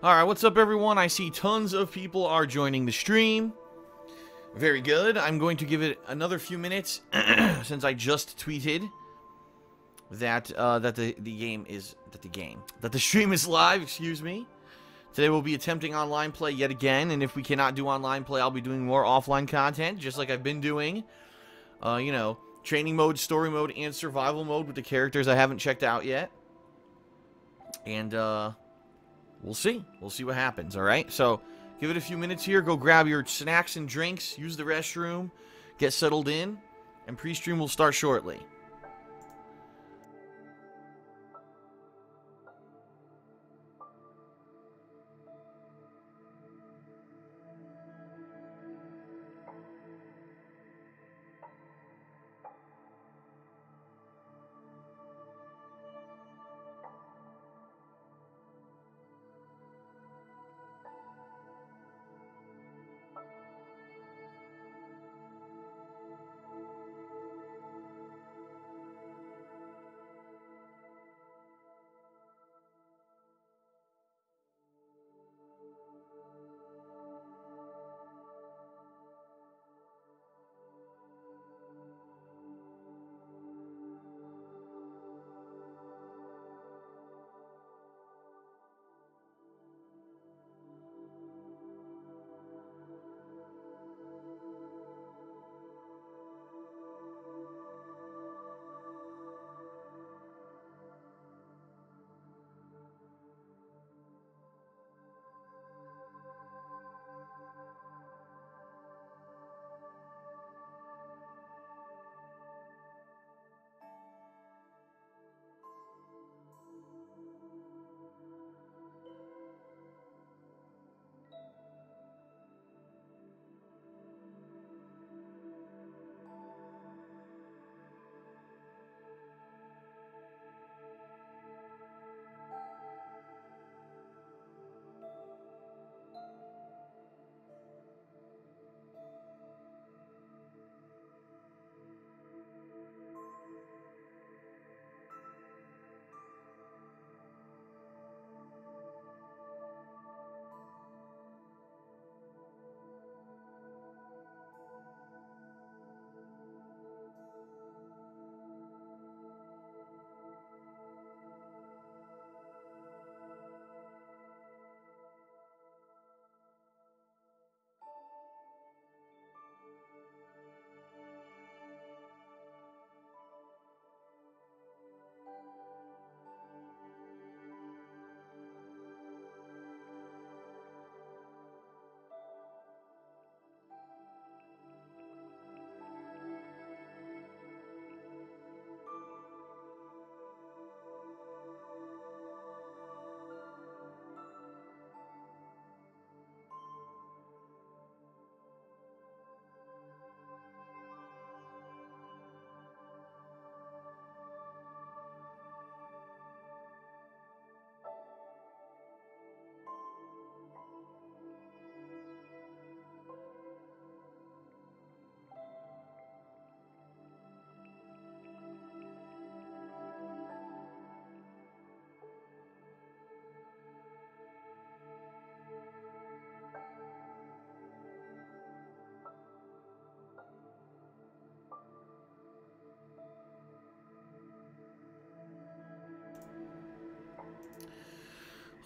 Alright, what's up everyone? I see tons of people are joining the stream. Very good. I'm going to give it another few minutes since I just tweeted that uh, that the, the game is that the game that the stream is live, excuse me. Today we'll be attempting online play yet again, and if we cannot do online play, I'll be doing more offline content, just like I've been doing. Uh, you know, training mode, story mode, and survival mode with the characters I haven't checked out yet. And, uh, we'll see. We'll see what happens, alright? So, give it a few minutes here. Go grab your snacks and drinks, use the restroom, get settled in, and pre-stream will start shortly.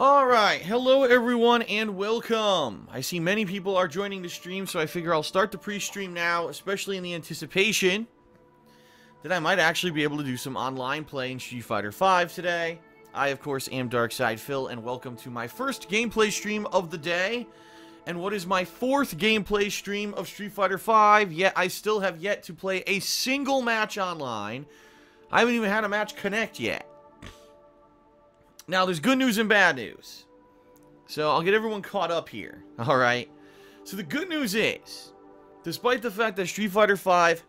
Alright, hello everyone and welcome. I see many people are joining the stream, so I figure I'll start the pre-stream now, especially in the anticipation that I might actually be able to do some online play in Street Fighter V today. I, of course, am Darkside Phil, and welcome to my first gameplay stream of the day. And what is my fourth gameplay stream of Street Fighter V, yet I still have yet to play a single match online. I haven't even had a match connect yet. Now, there's good news and bad news. So, I'll get everyone caught up here. Alright? So, the good news is, despite the fact that Street Fighter V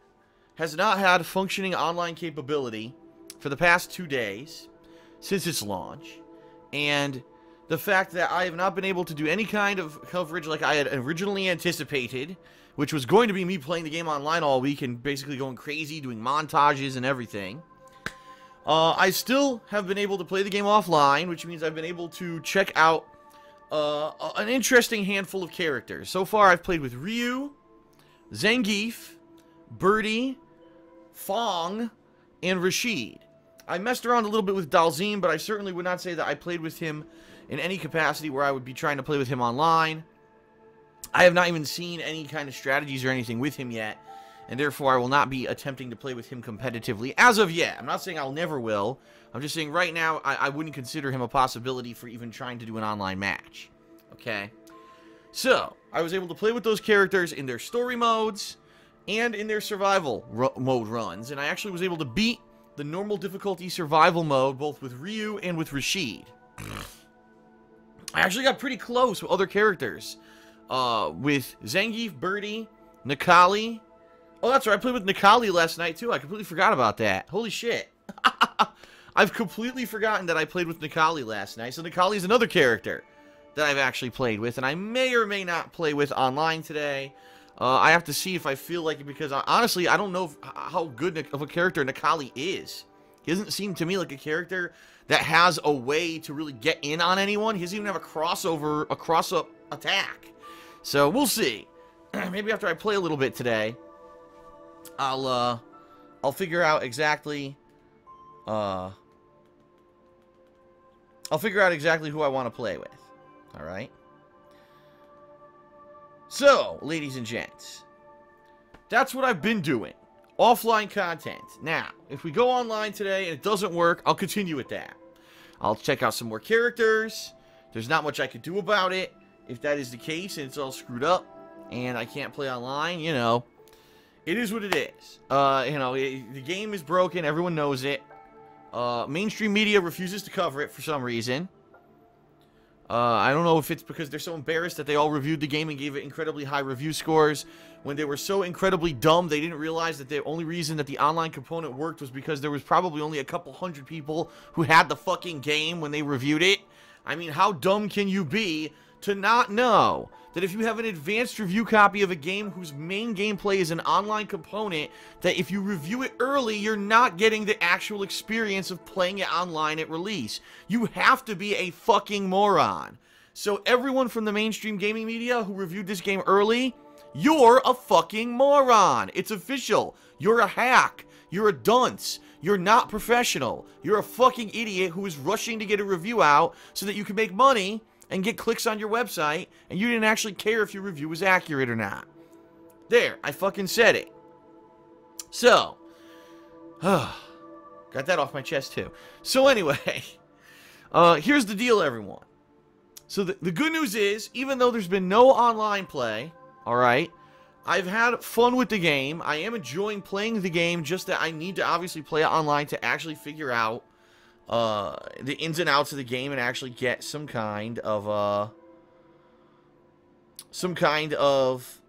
has not had functioning online capability for the past two days since its launch, and the fact that I have not been able to do any kind of coverage like I had originally anticipated, which was going to be me playing the game online all week and basically going crazy, doing montages and everything. Uh, I still have been able to play the game offline, which means I've been able to check out uh, an interesting handful of characters. So far, I've played with Ryu, Zangief, Birdie, Fong, and Rashid. I messed around a little bit with Dhalsim, but I certainly would not say that I played with him in any capacity where I would be trying to play with him online. I have not even seen any kind of strategies or anything with him yet, and therefore I will not be attempting to play with him competitively as of yet. I'm not saying I'll never will. I'm just saying right now I, I wouldn't consider him a possibility for even trying to do an online match. Okay? So, I was able to play with those characters in their story modes and in their survival mode runs, and I actually was able to beat the normal difficulty survival mode both with Ryu and with Rashid. I actually got pretty close with other characters. Uh, with Zangief, Birdie, Necalli. Oh, that's right. I played with Necalli last night, too. I completely forgot about that. Holy shit. I've completely forgotten that I played with Necalli last night. So Necalli is another character that I've actually played with, and I may or may not play with online today. Uh, I have to see if I feel like it, because I, honestly, I don't know if, how good of a character Necalli is. He doesn't seem to me like a character that has a way to really get in on anyone. He doesn't even have a crossover, a cross-up attack. So we'll see. Maybe after I play a little bit today, I'll uh, I'll figure out exactly. Uh, I'll figure out exactly who I want to play with. All right. So, ladies and gents, that's what I've been doing. Offline content. Now, if we go online today and it doesn't work, I'll continue with that. I'll check out some more characters. There's not much I could do about it. If that is the case and it's all screwed up and I can't play online, you know, it is what it is. Uh, you know, it, the game is broken. Everyone knows it. Uh, mainstream media refuses to cover it for some reason. Uh, I don't know if it's because they're so embarrassed that they all reviewed the game and gave it incredibly high review scores. When they were so incredibly dumb, they didn't realize that the only reason that the online component worked was because there was probably only a couple hundred people who had the fucking game when they reviewed it. I mean, how dumb can you be to not know that if you have an advanced review copy of a game whose main gameplay is an online component, that if you review it early, you're not getting the actual experience of playing it online at release. You have to be a fucking moron. So everyone from the mainstream gaming media who reviewed this game early, you're a fucking moron. It's official. You're a hack. You're a dunce. You're not professional. You're a fucking idiot who is rushing to get a review out so that you can make money and get clicks on your website, and you didn't actually care if your review was accurate or not. There, I fucking said it. So, got that off my chest too. So anyway, uh, here's the deal, everyone. So the, the good news is, even though there's been no online play, alright, I've had fun with the game. I am enjoying playing the game, just that I need to obviously play it online to actually figure out uh, the ins and outs of the game and actually get some kind of uh, some kind of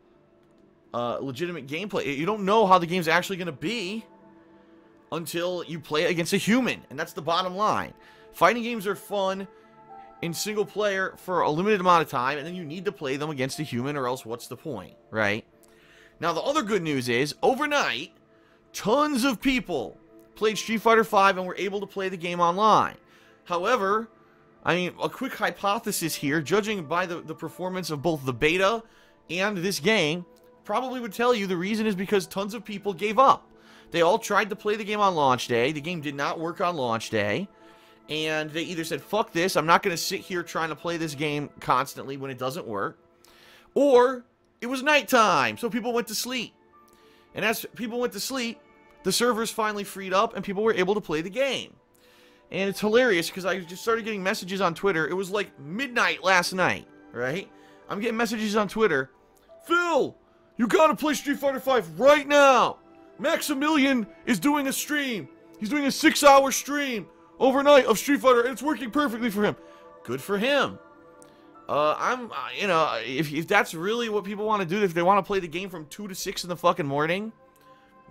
uh, legitimate gameplay. You don't know how the game's actually going to be until you play it against a human, and that's the bottom line. Fighting games are fun in single player for a limited amount of time, and then you need to play them against a human, or else what's the point, right? Now, the other good news is, overnight, tons of people played Street Fighter V and were able to play the game online. However, I mean, a quick hypothesis here, judging by the, the performance of both the beta and this game, probably would tell you the reason is because tons of people gave up. They all tried to play the game on launch day. The game did not work on launch day. And they either said, fuck this, I'm not going to sit here trying to play this game constantly when it doesn't work. Or it was nighttime, so people went to sleep. And as people went to sleep, the servers finally freed up and people were able to play the game. And it's hilarious because I just started getting messages on Twitter. It was like midnight last night, right? I'm getting messages on Twitter. Phil, you gotta play Street Fighter V right now. Maximilian is doing a stream. He's doing a six hour stream overnight of Street Fighter and it's working perfectly for him. Good for him. Uh, I'm, uh, you know, if, if that's really what people want to do, if they want to play the game from 2 to 6 in the fucking morning,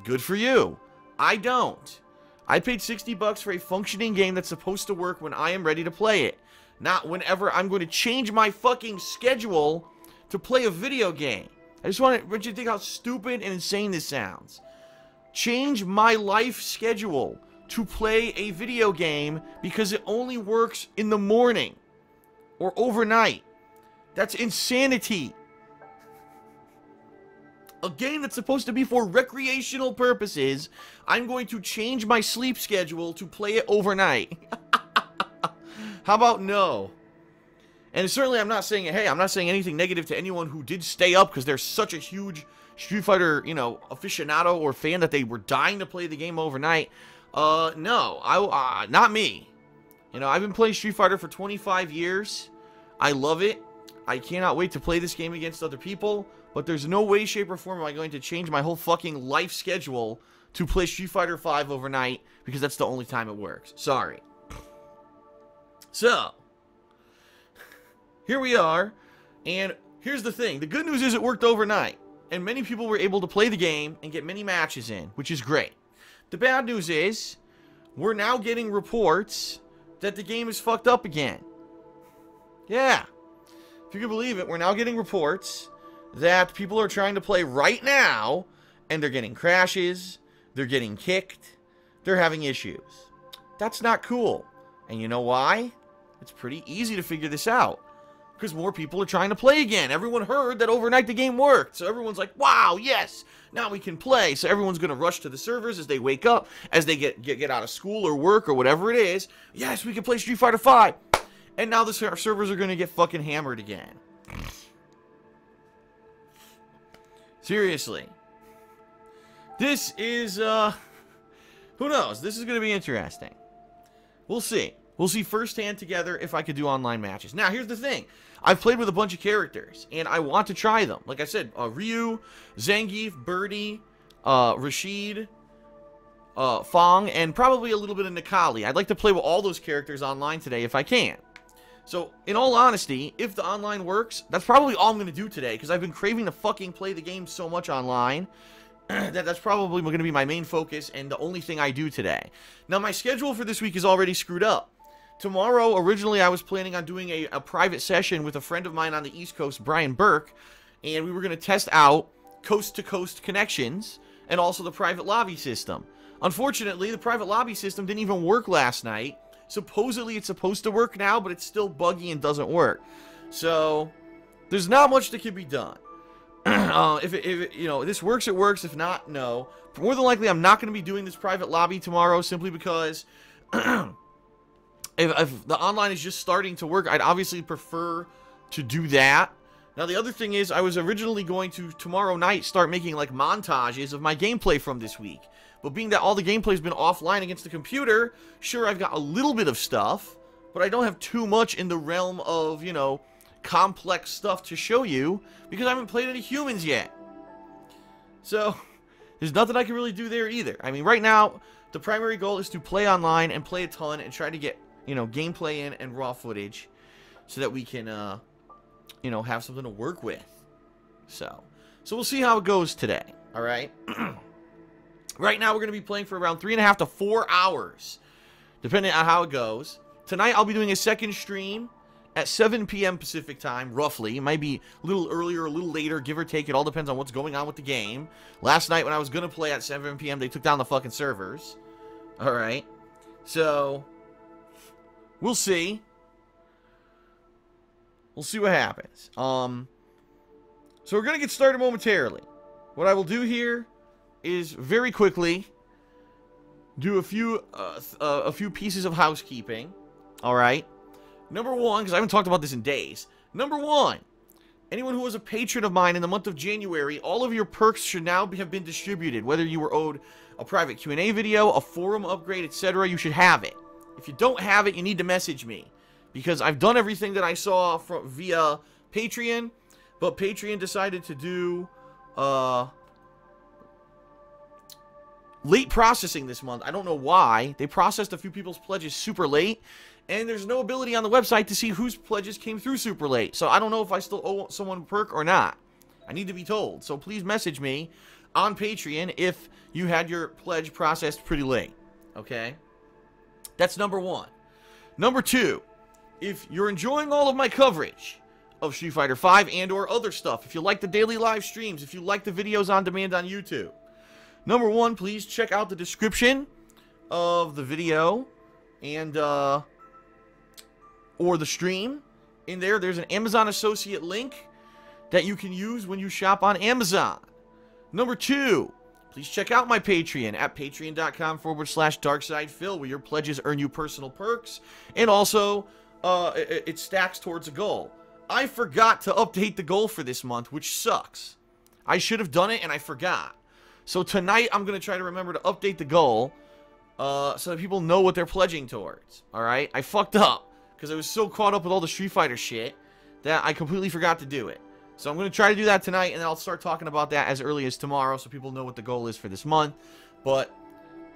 Good for you. I don't. I paid 60 bucks for a functioning game that's supposed to work when I am ready to play it. Not whenever I'm going to change my fucking schedule to play a video game. I just want you to think how stupid and insane this sounds. Change my life schedule to play a video game because it only works in the morning or overnight. That's insanity. A game that's supposed to be for recreational purposes, I'm going to change my sleep schedule to play it overnight. How about no? And certainly I'm not saying, hey, I'm not saying anything negative to anyone who did stay up because they're such a huge Street Fighter, you know, aficionado or fan that they were dying to play the game overnight. Uh, no, I, uh, not me. You know, I've been playing Street Fighter for 25 years. I love it. I cannot wait to play this game against other people, but there's no way, shape, or form am I going to change my whole fucking life schedule to play Street Fighter 5 overnight because that's the only time it works. Sorry. So, here we are, and here's the thing. The good news is it worked overnight, and many people were able to play the game and get many matches in, which is great. The bad news is, we're now getting reports that the game is fucked up again. Yeah. If you can believe it, we're now getting reports that people are trying to play right now, and they're getting crashes, they're getting kicked, they're having issues. That's not cool. And you know why? It's pretty easy to figure this out because more people are trying to play again. Everyone heard that overnight the game worked. So everyone's like, wow, yes, now we can play. So everyone's going to rush to the servers as they wake up, as they get, get, get out of school or work or whatever it is. Yes, we can play Street Fighter 5. And now the ser servers are going to get fucking hammered again. Seriously. This is, uh, who knows? This is going to be interesting. We'll see. We'll see firsthand together if I could do online matches. Now, here's the thing. I've played with a bunch of characters, and I want to try them. Like I said, uh, Ryu, Zangief, Birdie, uh, Rashid, uh, Fong, and probably a little bit of Necalli. I'd like to play with all those characters online today if I can. So, in all honesty, if the online works, that's probably all I'm going to do today, because I've been craving to fucking play the game so much online that that's probably going to be my main focus and the only thing I do today. Now, my schedule for this week is already screwed up. Tomorrow, originally, I was planning on doing a, a private session with a friend of mine on the East Coast, Brian Burke, and we were going to test out coast-to-coast -coast connections and also the private lobby system. Unfortunately, the private lobby system didn't even work last night. Supposedly, it's supposed to work now, but it's still buggy and doesn't work. So, there's not much that can be done. uh, if, it, if it, you know, this works, it works. If not, no. More than likely, I'm not going to be doing this private lobby tomorrow simply because if, if the online is just starting to work, I'd obviously prefer to do that. Now, the other thing is, I was originally going to, tomorrow night, start making, like, montages of my gameplay from this week. But being that all the gameplay's been offline against the computer, sure, I've got a little bit of stuff, but I don't have too much in the realm of, you know, complex stuff to show you, because I haven't played any humans yet. So, there's nothing I can really do there either. I mean, right now, the primary goal is to play online and play a ton and try to get you know, gameplay in and raw footage so that we can, uh, you know, have something to work with. So, so we'll see how it goes today. All right. right now, we're going to be playing for around three and a half to four hours, depending on how it goes. Tonight, I'll be doing a second stream at 7 p.m. Pacific time, roughly. It might be a little earlier, a little later, give or take. It all depends on what's going on with the game. Last night, when I was going to play at 7 p.m., they took down the fucking servers. All right. So, We'll see. We'll see what happens. Um, so we're going to get started momentarily. What I will do here is very quickly do a few uh, uh, a few pieces of housekeeping. All right. Number one, because I haven't talked about this in days. Number one, anyone who was a patron of mine in the month of January, all of your perks should now be, have been distributed. Whether you were owed a private Q&A video, a forum upgrade, etc., you should have it. If you don't have it, you need to message me. Because I've done everything that I saw from via Patreon, but Patreon decided to do uh, late processing this month. I don't know why. They processed a few people's pledges super late, and there's no ability on the website to see whose pledges came through super late. So I don't know if I still owe someone perk or not. I need to be told. So please message me on Patreon if you had your pledge processed pretty late. Okay? That's number one. Number two, if you're enjoying all of my coverage of Street Fighter V and or other stuff, if you like the daily live streams, if you like the videos on demand on YouTube, number one, please check out the description of the video and uh, or the stream in there, there's an Amazon associate link that you can use when you shop on Amazon. Number two, please check out my Patreon at patreon.com forward slash darksidephil, where your pledges earn you personal perks, and also uh, it, it stacks towards a goal. I forgot to update the goal for this month, which sucks. I should have done it, and I forgot. So tonight, I'm going to try to remember to update the goal uh, so that people know what they're pledging towards. Alright? I fucked up because I was so caught up with all the Street Fighter shit that I completely forgot to do it. So I'm going to try to do that tonight, and I'll start talking about that as early as tomorrow so people know what the goal is for this month. But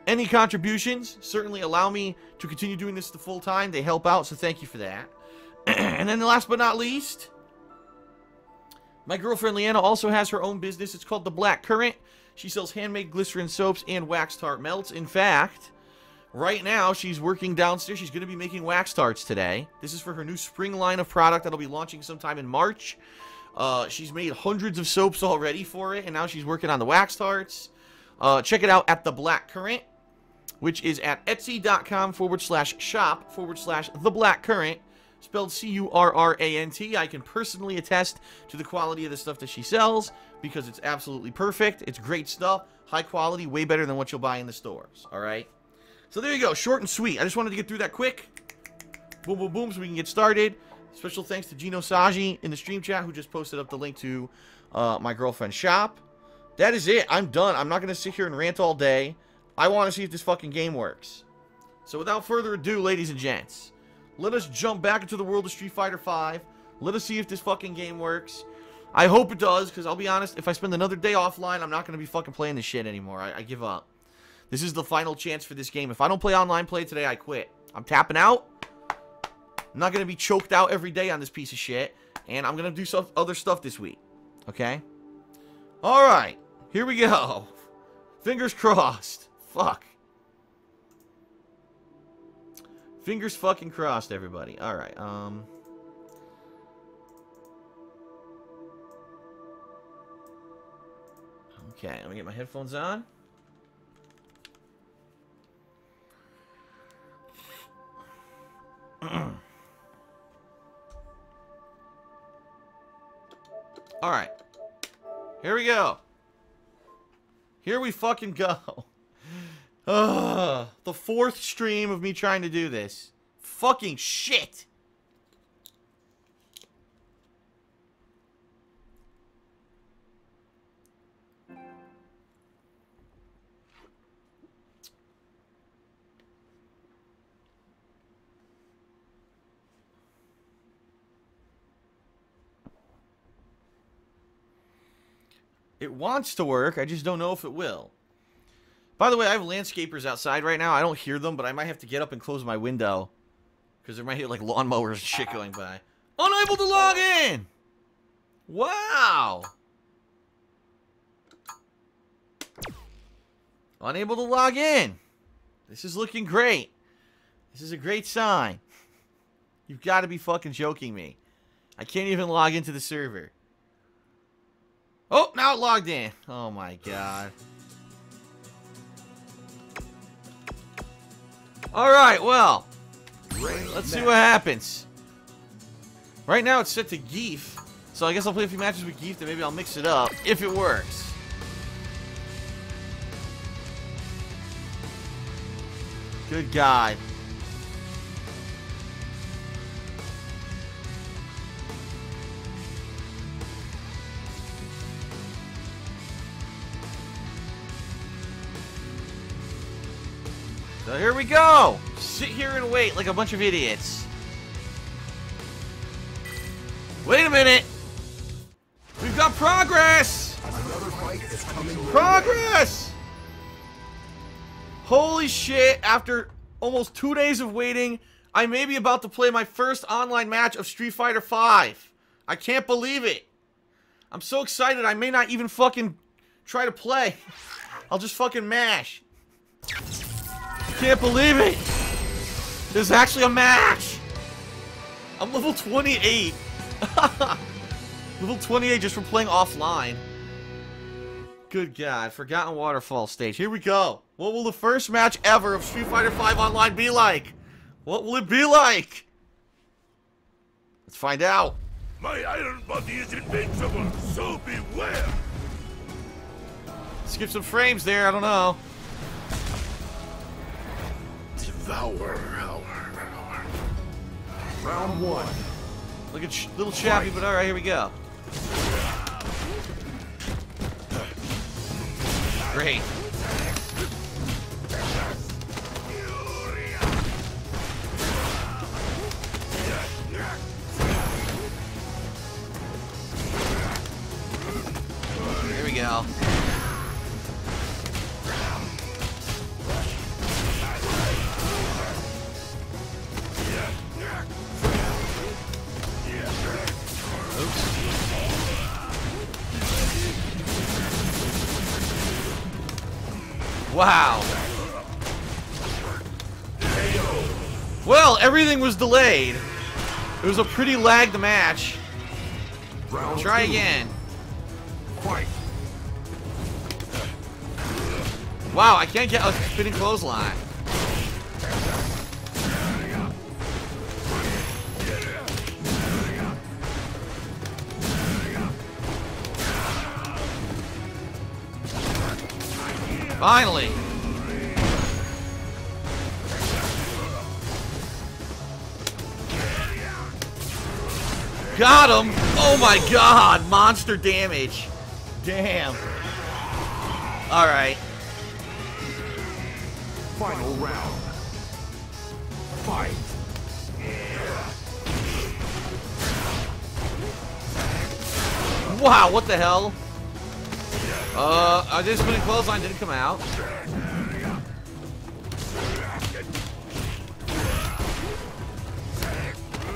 any contributions certainly allow me to continue doing this the full time. They help out, so thank you for that. and then last but not least, my girlfriend Leanna also has her own business. It's called The Black Currant. She sells handmade glycerin soaps and wax tart melts. In fact, right now she's working downstairs. She's going to be making wax tarts today. This is for her new spring line of product that'll be launching sometime in March. Uh, she's made hundreds of soaps already for it, and now she's working on the wax tarts. Uh, check it out at The Black Currant, which is at etsy.com forward slash shop forward slash The Black Currant spelled C-U-R-R-A-N-T. I can personally attest to the quality of the stuff that she sells because it's absolutely perfect. It's great stuff, high quality, way better than what you'll buy in the stores, all right? So there you go, short and sweet. I just wanted to get through that quick. Boom, boom, boom, so we can get started. Special thanks to Gino Saji in the stream chat who just posted up the link to uh, my girlfriend's shop. That is it. I'm done. I'm not going to sit here and rant all day. I want to see if this fucking game works. So without further ado, ladies and gents, let us jump back into the world of Street Fighter V. Let us see if this fucking game works. I hope it does, because I'll be honest, if I spend another day offline, I'm not going to be fucking playing this shit anymore. I, I give up. This is the final chance for this game. If I don't play online play today, I quit. I'm tapping out. I'm not going to be choked out every day on this piece of shit. And I'm going to do some other stuff this week. Okay? Alright. Here we go. Fingers crossed. Fuck. Fingers fucking crossed, everybody. Alright, um... Okay, let me get my headphones on. Alright. Here we go. Here we fucking go. Ugh, the fourth stream of me trying to do this. Fucking shit. It wants to work, I just don't know if it will. By the way, I have landscapers outside right now. I don't hear them, but I might have to get up and close my window. Because there might be like lawnmowers and shit going by. Unable to log in! Wow! Unable to log in. This is looking great. This is a great sign. You've got to be fucking joking me. I can't even log into the server. Oh, now it logged in. Oh my god. Alright, well. Let's see what happens. Right now it's set to Geef, So I guess I'll play a few matches with Geef, and maybe I'll mix it up, if it works. Good God. Here we go! Sit here and wait like a bunch of idiots. Wait a minute! We've got progress! Progress! Holy shit, after almost two days of waiting, I may be about to play my first online match of Street Fighter V. I can't believe it. I'm so excited I may not even fucking try to play. I'll just fucking mash. Can't believe it! There's actually a match! I'm level 28. level 28 just from playing offline. Good God. Forgotten Waterfall stage. Here we go. What will the first match ever of Street Fighter V Online be like? What will it be like? Let's find out. My iron body is invincible, so beware! Skip some frames there, I don't know. Devour our Round one. Look at little Chappie, but alright, here we go. Great. Here we go. Wow. Well, everything was delayed. It was a pretty lagged match. Round Try two. again. Fight. Wow, I can't get a spinning clothesline. Finally. Got him! Oh my god! Monster damage. Damn. Alright. Final round. Fight. Wow, what the hell? Uh, I just spinning clothesline didn't come out.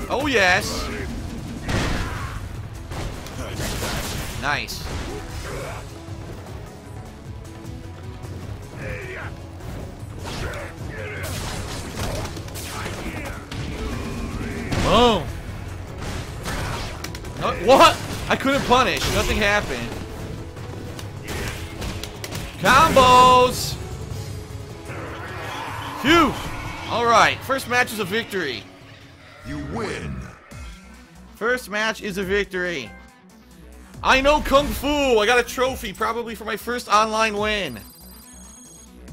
Oh yes. Nice. Boom. Uh, what? I couldn't punish. Nothing happened. Combos! Phew! Alright, first match is a victory. You win. First match is a victory. I know Kung Fu! I got a trophy, probably for my first online win.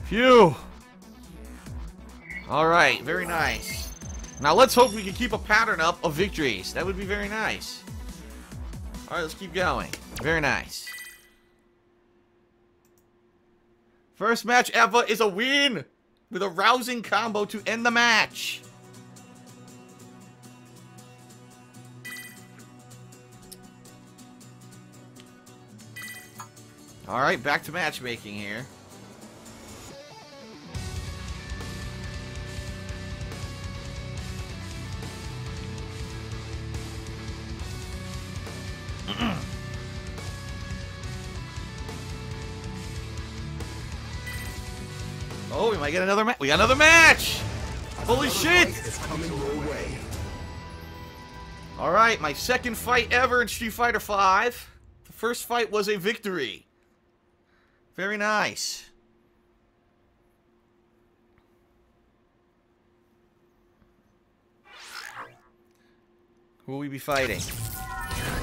Phew! Alright, very nice. Now let's hope we can keep a pattern up of victories. That would be very nice. Alright, let's keep going. Very nice. First match ever is a win! With a rousing combo to end the match. Alright, back to matchmaking here. oh, we might get another match. We got another match! Holy shit! It's coming your way. Alright, my second fight ever in Street Fighter V. The first fight was a victory. Very nice. Who will we be fighting?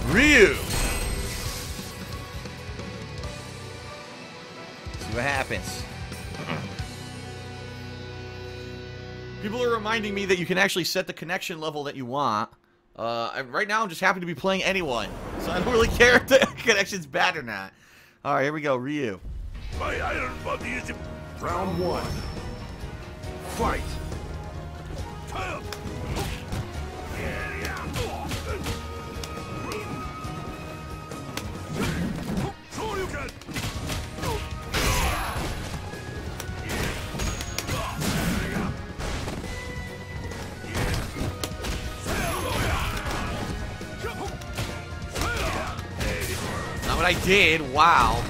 Ryu! See what happens. People are reminding me that you can actually set the connection level that you want. Uh, right now I'm just happy to be playing anyone. So I don't really care if the connection's bad or not. Alright, here we go, Ryu. My iron body is Round one. Fight. Not what I did, wow.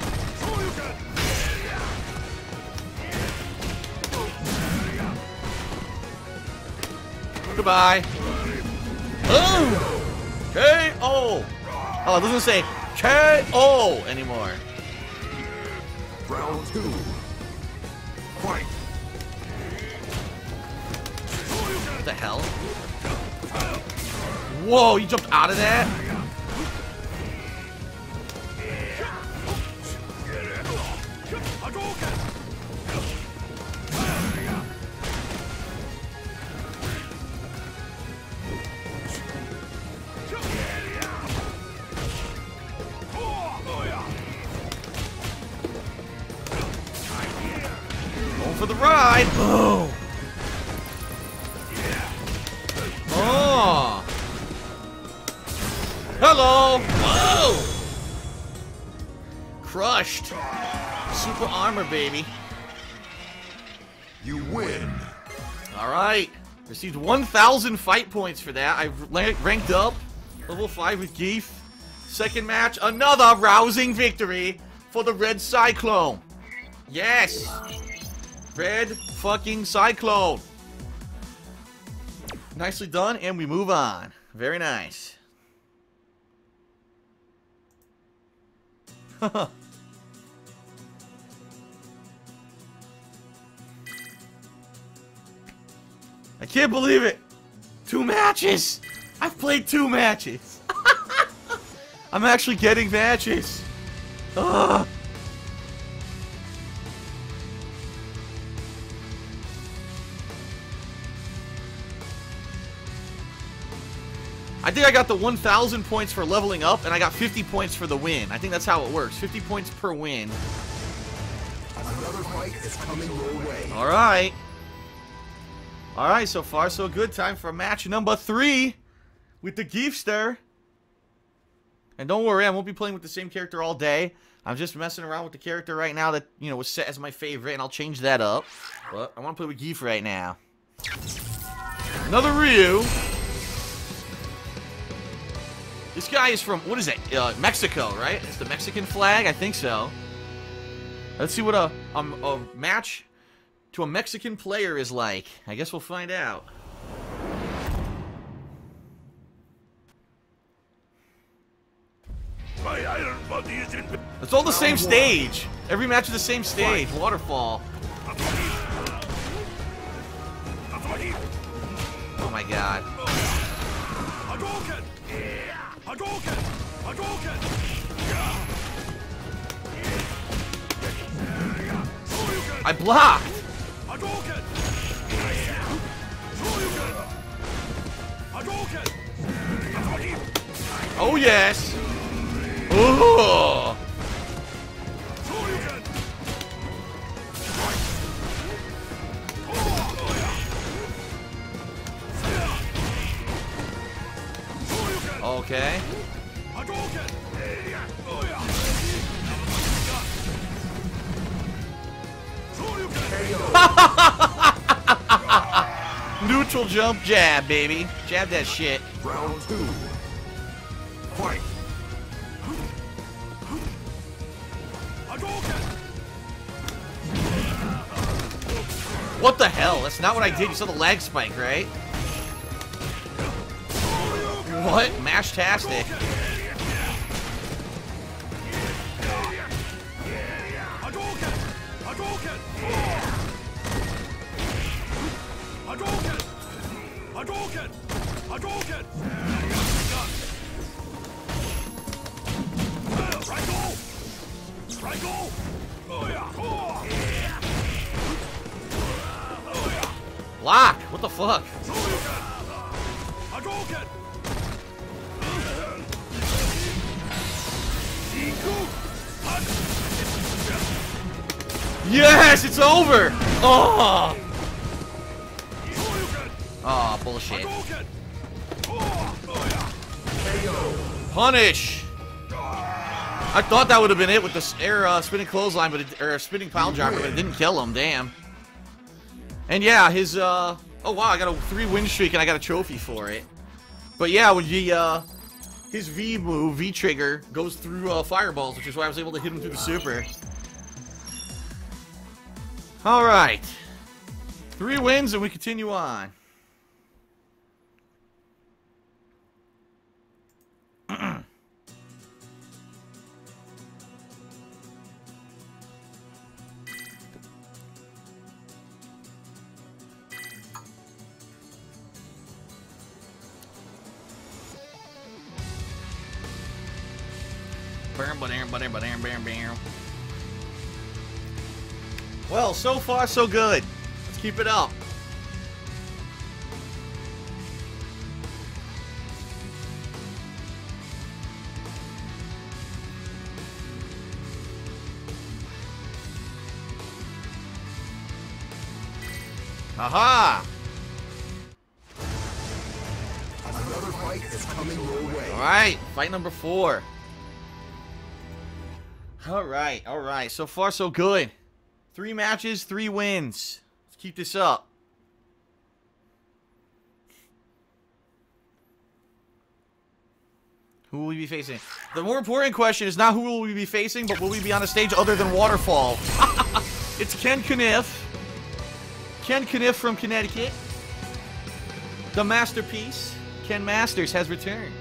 Goodbye. Oh! K.O. Oh, it doesn't say K.O. anymore. Round two. Fight. What the hell? Whoa, you jumped out of that? For the ride. Boom. Oh. Hello. Whoa. Crushed. Super armor, baby. You win. All right. Received 1,000 fight points for that. I ranked up. Level 5 with Geef. Second match, another rousing victory for the Red Cyclone. Yes. Red fucking Cyclone. Nicely done, and we move on. Very nice. I can't believe it. Two matches. I've played two matches. I'm actually getting matches. Ugh. I think I got the 1,000 points for leveling up, and I got 50 points for the win. I think that's how it works. 50 points per win. Another All right. So far so good. Time for match number three with the Geefster. And don't worry, I won't be playing with the same character all day. I'm just messing around with the character right now that, you know, was set as my favorite, and I'll change that up. But I want to play with Geef right now. Another Ryu. This guy is from, what is it? Uh, Mexico, right? It's the Mexican flag? I think so. Let's see what a, a match to a Mexican player is like. I guess we'll find out. My iron body is in. It's all the same stage. Every match is the same stage. Waterfall. Oh my god. I blocked. Oh yes. Shoryuken! Okay. Neutral jump jab, baby. Jab that shit. Round two. Fight. What the hell? That's not what I did. You saw the lag spike, right? What? Mash-tastic. Hadouken! Hadouken! Hadouken! Lock. What the fuck? Yes, it's over. Oh. Oh, bullshit. Punish. I thought that would have been it with the air uh, spinning clothesline, but it, or spinning pile driver, but it didn't kill him. Damn. And yeah, his uh oh wow, I got a three win streak and I got a trophy for it. But yeah, when he uh his V move, V trigger, goes through uh, fireballs, which is why I was able to hit him through the super. All right, three wins and we continue on. Well, so far so good. Let's keep it up. Aha! Another fight is coming your way. Alright, fight number four. Alright, alright. So far, so good. Three matches, three wins. Let's keep this up. Who will we be facing? The more important question is not who will we be facing, but will we be on a stage other than Waterfall? it's Ken Kniff. Ken Kniff from Connecticut. The masterpiece, Ken Masters, has returned.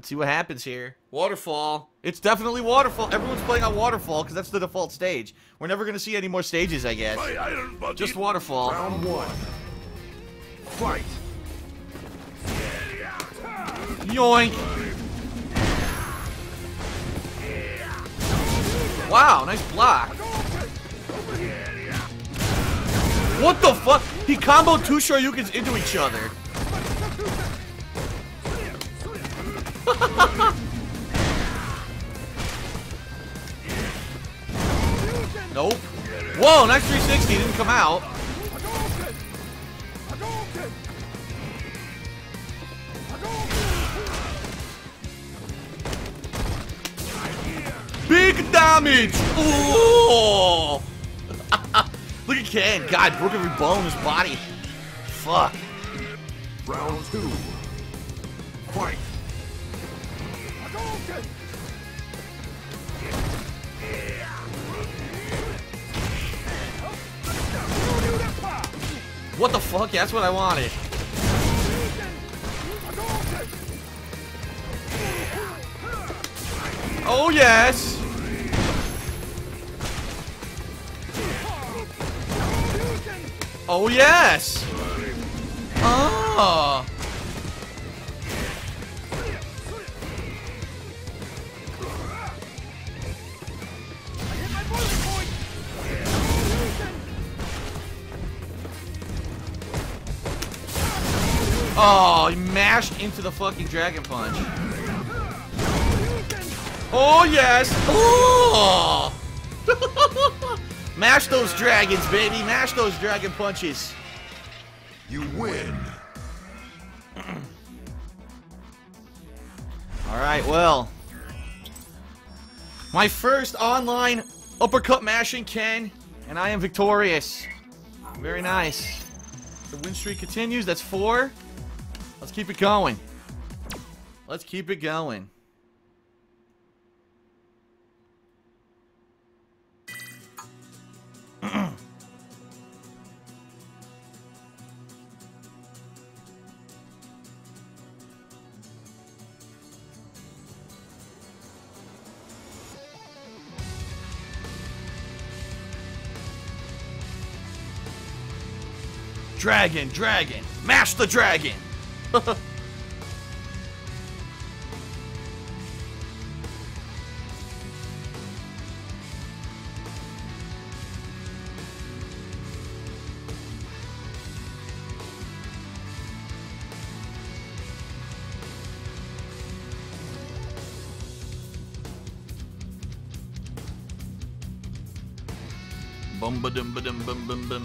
Let's see what happens here. Waterfall. It's definitely Waterfall. Everyone's playing on Waterfall because that's the default stage. We're never going to see any more stages, I guess. Just Waterfall. Round one. Fight. Yoink. Wow, nice block. What the fuck? He comboed two Shoryukens into each other. nope. Whoa, nice 360. Didn't come out. Big damage! Ooh! Look at Ken. God, broke every bone in his body. Fuck. Round two. Fight. What the fuck? Yeah, that's what I wanted. Oh, yes! Oh, yes! Oh! Oh, he mashed into the fucking Dragon Punch. Oh, yes! Oh! Mash those dragons, baby! Mash those dragon punches! You win. Alright, well. My first online uppercut mashing Ken, and I am victorious. Very nice. The win streak continues. That's four. Let's keep it going. Let's keep it going. Dragon, dragon, mash the dragon. Bum ba dum ba dum bum bum bum.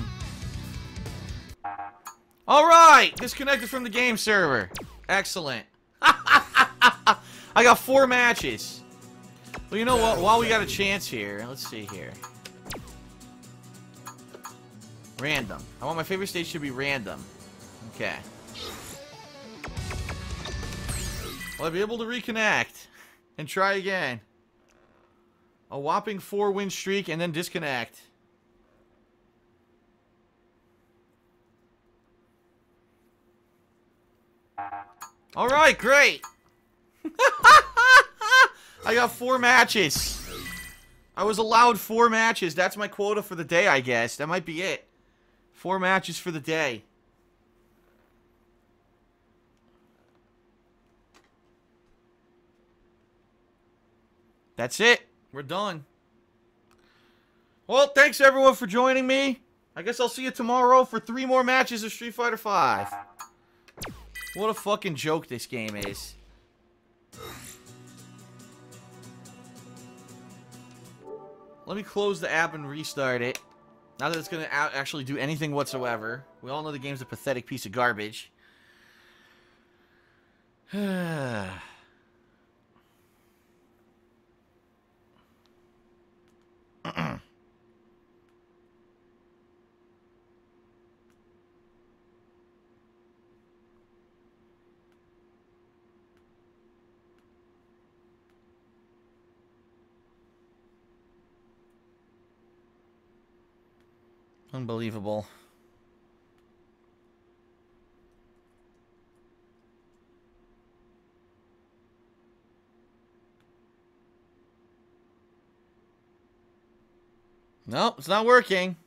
All right, disconnected from the game server. Excellent. I got four matches. Well, you know what? While we got a chance here, let's see here. Random. I want my favorite stage to be random. Okay. Will I be able to reconnect and try again? A whopping four win streak and then disconnect. All right, great. I got four matches. I was allowed four matches. That's my quota for the day, I guess. That might be it. Four matches for the day. That's it. We're done. Well, thanks everyone for joining me. I guess I'll see you tomorrow for three more matches of Street Fighter V. What a fucking joke this game is. Let me close the app and restart it. Not that it's going to actually do anything whatsoever. We all know the game's a pathetic piece of garbage. Unbelievable. No, it's not working.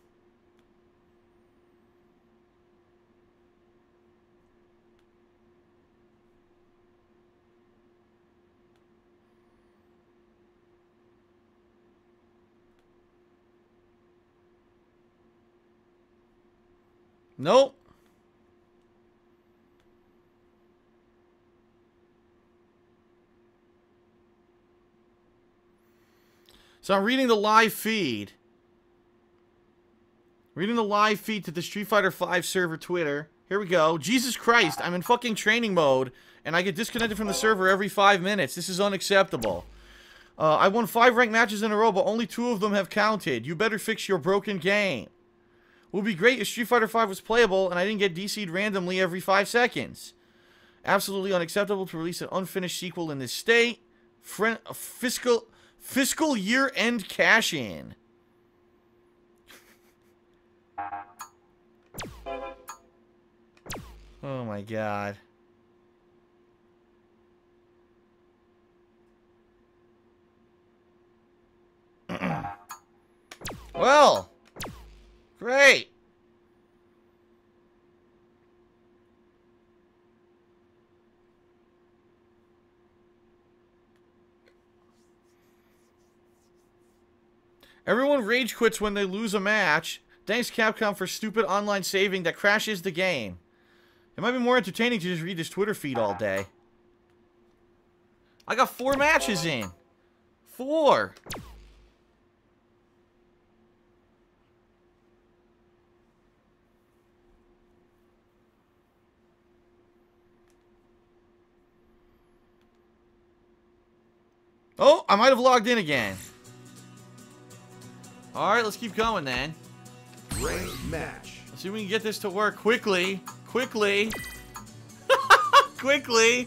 Nope. So I'm reading the live feed. Reading the live feed to the Street Fighter V server Twitter. Here we go. Jesus Christ, I'm in fucking training mode, and I get disconnected from the server every five minutes. This is unacceptable. Uh, I won five ranked matches in a row, but only two of them have counted. You better fix your broken game would be great if Street Fighter V was playable and I didn't get DC'd randomly every 5 seconds. Absolutely unacceptable to release an unfinished sequel in this state. Friend, fiscal fiscal year-end cash-in. oh my god. well... Great. Everyone rage quits when they lose a match. Thanks Capcom for stupid online saving that crashes the game. It might be more entertaining to just read this Twitter feed all day. I got four matches in. Four. Oh, I might have logged in again. Alright, let's keep going then. Great match. Let's see if we can get this to work quickly. Quickly. quickly.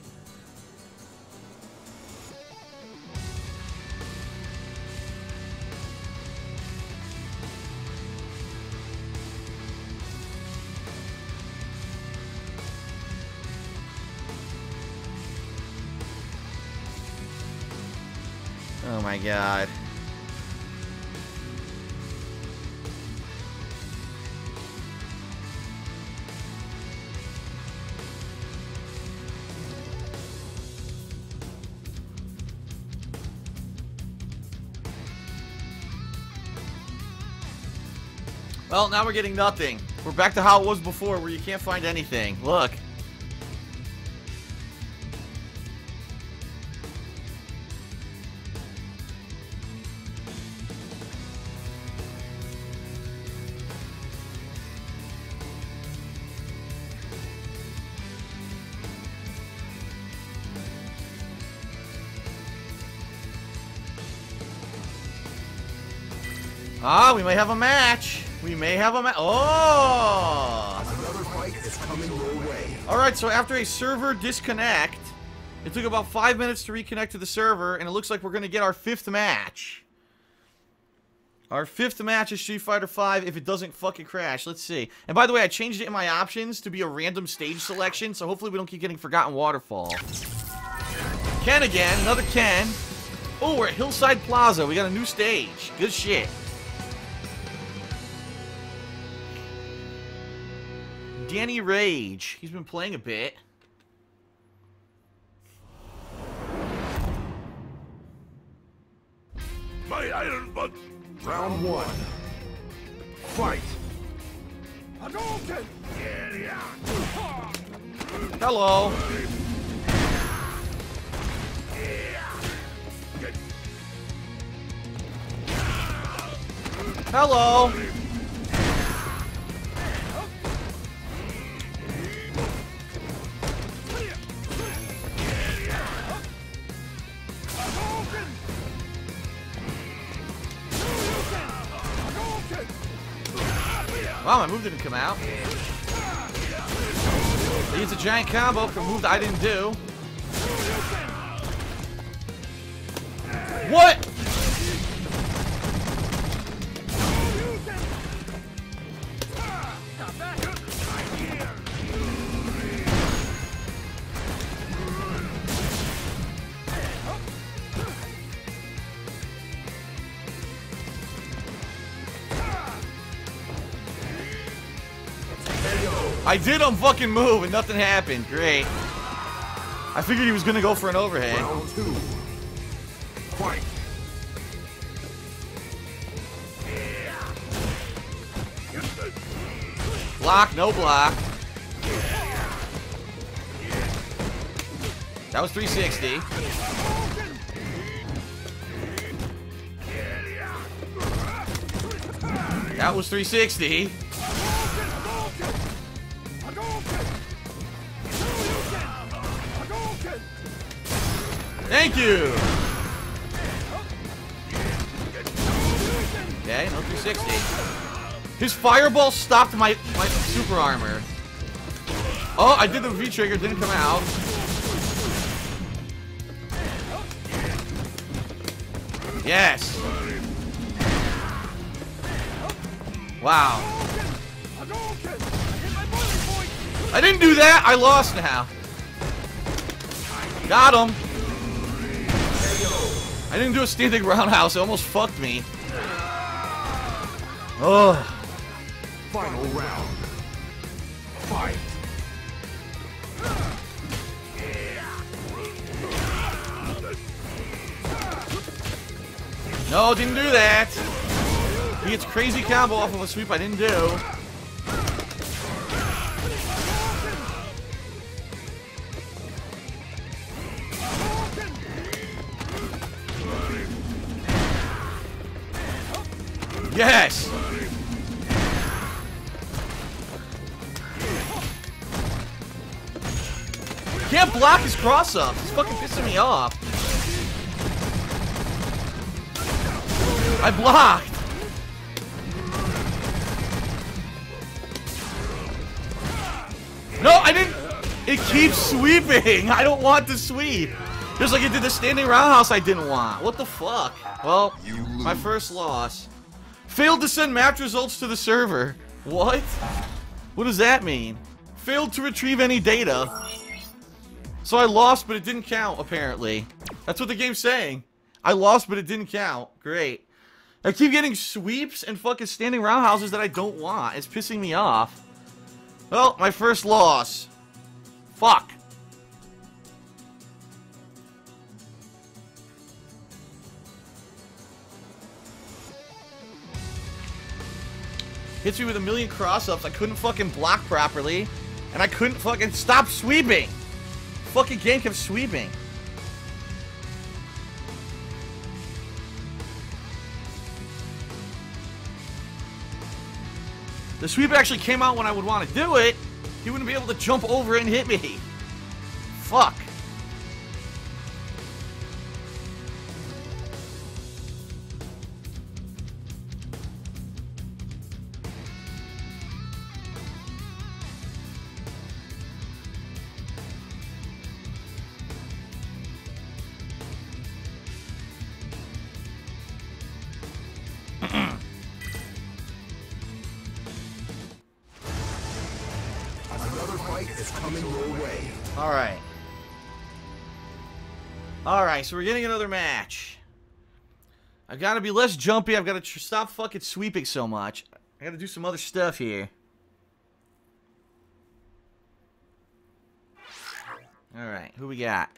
God. Well, now we're getting nothing. We're back to how it was before, where you can't find anything. Look. Ah, we may have a match. We may have a match. Oh! Another fight is coming your way. Alright, so after a server disconnect, it took about five minutes to reconnect to the server, and it looks like we're going to get our fifth match. Our fifth match is Street Fighter V if it doesn't fucking crash. Let's see. And by the way, I changed it in my options to be a random stage selection, so hopefully we don't keep getting Forgotten Waterfall. Ken again. Another Ken. Oh, we're at Hillside Plaza. We got a new stage. Good shit. Danny Rage. He's been playing a bit. my iron butt. Round one. Fight. Hello. Hello. Wow, my move didn't come out. He's a giant combo for a move that I didn't do. What? I did on fucking move and nothing happened. Great. I figured he was gonna go for an overhead. Round two. Fight. Block, no block. That was 360. That was 360. Thank you. Okay, no 360. His fireball stopped my my super armor. Oh, I did the V trigger, didn't come out. Yes. Wow. I didn't do that. I lost now. Got him. I didn't do a standing roundhouse. It almost fucked me. Oh. Final round. Fight. No, didn't do that. He gets crazy combo off of a sweep I didn't do. Yes! Can't block his cross up. It's fucking pissing me off. I blocked. No, I didn't. It keeps sweeping. I don't want to sweep. Just like it did the standing roundhouse I didn't want. What the fuck? Well, my first loss. Failed to send match results to the server. What? What does that mean? Failed to retrieve any data. So I lost, but it didn't count, apparently. That's what the game's saying. I lost, but it didn't count. Great. I keep getting sweeps and fucking standing roundhouses that I don't want. It's pissing me off. Well, my first loss. Fuck. Hits me with a million cross-ups. I couldn't fucking block properly. And I couldn't fucking stop sweeping. Fucking game kept sweeping. The sweep actually came out when I would want to do it. He wouldn't be able to jump over and hit me. Fuck. So we're getting another match. I've got to be less jumpy. I've got to tr- stop fucking sweeping so much. I got to do some other stuff here. Alright, who we got?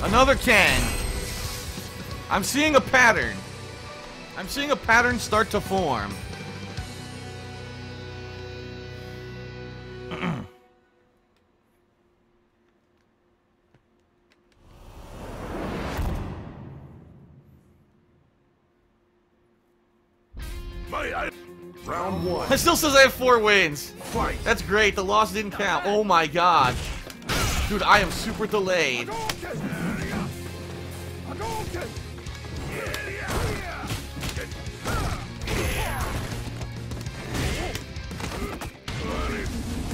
Another Ken. I'm seeing a pattern. I'm seeing a pattern start to form. Round one. It still says I have four wins. Fight. That's great. The loss didn't count. Oh my god. Dude, I am super delayed.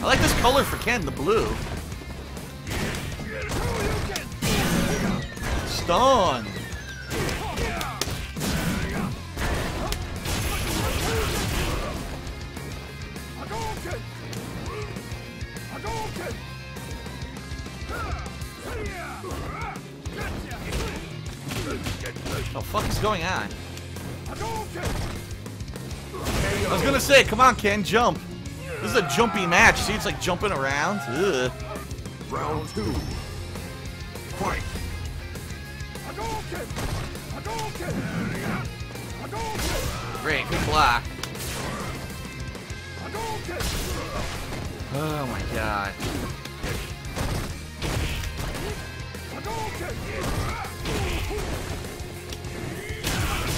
I like this color for Ken, the blue. Stun. What the fuck is going on? I was gonna say, come on, Ken, jump. This is a jumpy match. See, it's like jumping around. Ugh. Round two. Fight. Great, good block. Oh my god.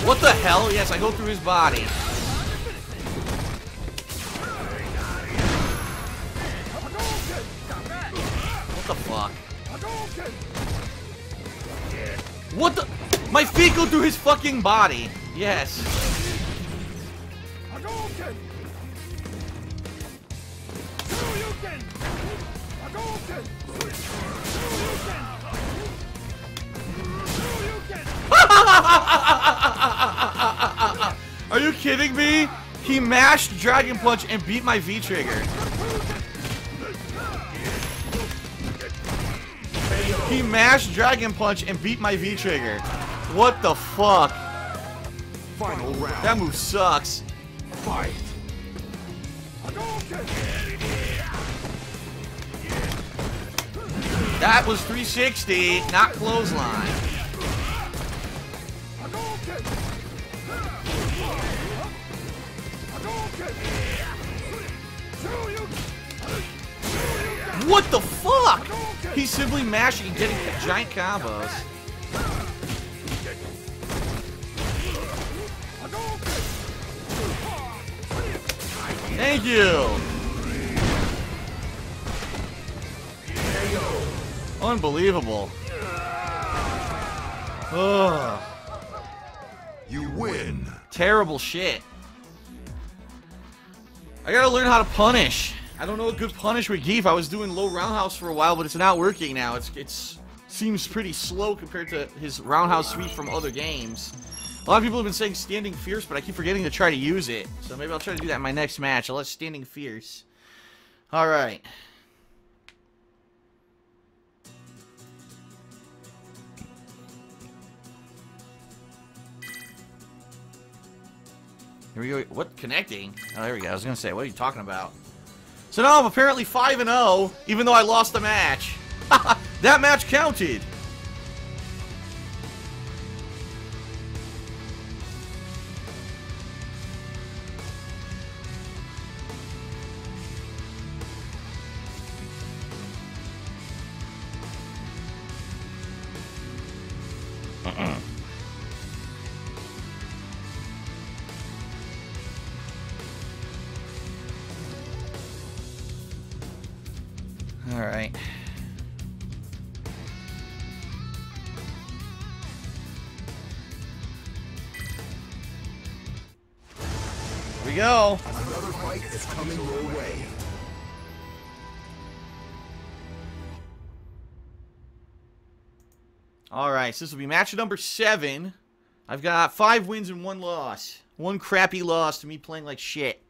What the hell? Yes, I go through his body. What the fuck? What the? My feet go through his fucking body. Yes. He mashed Dragon Punch and beat my V trigger. He mashed Dragon Punch and beat my V trigger. What the fuck? Final round. That move sucks. Fight. That was 360, not clothesline. Simply mashing and getting giant combos. Thank you. Unbelievable. Ugh. You win. Terrible shit. I gotta learn how to punish. I don't know a good punish with Geef. I was doing low roundhouse for a while, but it's not working now. It's it's seems pretty slow compared to his roundhouse sweep from other games. A lot of people have been saying standing fierce, but I keep forgetting to try to use it. So maybe I'll try to do that in my next match. I'll let standing fierce. All right. Here we go. What connecting? Oh, there we go. I was gonna say, what are you talking about? So now I'm apparently five and zero, even though I lost the match. that match counted. So this will be match number seven. I've got five wins and one loss. One crappy loss to me playing like shit.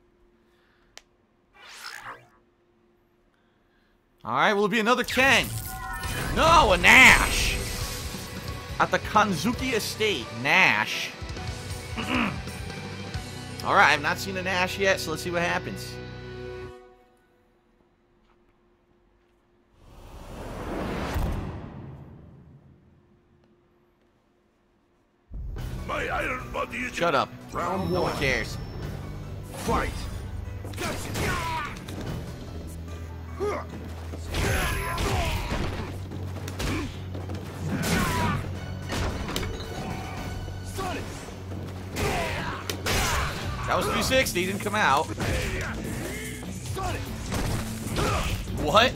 All right, will it be another Ken? No, a Nash. At the Kanzuki Estate, Nash. All right, I've not seen a Nash yet, so let's see what happens. Shut up. Round No one. one cares. Fight. That was 360. Didn't come out. What?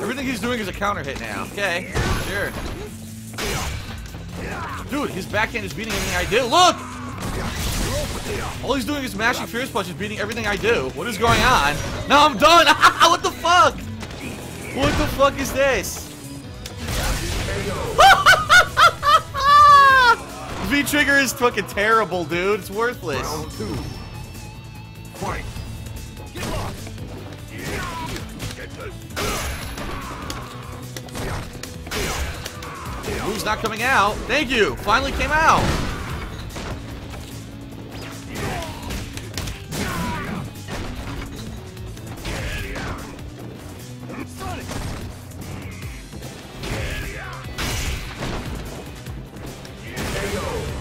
Everything he's doing is a counter hit now. Okay, sure. Dude, his backhand is beating everything I do. Look! All he's doing is mashing fierce punches, beating everything I do. What is going on? No, I'm done! what the fuck? What the fuck is this? V trigger is fucking terrible, dude. It's worthless. Round two. Fight. Move's not coming out. Thank you. Finally came out.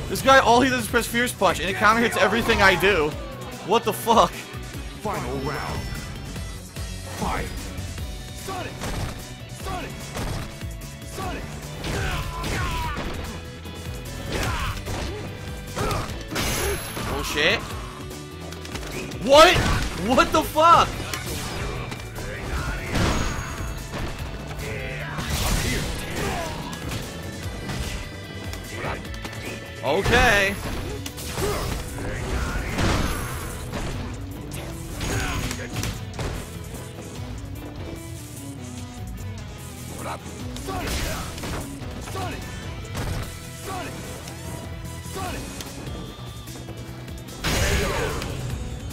This guy, all he does is press Fierce Punch, and it counter hits everything I do. What the fuck? Final round. Bullshit. What? What the fuck? Okay.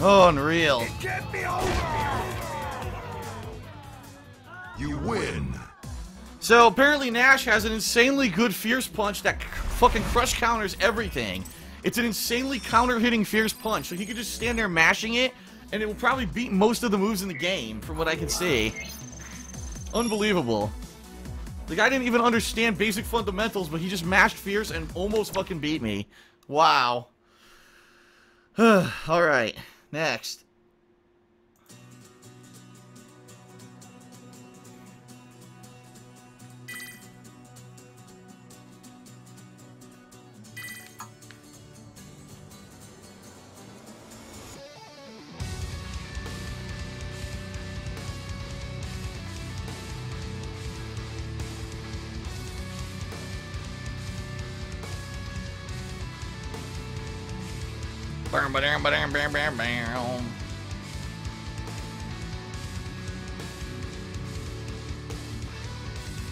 Oh, unreal. Get me over! You win. So apparently Nash has an insanely good Fierce Punch that fucking crush counters everything. It's an insanely counter-hitting Fierce Punch, so he could just stand there mashing it, and it will probably beat most of the moves in the game, from what I can see. Unbelievable. The guy didn't even understand basic fundamentals, but he just mashed Fierce and almost fucking beat me. Wow. Alright, next.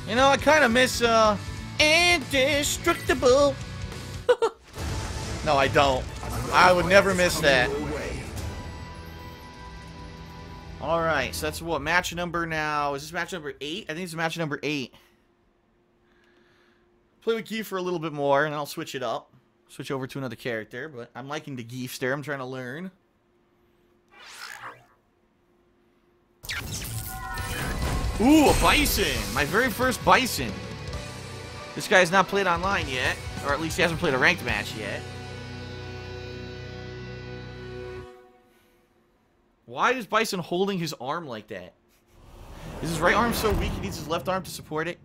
You know, I kind of miss, uh, Indestructible. no, I don't. I would never miss that. Alright, so that's what, match number now, is this match number 8? I think it's match number 8. Play with Geef for a little bit more, and I'll switch it up. Switch over to another character, but I'm liking the Geefster, I'm trying to learn. Ooh, a Bison! My very first Bison! This guy has not played online yet, or at least he hasn't played a ranked match yet. Why is Bison holding his arm like that? Is his right arm so weak he needs his left arm to support it?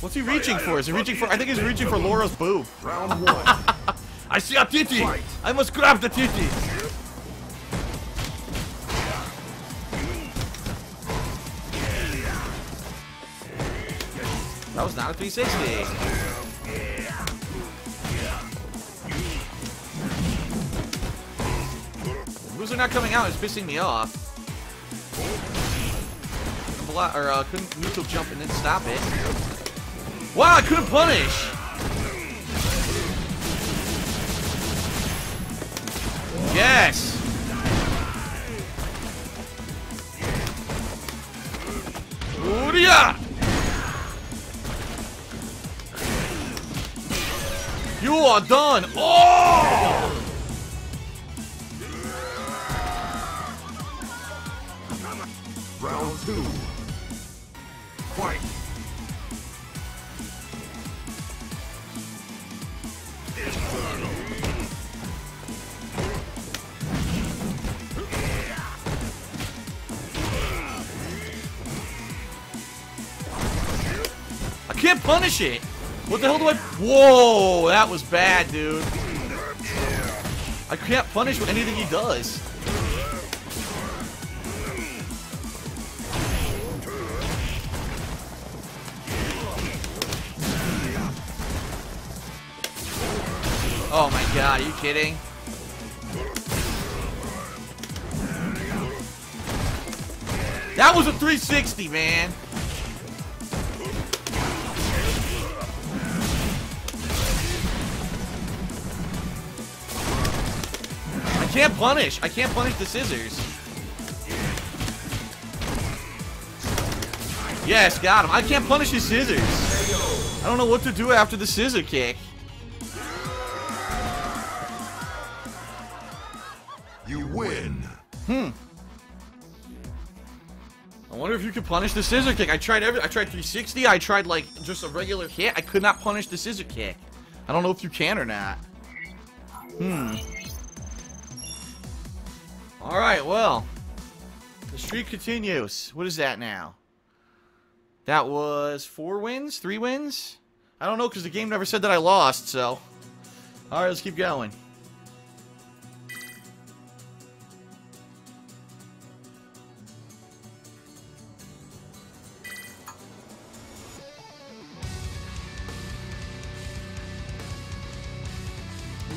What's he reaching for? Is he reaching for? I think he's reaching for Laura's boob. Round one. I see a titty! I must grab the titty! That was not a 360. Moves are not coming out. It's pissing me off. Blo- Or uh, couldn't neutral jump and then stop it. Wow, I couldn't punish. Yes. You are done. Oh! Round two. Punish it. What the hell do I... Whoa, that was bad, dude. I can't punish anything he does. Oh my god, are you kidding? That was a 360, man. Can't punish. I can't punish the scissors. Yes, got him. I can't punish his scissors. I don't know what to do after the scissor kick. You win. Hmm. I wonder if you could punish the scissor kick. I tried every I tried 360, I tried like just a regular hit. I could not punish the scissor kick. I don't know if you can or not. Hmm. Alright, well. The streak continues. What is that now? That was four wins? Three wins? I don't know because the game never said that I lost, so. Alright, let's keep going.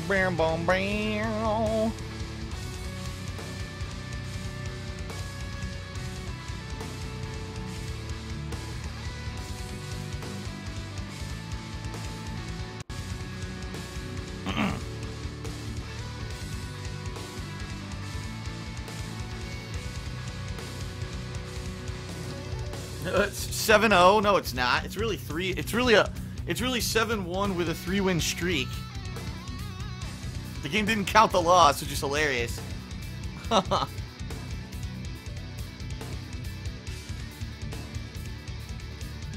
Bam, bam, bam. 7-0. No, it's not. It's really three. It's really a. It's really 7-1 with a three-win streak. The game didn't count the loss, which is hilarious.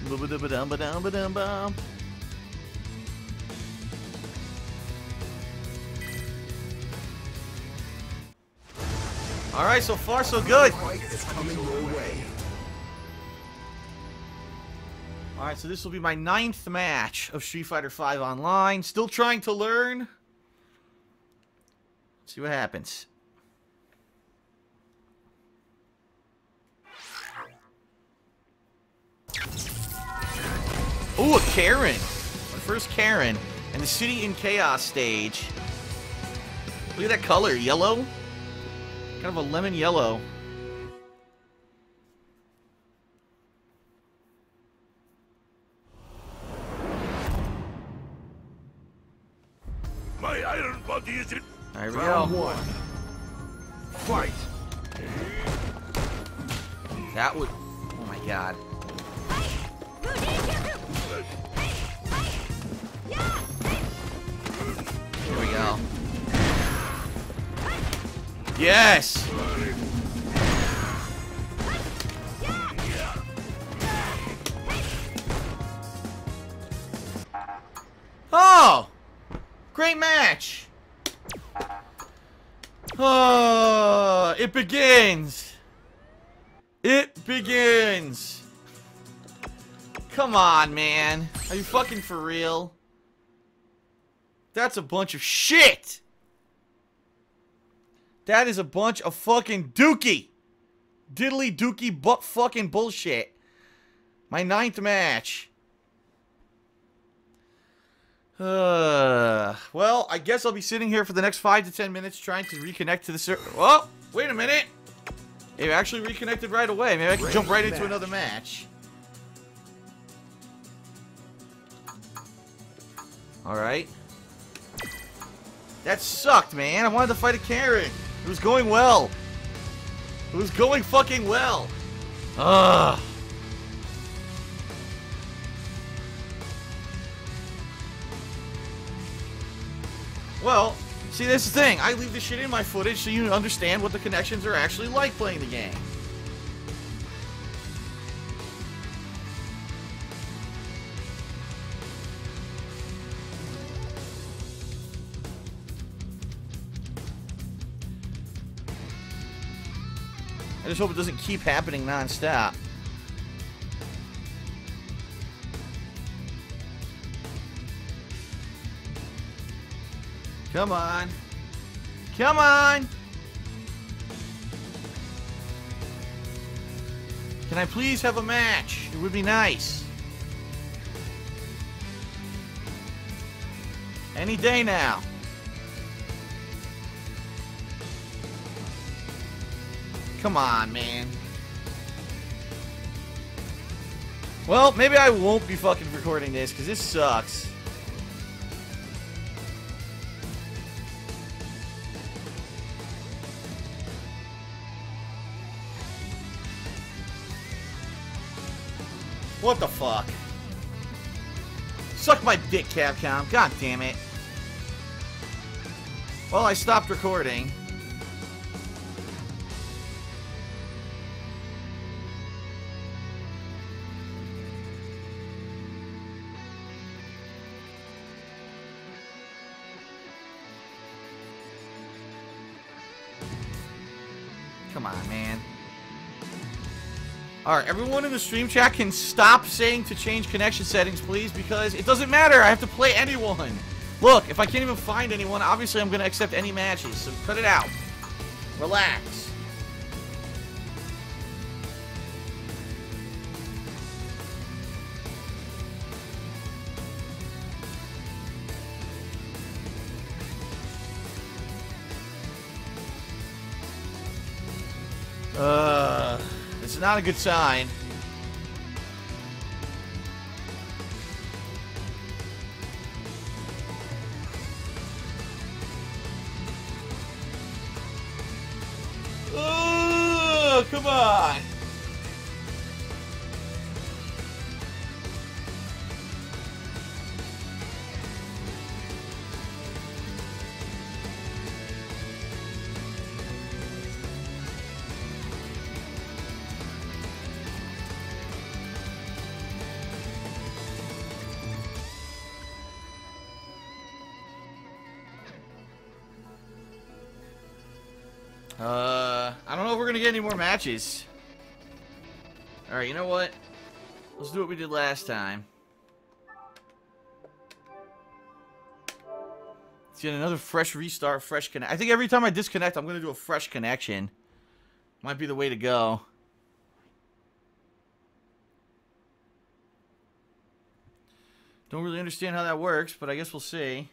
Ba-ba-da-ba-dum-ba-dum-ba-dum-bum. All right, so far so good. Fight is coming your way. All right, so this will be my ninth match of Street Fighter V Online. Still trying to learn. See what happens. Ooh, a Karin. My first Karin. And the City in Chaos stage. Look at that color. Yellow. Kind of a lemon yellow. My iron body is in. There we Round go. one. Fight. That would. Oh my god. Here we go. Yes! Oh! Great match! Oh, it begins! It begins! Come on, man. Are you fucking for real? That's a bunch of shit! That is a bunch of fucking dookie! Diddly dookie butt fucking bullshit. My ninth match. Uh, well, I guess I'll be sitting here for the next five to ten minutes trying to reconnect to the server. Oh, Wait a minute! It actually reconnected right away. Maybe I can jump right into another match. Alright. That sucked, man. I wanted to fight a Karin. It was going well. It was going fucking well. Ugh. Well, see, this is the thing. I leave the shit in my footage so you understand what the connections are actually like playing the game. I just hope it doesn't keep happening non-stop. Come on. Come on! Can I please have a match? It would be nice. Any day now. Come on, man. Well, maybe I won't be fucking recording this, because this sucks. What the fuck? Suck my dick, Capcom. God damn it. Well, I stopped recording. Alright, everyone in the stream chat can stop saying to change connection settings, please, because it doesn't matter. I have to play anyone. Look, if I can't even find anyone, obviously I'm going to accept any matches, so cut it out. Relax. Uh, is not a good sign. Oh, come on. Matches. Alright, you know what? Let's do what we did last time. Let's get another fresh restart, fresh connect. I think every time I disconnect, I'm gonna do a fresh connection. Might be the way to go. Don't really understand how that works, but I guess we'll see.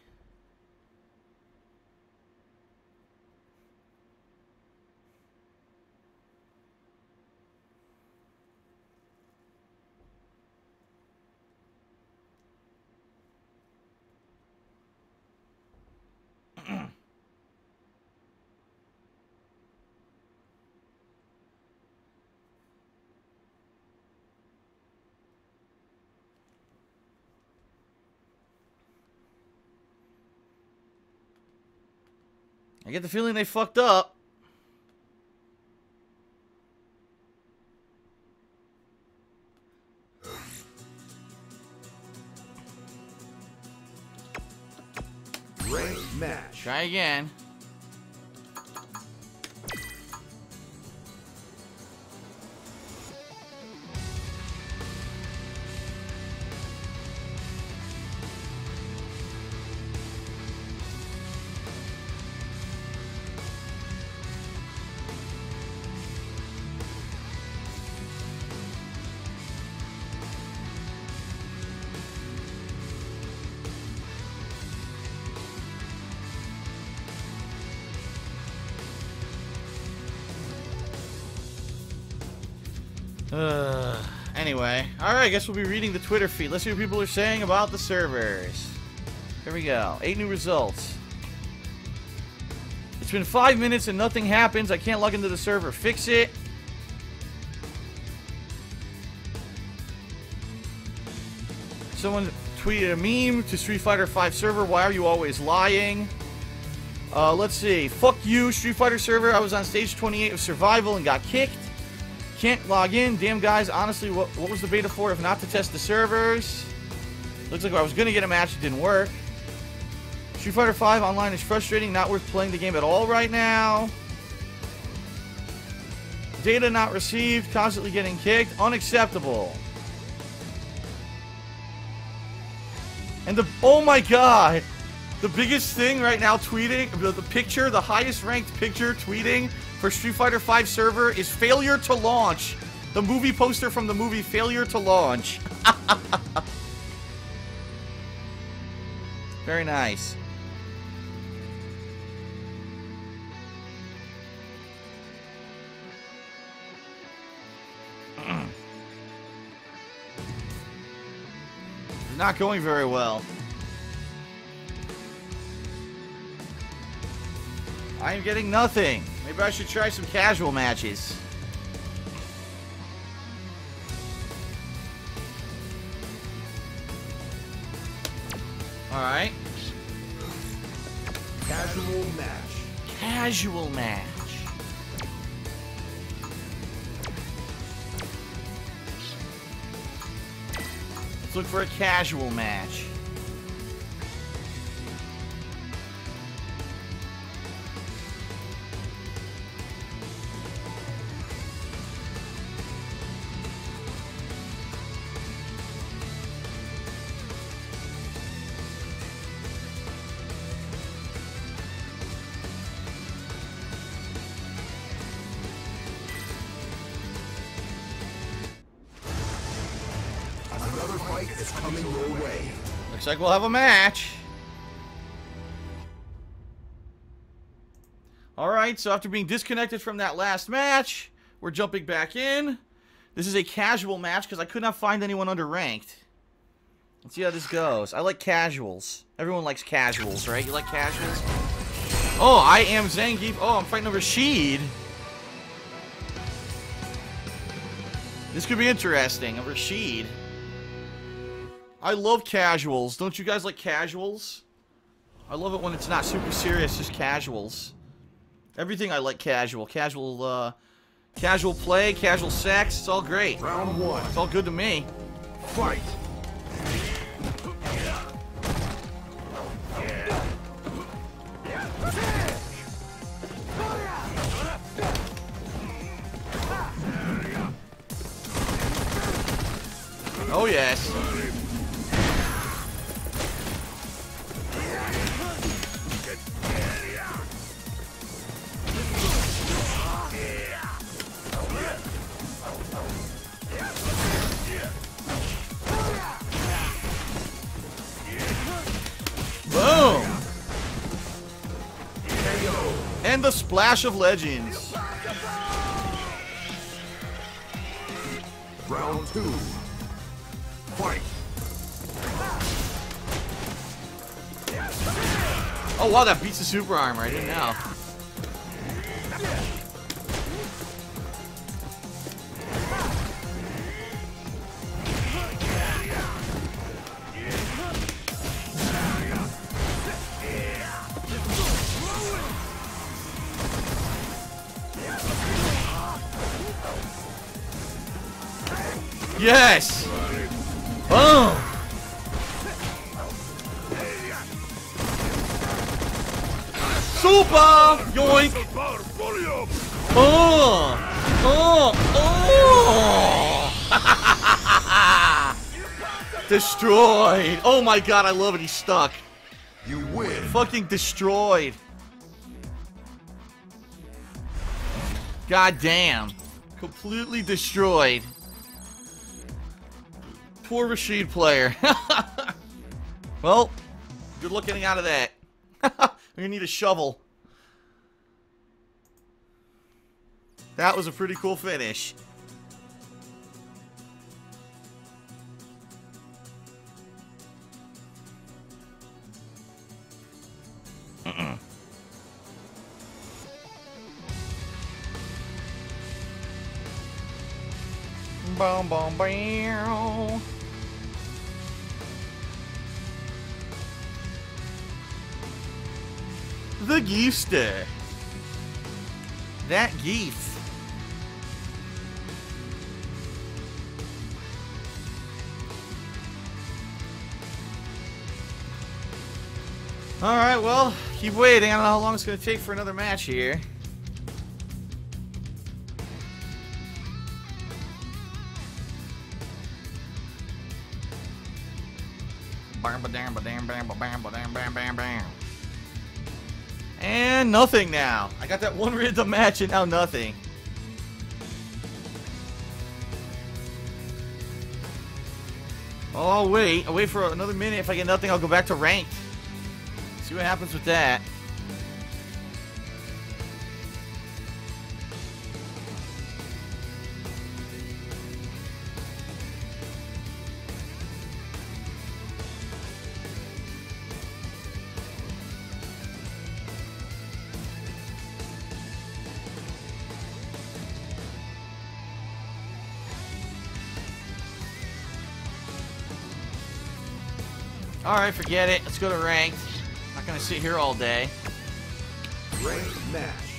I get the feeling they fucked up. Ranked match. Try again. Anyway, alright, I guess we'll be reading the Twitter feed. Let's see what people are saying about the servers. Here we go. Eight new results. It's been five minutes and nothing happens. I can't log into the server. Fix it. Someone tweeted a meme to Street Fighter 5 server. Why are you always lying? Uh, let's see. Fuck you, Street Fighter server. I was on stage 28 of Survival and got kicked. Can't log in. Damn, guys. Honestly, what, what was the beta for if not to test the servers? Looks like I was going to get a match. It didn't work. Street Fighter 5 online is frustrating. Not worth playing the game at all right now. Data not received. Constantly getting kicked. Unacceptable. And the... Oh my god! The biggest thing right now tweeting, the, the picture, the highest ranked picture tweeting for Street Fighter V server is failure to launch. The movie poster from the movie Failure to Launch. Very nice. Not going very well. I am getting nothing. Maybe I should try some casual matches. Alright. Casual match. Casual match. Let's look for a casual match. Like we'll have a match. Alright, so after being disconnected from that last match, we're jumping back in. This is a casual match because I could not find anyone under ranked. Let's see how this goes. I like casuals. Everyone likes casuals, right? You like casuals? Oh, I am Zangief. Oh, I'm fighting a Rashid. This could be interesting. A Rashid. I love casuals. Don't you guys like casuals? I love it when it's not super serious, just casuals. Everything I like casual. Casual, uh, casual play, casual sex, it's all great. Round one. It's all good to me. Fight. Oh, yes. And the splash of legends. Round two. Fight. Oh wow, that beats the super armor. I didn't know. Yes! Boom! Super! Yoink! Oh! Oh! Oh! destroyed! Oh my god, I love it. He's stuck. You win. Fucking destroyed. God damn. Completely destroyed. Poor Rashid player. well, good luck getting out of that. We're gonna need a shovel. That was a pretty cool finish. Boom, boom, boom. The Geefster. That Geef. Alright, well, keep waiting. I don't know how long it's going to take for another match here. Bam, ba-dam, ba-dam, bam, ba-bam, ba-dam, bam, bam, bam. And nothing now. I got that one rhythm match and now nothing. Oh, wait. I'll wait for another minute. If I get nothing, I'll go back to ranked. See what happens with that. Alright, forget it. Let's go to ranked. Not gonna sit here all day. Ranked match.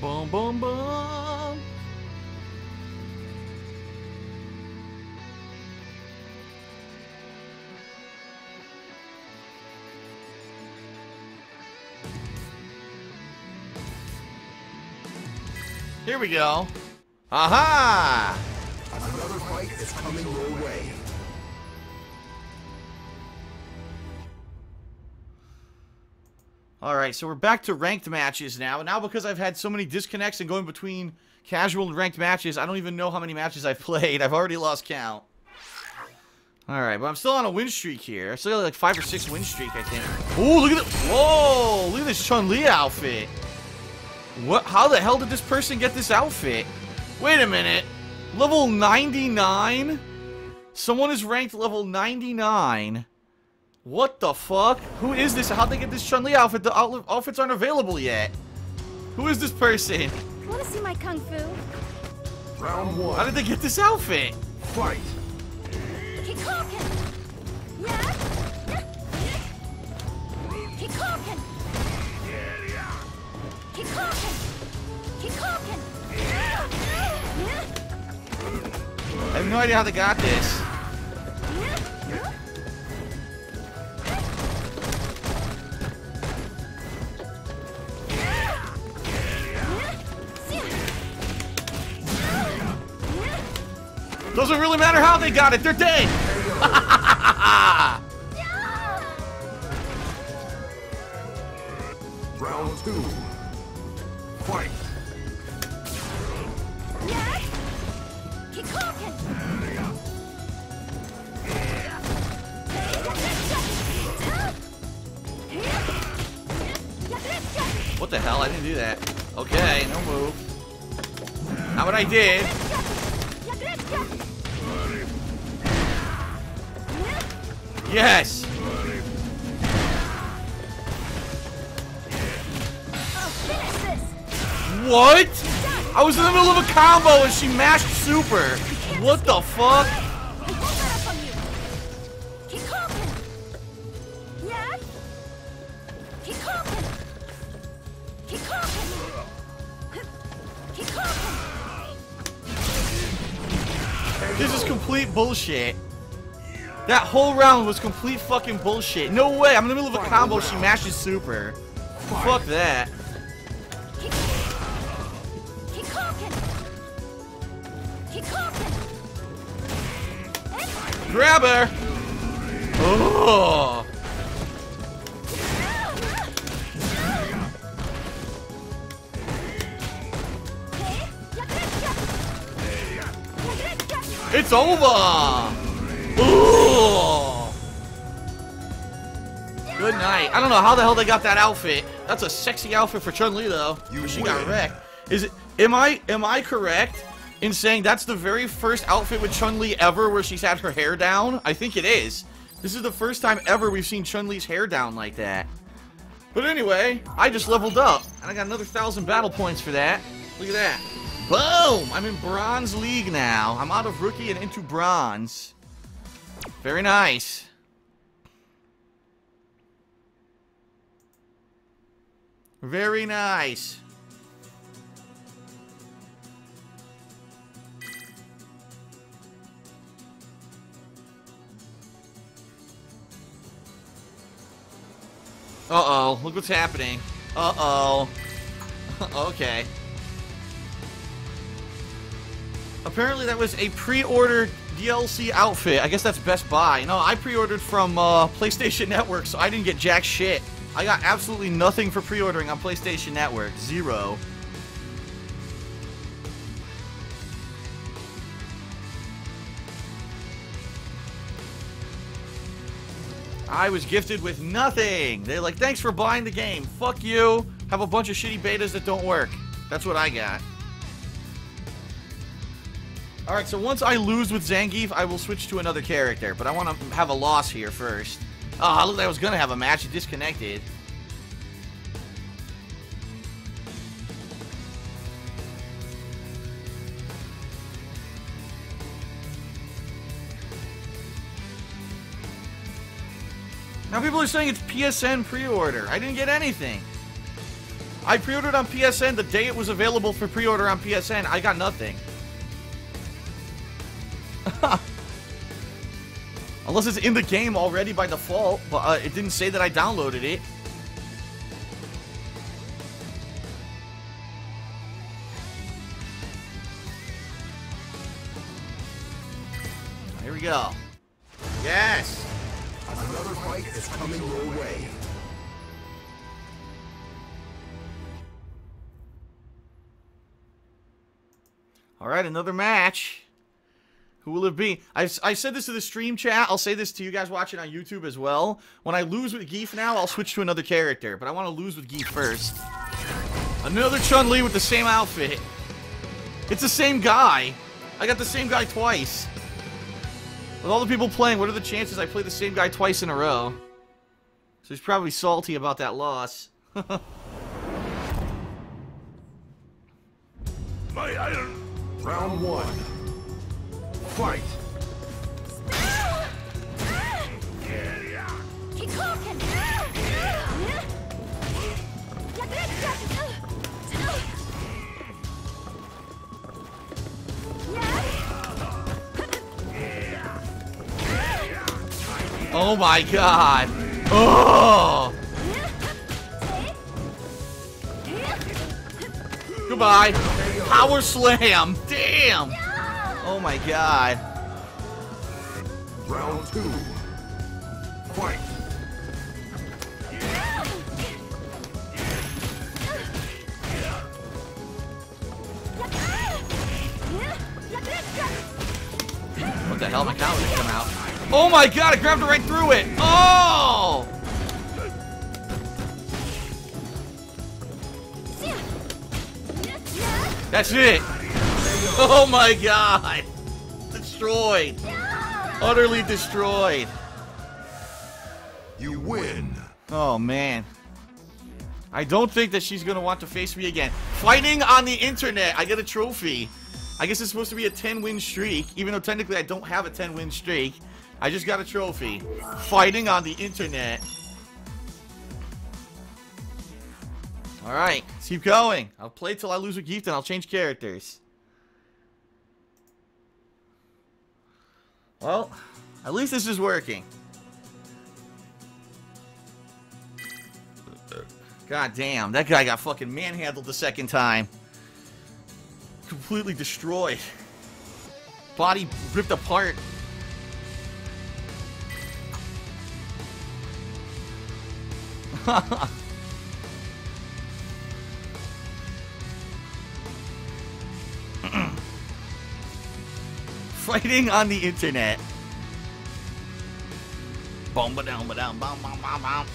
Boom, boom, boom. Here we go. Aha! Alright, so we're back to ranked matches now. Now because I've had so many disconnects and going between casual and ranked matches, I don't even know how many matches I've played. I've already lost count. Alright, but I'm still on a win streak here. I still got like five or six win streak, I think. Ooh, look at this. Whoa, look at this Chun-Li outfit. What? How the hell did this person get this outfit? Wait a minute. Level 99? Someone is ranked level 99. What the fuck? Who is this? How'd they get this Chun-Li outfit? The out outfits aren't available yet. Who is this person? Wanna see my kung fu? Round one. How did they get this outfit? Fight. I have no idea how they got this. Doesn't really matter how they got it. They're dead. Round two. Fight. What the hell? I didn't do that. Okay, no move. Not what I did. Yes. What? I was in the middle of a combo and she mashed super. What the fuck? This is complete bullshit. That whole round was complete fucking bullshit. No way. I'm in the middle of a combo. She mashes super. Fuck that. Grab her. Oh. It's over. Ooh. Good night. I don't know how the hell they got that outfit. That's a sexy outfit for Chun-Li though. You she got win. wrecked. Is it am I am I correct in saying that's the very first outfit with Chun-Li ever where she's had her hair down? I think it is. This is the first time ever we've seen Chun-Li's hair down like that. But anyway, I just leveled up and I got another thousand battle points for that. Look at that. Boom! I'm in Bronze League now. I'm out of Rookie and into Bronze. Very nice. Very nice. Uh-oh, look what's happening. Uh-oh. okay. Apparently that was a pre-ordered DLC outfit. I guess that's Best Buy. No, I pre-ordered from uh, PlayStation Network, so I didn't get jack shit. I got absolutely nothing for pre-ordering on PlayStation Network. Zero. I was gifted with nothing. They're like, thanks for buying the game. Fuck you. Have a bunch of shitty betas that don't work. That's what I got. Alright, so once I lose with Zangief, I will switch to another character. But I want to have a loss here first. Oh, I looked like I was going to have a match. It disconnected. Now people are saying it's PSN pre-order. I didn't get anything. I pre-ordered on PSN the day it was available for pre-order on PSN. I got nothing. Unless it's in the game already by default, but uh, it didn't say that I downloaded it. Here we go. Yes! Another fight is coming your way. All right, another match. Who will it be? I, I said this to the stream chat. I'll say this to you guys watching on YouTube as well. When I lose with Geef now, I'll switch to another character. But I want to lose with Geef first. Another Chun-Li with the same outfit. It's the same guy. I got the same guy twice. With all the people playing, what are the chances I play the same guy twice in a row? So he's probably salty about that loss. My iron. Round one. Fight. Oh my god. Oh. Goodbye. Power slam. Damn. Oh my god. Round two. Fight. What the hell? My counter didn't come out. Oh my god, I grabbed it right through it. Oh! That's it. Oh my god. Destroyed. Utterly destroyed. You win. Oh man. I don't think that she's gonna want to face me again. Fighting on the internet. I get a trophy. I guess it's supposed to be a 10 win streak, even though technically I don't have a 10 win streak. I just got a trophy. Fighting on the internet. Alright, let's keep going. I'll play till I lose with Gief, then I'll change characters. Well, at least this is working. God damn, that guy got fucking manhandled the second time. Completely destroyed. Body ripped apart. Fighting on the internet. Boom, ba down, ba down, bom, bom, bom, bom.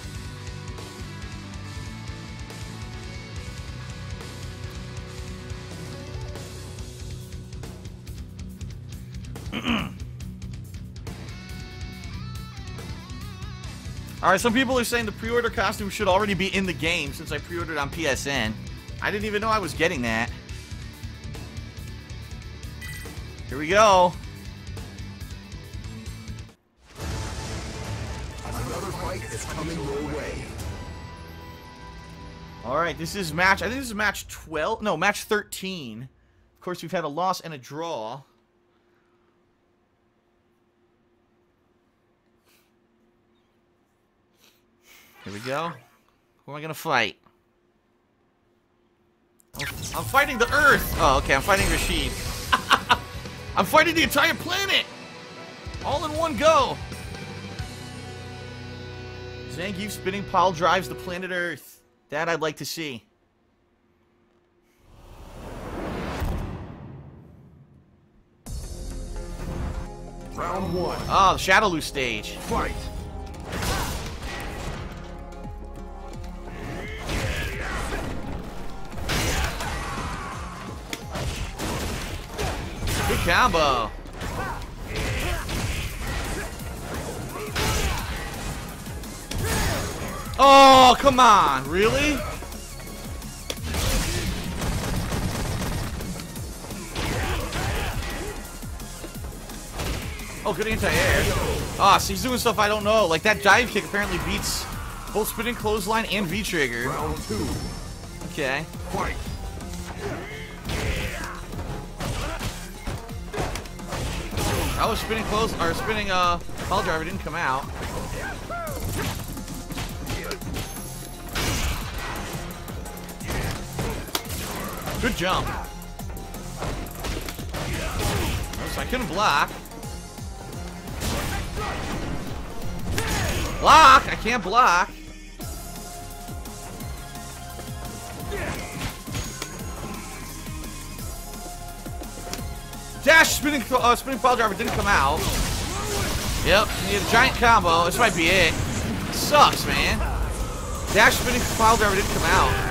Alright, some people are saying the pre-order costume should already be in the game since I pre-ordered on PSN. I didn't even know I was getting that. Here we go. Another fight is coming your way. Alright, this is match, I think this is match 12, no, match 13. Of course, we've had a loss and a draw. Here we go. Who am I gonna fight? I'm I'm fighting the Earth! Oh, okay, I'm fighting Rashid. I'm fighting the entire planet! All in one go! Zangief spinning pile drives the planet Earth. That I'd like to see. Round one. Oh, the Shadaloo stage. Fight. Combo. Oh, come on. Really? Oh, good anti-air. Ah, so he's doing stuff I don't know. Like that dive kick apparently beats both spinning clothesline and V-trigger. Round two. Okay. Fight. I was spinning close or spinning uh pile driver didn't come out. Good jump. So I couldn't block. Block! I can't block. Dash spinning uh, spinning pile driver didn't come out. Yep, need a giant combo. This might be it. Sucks, man. Dash spinning pile driver didn't come out.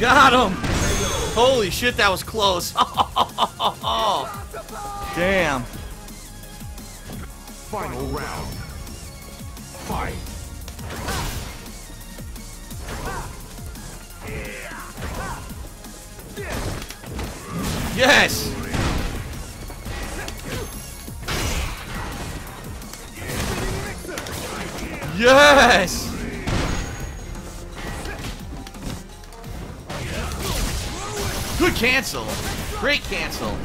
Got him! Holy shit, that was close. Damn. Final round. Fight. Yes! Yes! Good cancel. Great cancel.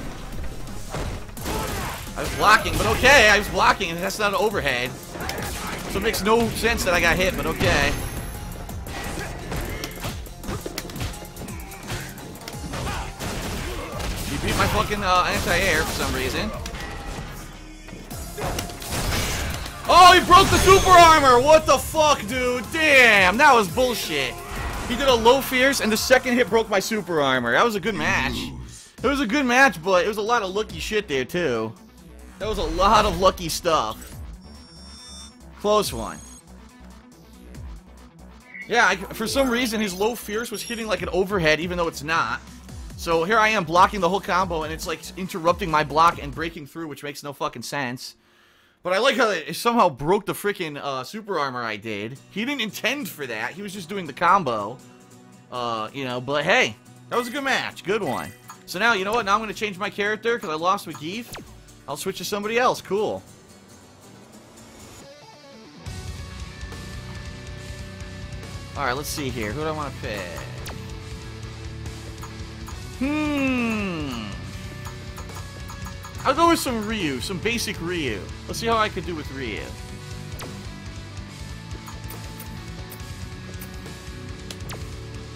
I was blocking, but okay. I was blocking, and that's not an overhead. So it makes no sense that I got hit, but okay. He beat my fucking uh, anti-air for some reason. Oh, he broke the super armor! What the fuck, dude? Damn, that was bullshit. He did a low fierce, and the second hit broke my super armor. That was a good match. It was a good match, but it was a lot of lucky shit there, too. That was a lot of lucky stuff. Close one. Yeah, I, for some reason, his low fierce was hitting like an overhead, even though it's not. So here I am blocking the whole combo, and it's like interrupting my block and breaking through, which makes no fucking sense. But I like how it somehow broke the freaking uh, super armor I did. He didn't intend for that. He was just doing the combo. Uh, you know, but hey, that was a good match. Good one. So now, you know what? Now I'm going to change my character because I lost with McGeef. I'll switch to somebody else. Cool. Alright, let's see here. Who do I want to pick? Hmm. I'll go with some Ryu, some basic Ryu. Let's see how I could do with Ryu.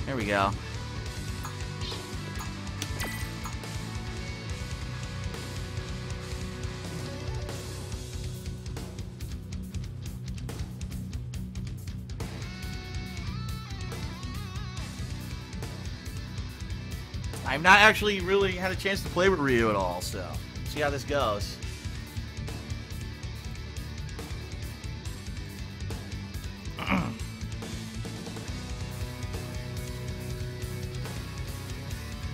There we go. I've not actually really had a chance to play with Ryu at all, so see how this goes.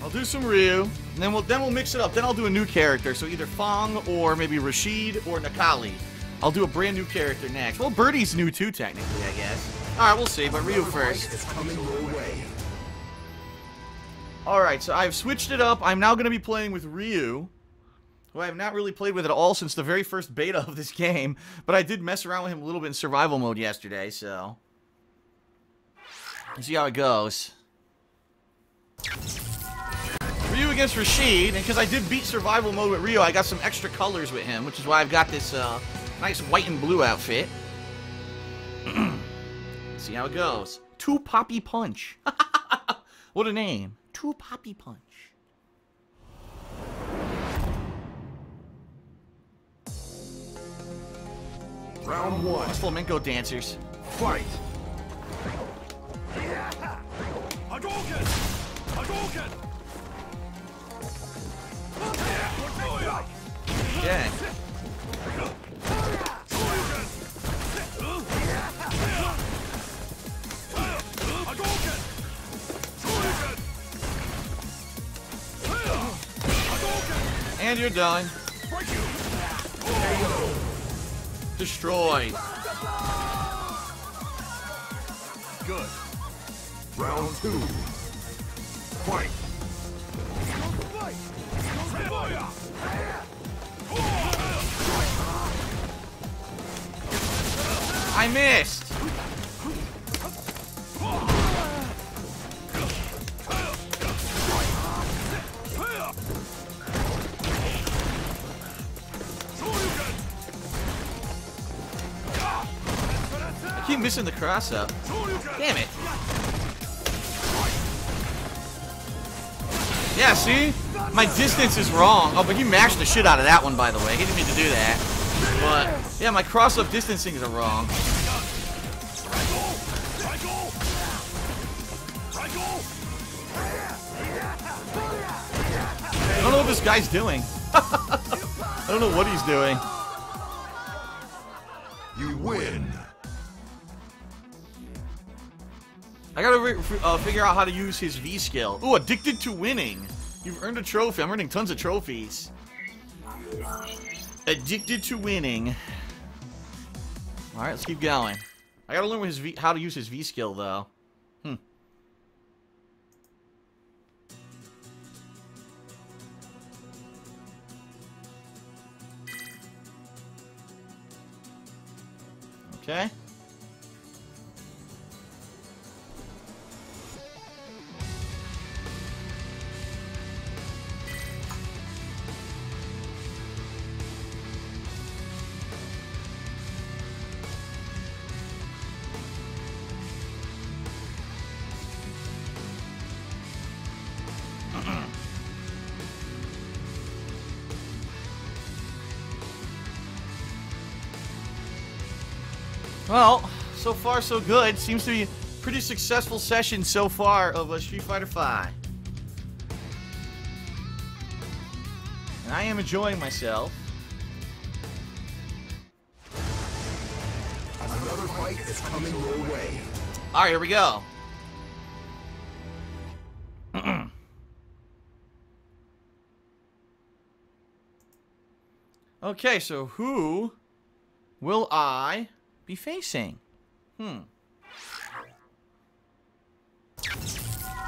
I'll do some Ryu, and then we'll then we'll mix it up. Then I'll do a new character, so either Fang or maybe Rashid or Necalli. I'll do a brand new character next. Well, Birdie's new too, technically, I guess. All right, we'll see. But Ryu first. Way. Alright, so I've switched it up. I'm now going to be playing with Ryu, who I have not really played with at all since the very first beta of this game, but I did mess around with him a little bit in survival mode yesterday, so... Let's see how it goes. against Rashid, and because I did beat survival mode with Ryu, I got some extra colors with him, which is why I've got this uh, nice white and blue outfit. See how it goes. Two Poppy Punch. what a name. Two Poppy Punch. Round one. Flamenco dancers. Fight. Hadouken! Hadouken! Yeah. Hadouken! Shoryuken! And you're done. Break you! Destroyed. Good. Round two. Fight. I missed. Keep missing the cross up. Damn it. Yeah, see? My distance is wrong. Oh, but he mashed the shit out of that one, by the way. He didn't mean to do that. But, yeah, my cross-up distancing is wrong. I don't know what this guy's doing. I don't know what he's doing. You win. I gotta uh, figure out how to use his V skill. Ooh, addicted to winning. You've earned a trophy. I'm earning tons of trophies. Addicted to winning. All right, let's keep going. I gotta learn his v- how to use his V skill though. Hmm. Okay. Well, so far so good. Seems to be a pretty successful session so far of uh, Street Fighter V. And I am enjoying myself. Another fight is coming your way. All right, here we go. okay, so who will I be facing? Hmm.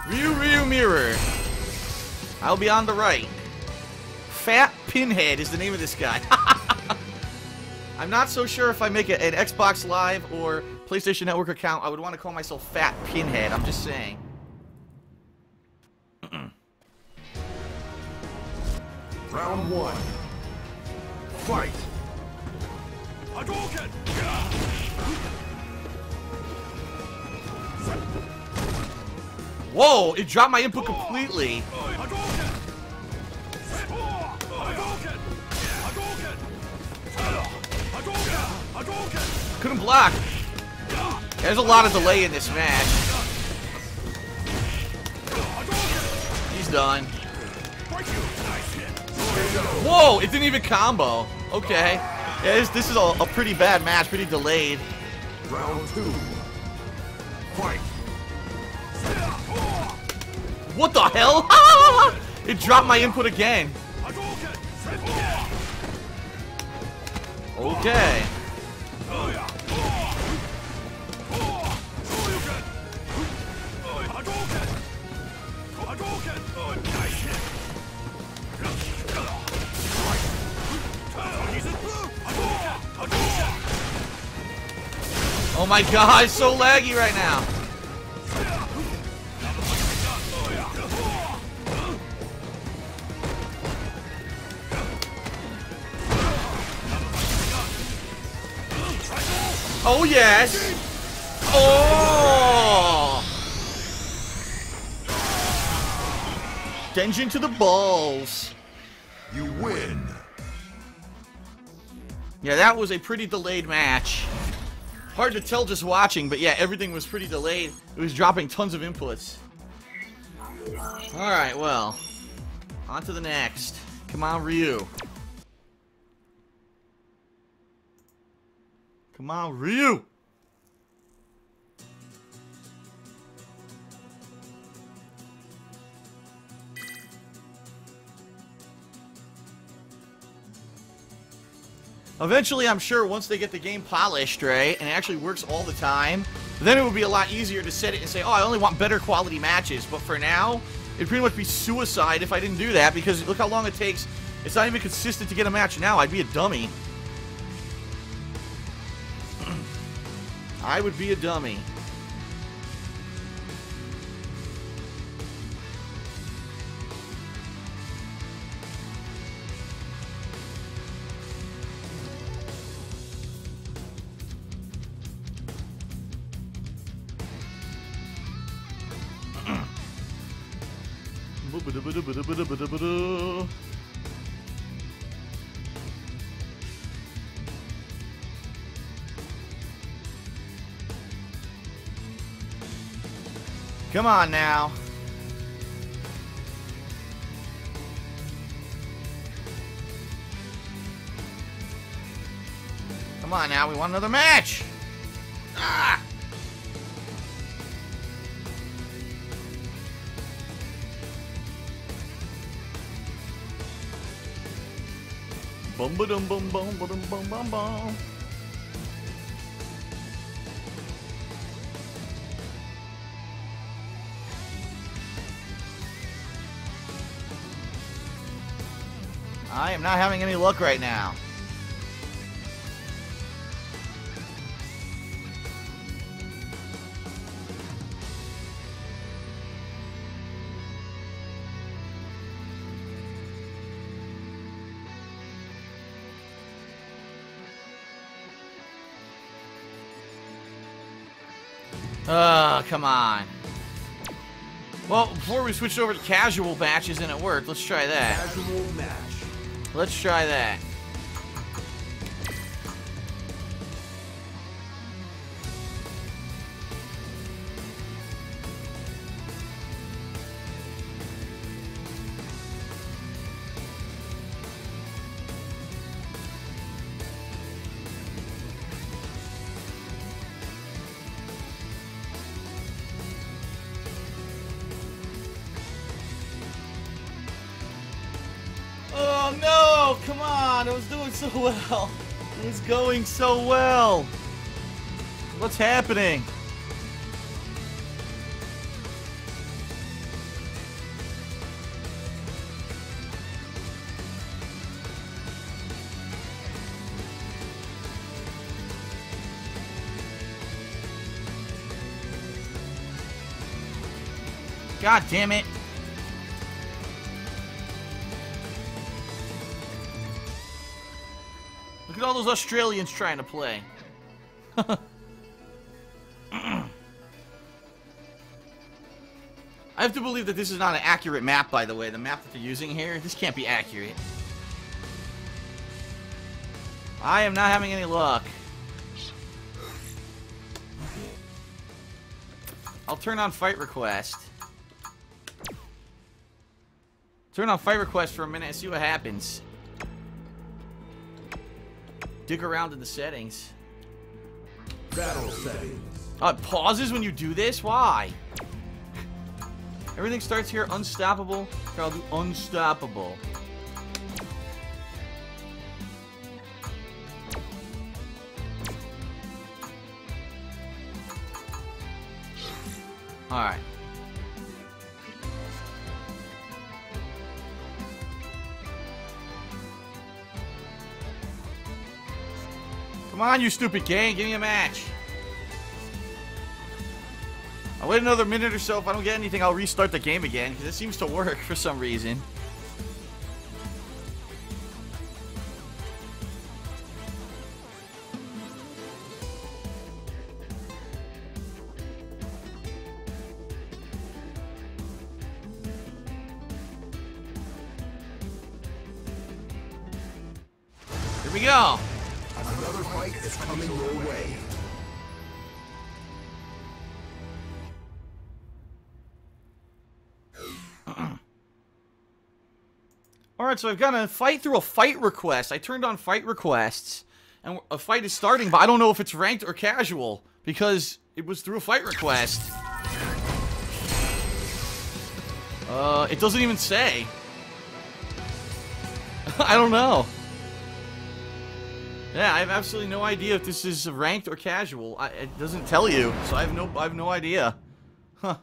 Ryu Ryu Mirror. I'll be on the right. Fat Pinhead is the name of this guy. I'm not so sure if I make a, an Xbox Live or PlayStation Network account, I would want to call myself Fat Pinhead. I'm just saying. Round one. Fight. Whoa! It dropped my input completely. Couldn't block. There's a lot of delay in this match. He's done. Whoa! It didn't even combo. Okay. Yeah, this, this is a, a pretty bad match, pretty delayed. Round two. Fight. What the hell? it dropped my input again. Okay. Oh my god, so laggy right now. Oh yes. Oh. Genjin to the balls. You win. Yeah, that was a pretty delayed match. Hard to tell just watching, but yeah, everything was pretty delayed. It was dropping tons of inputs. Alright, well. On to the next. Come on, Ryu. Come on, Ryu! Eventually, I'm sure once they get the game polished, right, and it actually works all the time, then it would be a lot easier to set it and say, oh, I only want better quality matches. But for now, it'd pretty much be suicide if I didn't do that because look how long it takes. It's not even consistent to get a match now. I'd be a dummy. I would be a dummy. Come on now. Come on now, we want another match. Ah! Bum ba dum bum bum ba dum bum bum bum. I am not having any luck right now. Ah, come on. Well, before we switched over to casual matches and it worked, let's try that. Casual match. Let's try that. so well. It was going so well. What's happening? God damn it. All those Australians trying to play. I have to believe that this is not an accurate map, by the way. The map that they're using here, this can't be accurate. I am not having any luck. I'll turn on fight request. Turn on fight request for a minute and see what happens. Dig around in the settings. Battle settings. Oh, it pauses when you do this? Why? Everything starts here unstoppable. Here, I'll do unstoppable. Alright. Come on, you stupid game. Give me a match. I'll wait another minute or so. If I don't get anything, I'll restart the game again, because it seems to work for some reason. So I've got to fight through a fight request. I turned on fight requests, and a fight is starting, but I don't know if it's ranked or casual, because it was through a fight request. Uh, it doesn't even say. I don't know. Yeah, I have absolutely no idea if this is ranked or casual. I, it doesn't tell you, so I have no I have no idea. Huh.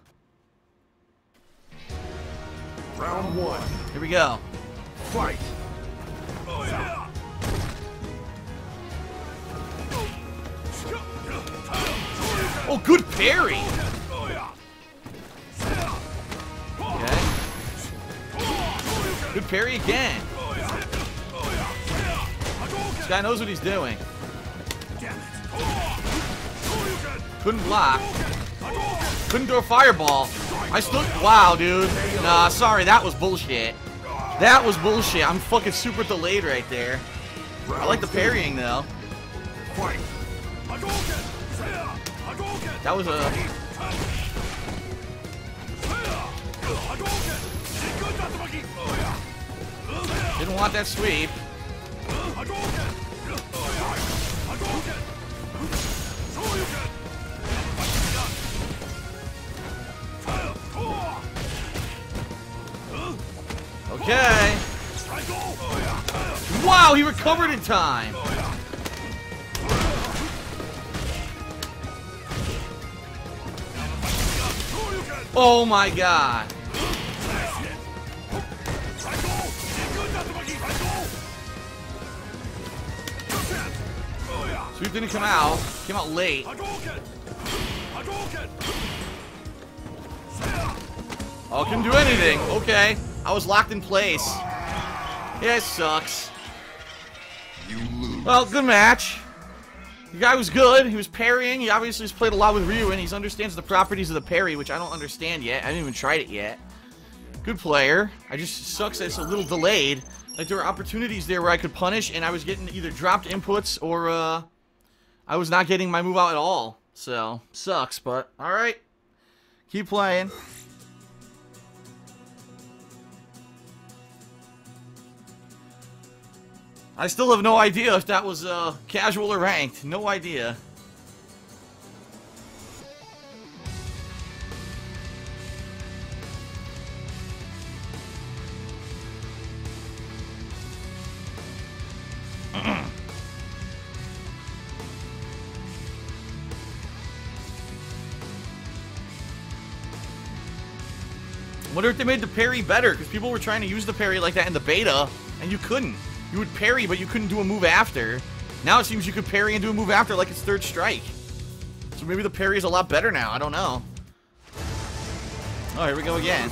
Round one. Here we go. Fight. Oh, good parry. Okay. Good parry again. This guy knows what he's doing. Couldn't block. Couldn't throw a fireball. I still. Wow, dude. Nah, sorry, that was bullshit. That was bullshit. I'm fucking super delayed right there. I like the parrying though. That was a. Didn't want that sweep. Okay. Wow, he recovered in time. Oh my god. Sweep didn't come out. Came out late. Oh, couldn't do anything. Okay. I was locked in place. Yeah, it sucks. Well, good match. The guy was good. He was parrying. He obviously has played a lot with Ryu, and he understands the properties of the parry, which I don't understand yet. I haven't even tried it yet. Good player. I just sucks that it's a little delayed. Like, there were opportunities there where I could punish, and I was getting either dropped inputs or, uh, I was not getting my move out at all. So, sucks, but alright. Keep playing. I still have no idea if that was uh, casual or ranked. No idea. wonder if they made the parry better, because people were trying to use the parry like that in the beta, and you couldn't. You would parry, but you couldn't do a move after. Now it seems you could parry and do a move after like it's third strike. So maybe the parry is a lot better now. I don't know. Oh, here we go again.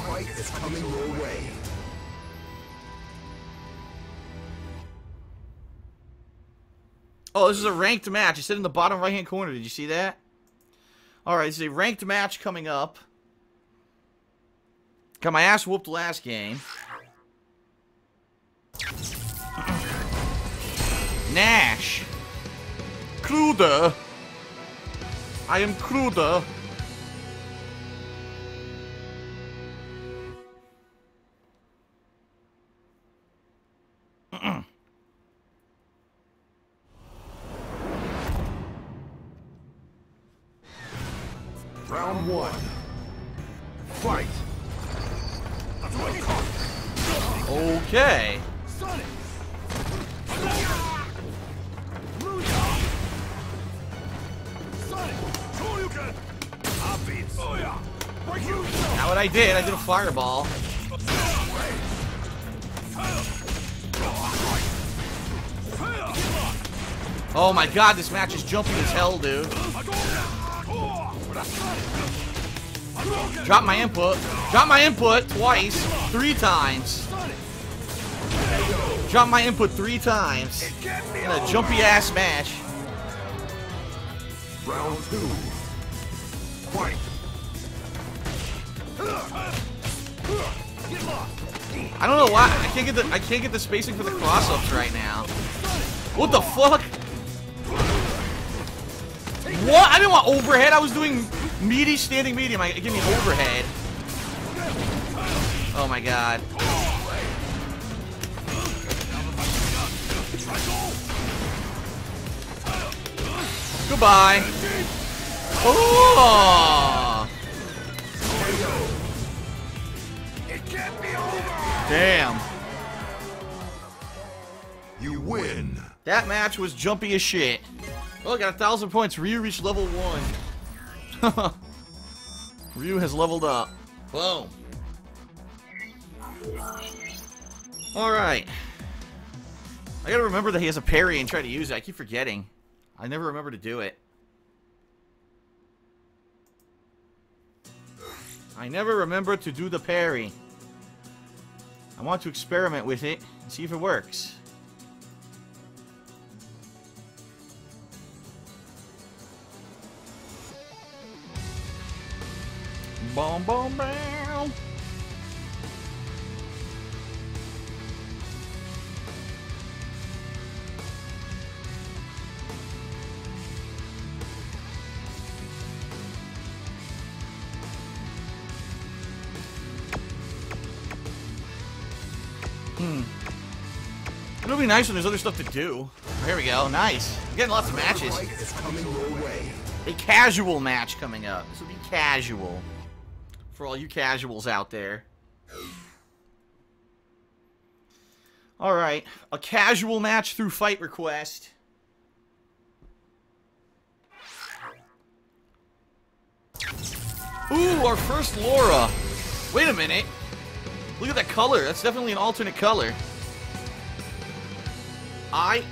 Oh, this is a ranked match. It said in the bottom right-hand corner. Did you see that? Alright, it's a ranked match coming up. Got my ass whooped last game. Nash. Kruder. I am Kruder. Round one. Fight. Okay. Not what I did. I did a fireball. Oh my god, this match is jumpy as hell, dude. Drop my input. Drop my input twice. Three times. Drop my input three times. In a jumpy ass match. Round two. Fight. I don't know why I can't get the I can't get the spacing for the cross ups right now. What the fuck? What? I didn't want overhead. I was doing meaty standing medium. I give me overhead. Oh my god. Goodbye. Oh! It can't be over! Damn. You win. That match was jumpy as shit. Oh, got a thousand points. Ryu reached level one. Ryu has leveled up. Boom. Alright. I gotta remember that he has a parry and try to use it. I keep forgetting. I never remember to do it. I never remember to do the parry. I want to experiment with it and see if it works. Boom, boom, bam. Hmm. It'll be nice when there's other stuff to do. Here we go. Nice. We're getting lots of matches. A casual match coming up. This will be casual. For all you casuals out there. Alright. A casual match through fight request. Ooh, our first Laura. Wait a minute. Look at that color. That's definitely an alternate color. I...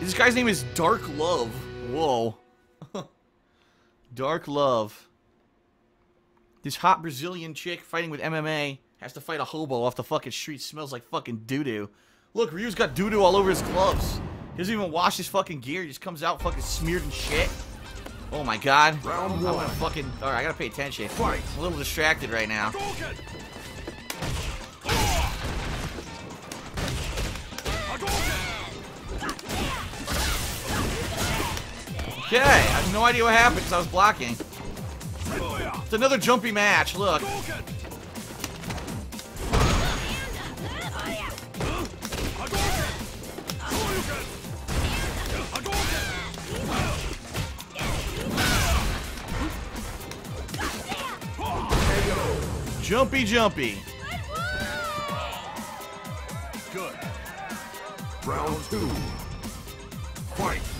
This guy's name is Dark Love. Whoa. Dark Love. This hot Brazilian chick fighting with MMA has to fight a hobo off the fucking street. Smells like fucking doo-doo. Look, Ryu's got doo-doo all over his gloves. He doesn't even wash his fucking gear. He just comes out fucking smeared in shit. Oh my god. Round I'm one. gonna fucking... Alright, I gotta pay attention. Fight. I'm a little distracted right now. Okay, I have no idea what happened because I was blocking. It's another jumpy match, look. Jumpy, jumpy. Good. Round two. Fight.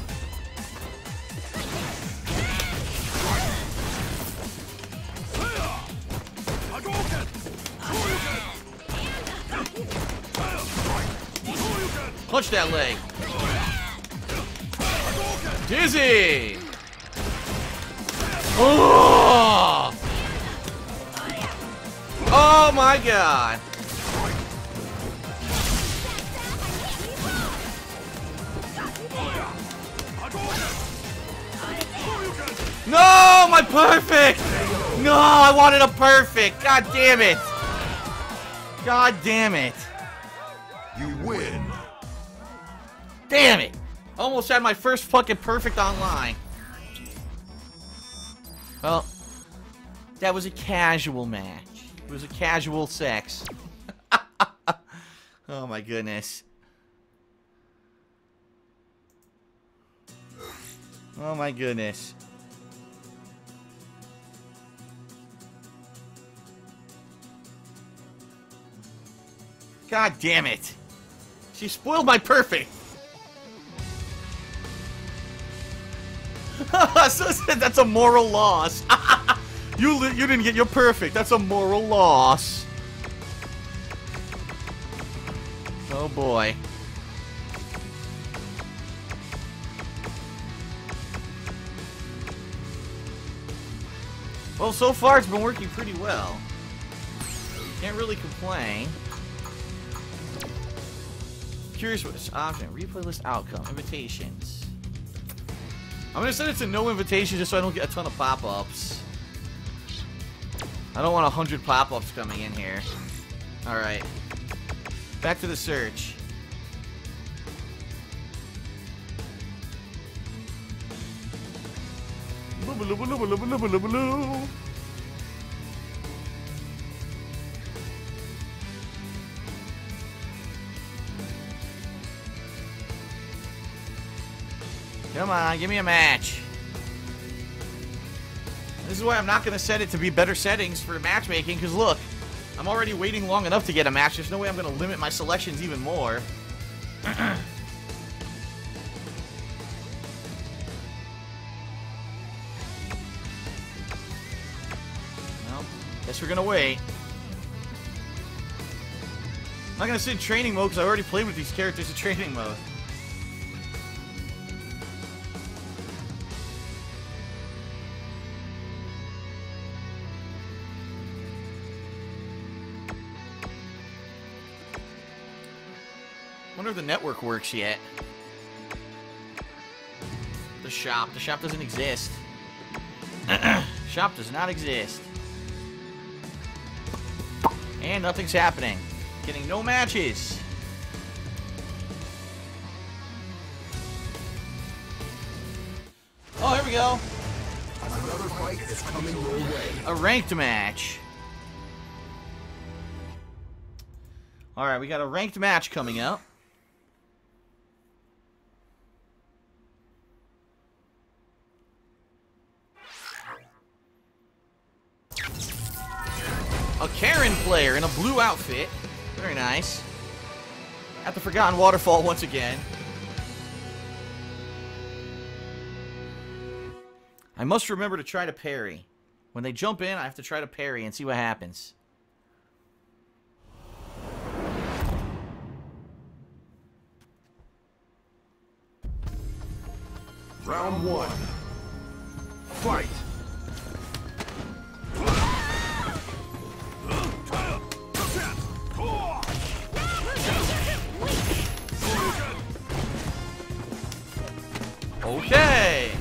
Punch that leg. Dizzy! Oh! Oh my god! No, my perfect! No, I wanted a perfect. God damn it! God damn it! You win. Damn it! Almost had my first fucking perfect online. Well, that was a casual match. It was a casual sex. oh my goodness. Oh my goodness. God damn it. She spoiled my perfect. that's a moral loss. you you didn't get your perfect. That's a moral loss. Oh boy. Well, so far it's been working pretty well. Can't really complain. Curious what ah, this option. Replay list outcome. Invitations. I'm gonna send it to no invitation just so I don't get a ton of pop-ups. I don't want a 100 pop-ups coming in here. Alright. Back to the search. Boo -boo -loo -boo -loo -loo Come on, give me a match. This is why I'm not going to set it to be better settings for matchmaking, because look, I'm already waiting long enough to get a match. There's no way I'm going to limit my selections even more. well, guess we're going to wait. I'm not going to sit in training mode because I already played with these characters in training mode. The network works yet. The shop. The shop doesn't exist. shop does not exist. And nothing's happening. Getting no matches. Oh, here we go. Another fight is coming your way. A ranked match. Alright, we got a ranked match coming up. Outfit. Very nice. At the Forgotten Waterfall once again. I must remember to try to parry. When they jump in, I have to try to parry and see what happens. Round one. Fight. Okay.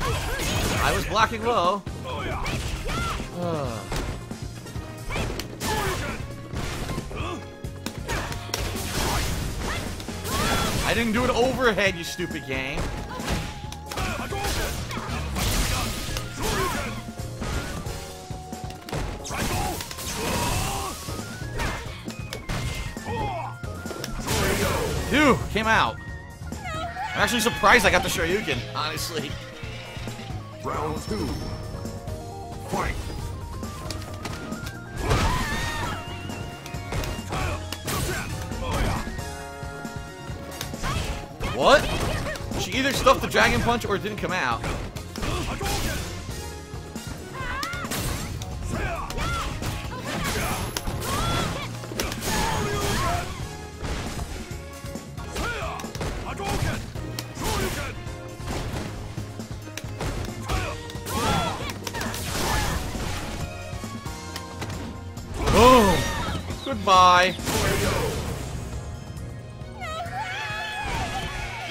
I was blocking low. I didn't do an overhead, you stupid game. Dude, came out. I'm actually surprised I got the Shoryuken, honestly. Round two. Fight. What? She either stuffed the Dragon Punch or it didn't come out. Goodbye.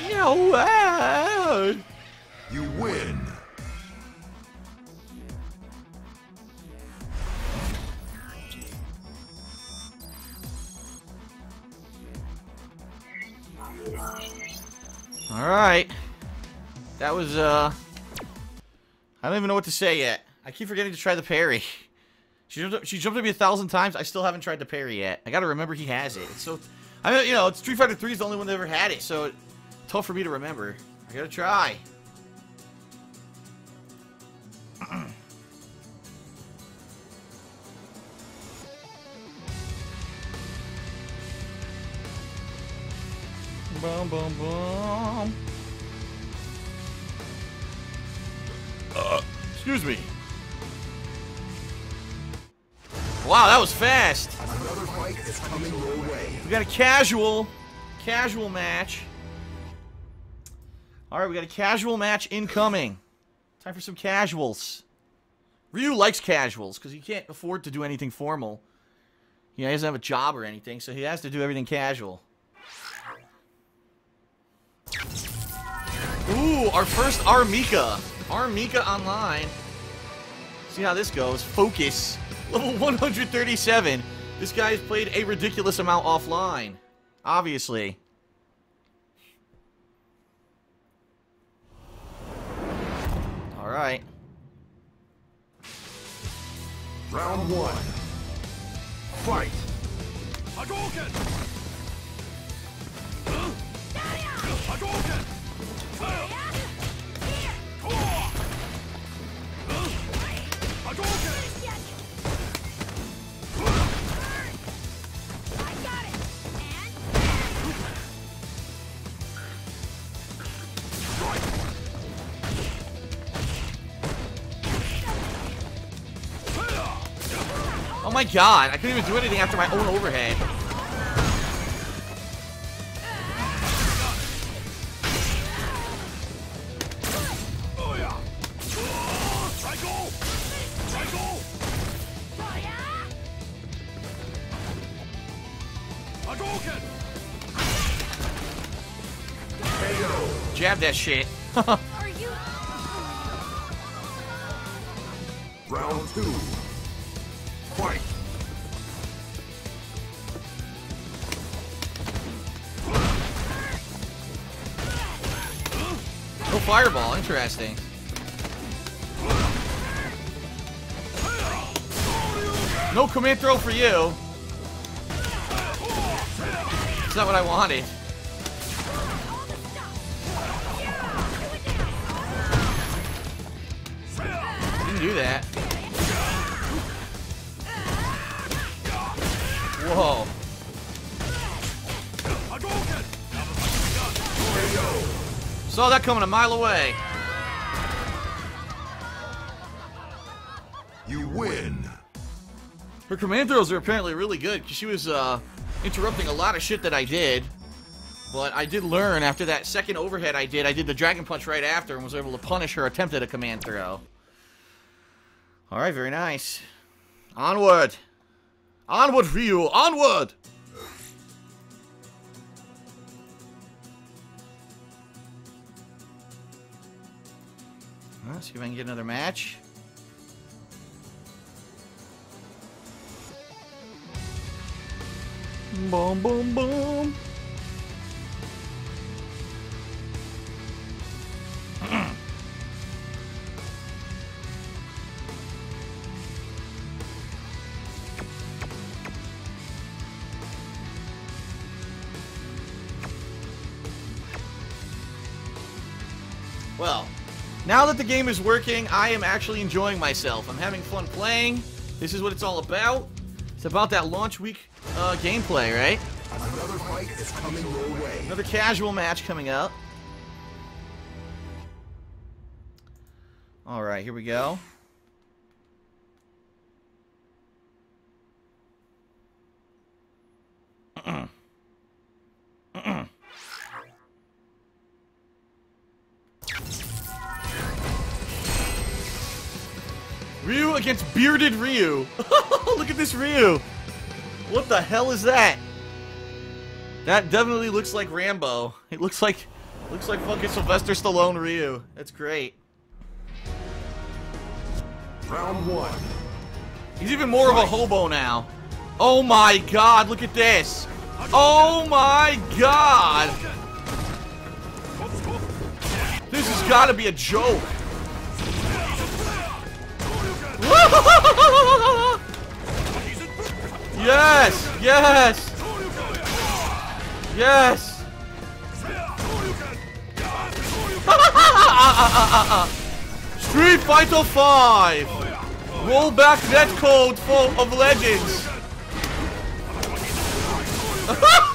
No way. You win. All right. That was uh I don't even know what to say yet. I keep forgetting to try the parry. She jumped, up, she jumped at me a thousand times. I still haven't tried the parry yet. I gotta remember he has it. It's so, I mean, you know, it's Street Fighter 3 is the only one that ever had it, so it's tough for me to remember. I gotta try. Bum bum bum. Uh, excuse me. Wow, that was fast. Another fight is coming your way. We got a casual, casual match. All right, we got a casual match incoming. Time for some casuals. Ryu likes casuals because he can't afford to do anything formal. You know, he doesn't have a job or anything, so he has to do everything casual. Ooh, our first R. Mika. Armika online. See how this goes. Focus. Level 137. This guy has played a ridiculous amount offline. Obviously. Alright. Round one. Fight. Hadouken! Hadouken! Hadouken! My god, I couldn't even do anything after my own overhead. Oh yeah! Triangle! Triangle! Hadouken! Jab that shit. are you? Round two. Fireball, interesting. No command throw for you. It's not what I wanted. Didn't do that. Saw that coming a mile away. You win. Her command throws are apparently really good because she was uh, interrupting a lot of shit that I did. But I did learn after that second overhead I did, I did the Dragon Punch right after and was able to punish her attempt at a command throw. Alright, very nice. Onward! Onward, Ryu! Onward! Let's see if I can get another match. Boom, boom, boom. Now that the game is working, I am actually enjoying myself. I'm having fun playing. This is what it's all about. It's about that launch week uh, gameplay, right? Another fight is coming your way. Another casual match coming up. All right, here we go. against bearded Ryu. Look at this Ryu. What the hell is that? That definitely looks like Rambo. It looks like looks like fucking Sylvester Stallone Ryu. That's great. Round one. He's even more of a hobo now. Oh my god, look at this. Oh my god. This has got to be a joke. yes, yes, yes. Street Fighter 5. Rollback netcode full of legends.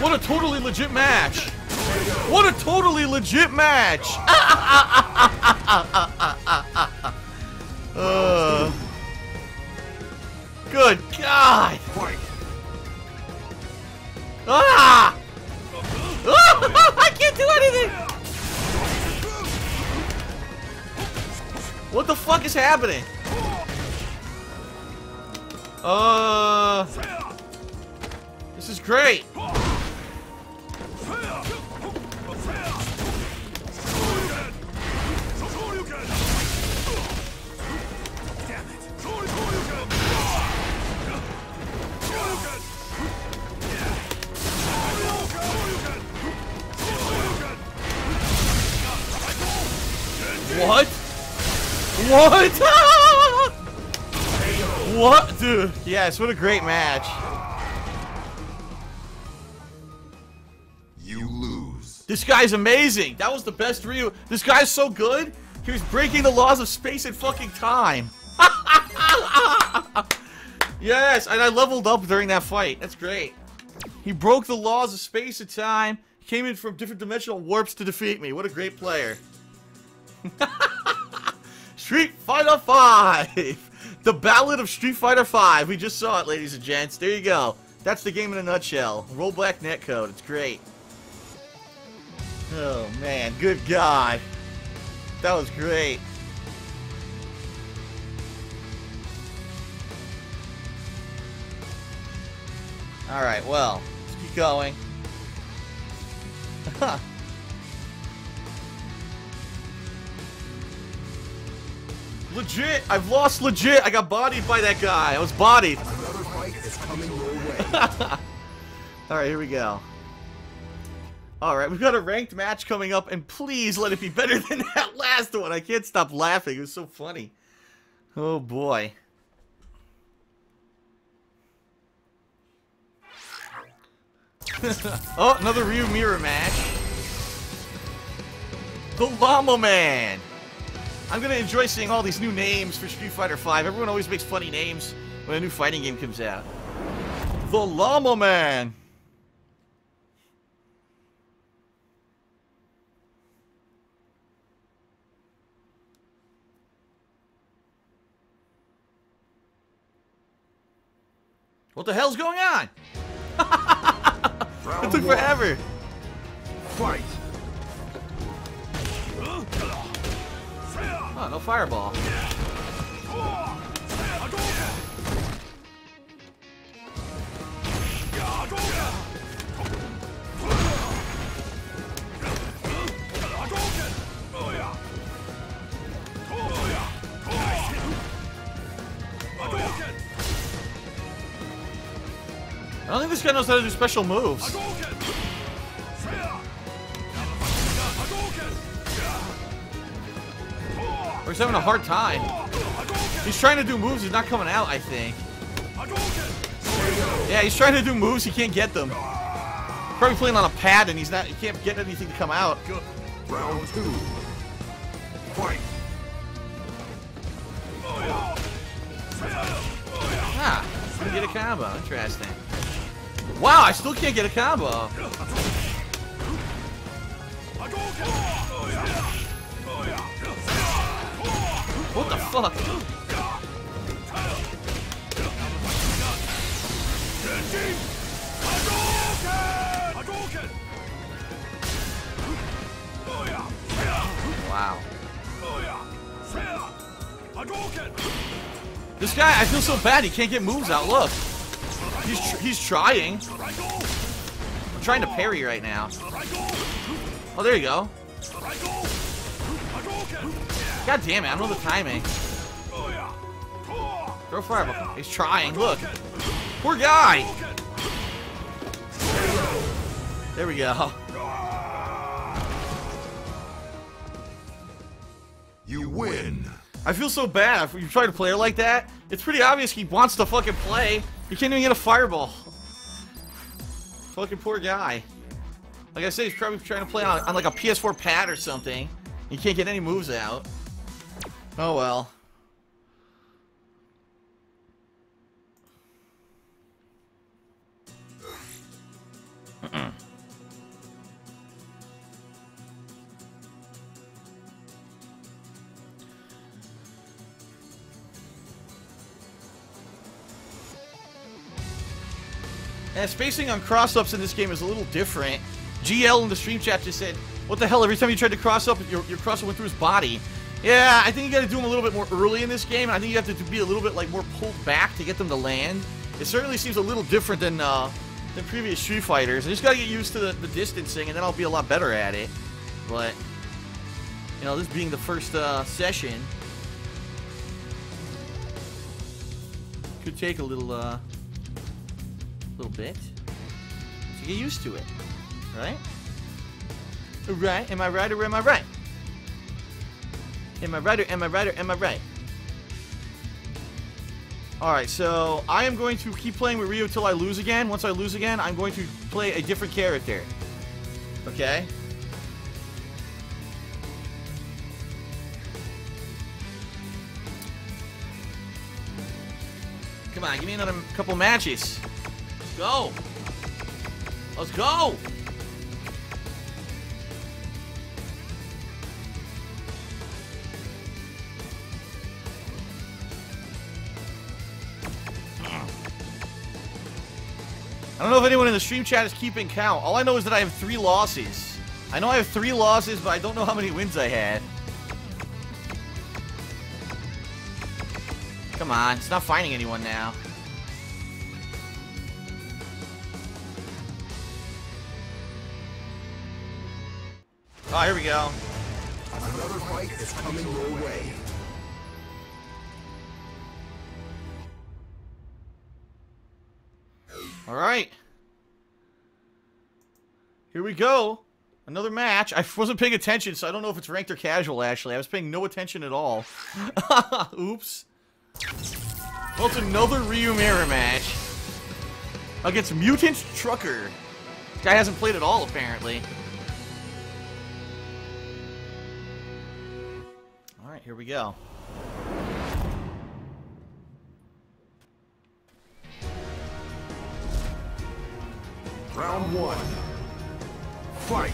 What a totally legit match. What a totally legit match. Uh, good God. Ah! I can't do anything. What the fuck is happening? Uh, this is great. What? What? what? Dude, yes, what a great match. This guy's amazing. That was the best Ryu. This guy's so good. He was breaking the laws of space and fucking time. yes, and I leveled up during that fight. That's great. He broke the laws of space and time. Came in from different dimensional warps to defeat me. What a great player. Street Fighter 5! The Ballad of Street Fighter 5. We just saw it, ladies and gents. There you go. That's the game in a nutshell. Roll Rollback netcode. It's great. Oh, man. Good God. That was great. Alright, well, let's keep going. legit! I've lost legit! I got bodied by that guy. I was bodied. Alright, here we go. Alright, we've got a ranked match coming up, and please let it be better than that last one. I can't stop laughing. It was so funny. Oh boy. oh, another Ryu Mirror match. The Llama Man. I'm gonna enjoy seeing all these new names for Street Fighter V. Everyone always makes funny names when a new fighting game comes out. The Llama Man. What the hell's going on? It took forever. Fight. Oh, no fireball. I don't think this guy knows how to do special moves. Or he's having a hard time. He's trying to do moves, he's not coming out, I think. Yeah, he's trying to do moves, he can't get them. Probably playing on a pad and he's not he can't get anything to come out. Round two. Fight. Ah, get a combo. Interesting. Wow, I still can't get a combo. What the fuck? Wow. This guy, I feel so bad. He can't get moves out. Look. He's, tr he's trying. I'm trying to parry right now. Oh, there you go. God damn it, I don't know the timing. Throw fireball. He's trying. Look. Poor guy. There we go. You win. I feel so bad. If you try to play her like that, it's pretty obvious he wants to fucking play. You can't even get a fireball. Fucking poor guy. Like I said, he's probably trying to play on, on like a PS4 pad or something. He can't get any moves out. Oh well. And spacing on cross-ups in this game is a little different. GL in the stream chat just said, what the hell, every time you tried to cross up, your, your cross-up went through his body. Yeah, I think you gotta do them a little bit more early in this game, I think you have to be a little bit, like, more pulled back to get them to land. It certainly seems a little different than, uh, than previous Street Fighters. I just gotta get used to the, the distancing, and then I'll be a lot better at it. But, you know, this being the first, uh, session, could take a little, uh, little bit to get used to it, right? Right? Am I right or am I right? Am I right or am I right or am I right? Alright, so I am going to keep playing with Ryu till I lose again. Once I lose again, I'm going to play a different character. Okay? Come on, give me another couple matches. Go. Let's go. I don't know if anyone in the stream chat is keeping count. All I know is that I have three losses. I know I have three losses, but I don't know how many wins I had. Come on, it's not finding anyone now. Oh, here we go. Another fight is coming your way. All right. Here we go. Another match. I wasn't paying attention, so I don't know if it's ranked or casual, actually. I was paying no attention at all. Oops. Well, it's another Ryu mirror match. Against Mutant Trucker. This Guy hasn't played at all, apparently. Here we go. Round one. Fight.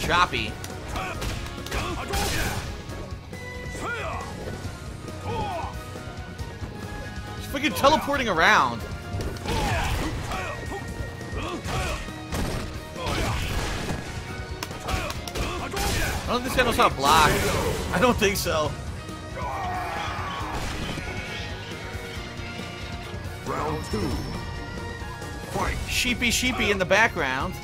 Choppy. Freaking teleporting around. I don't think this guy knows how to block. I don't think so. Round two. Fight. Sheepy sheepy in the background.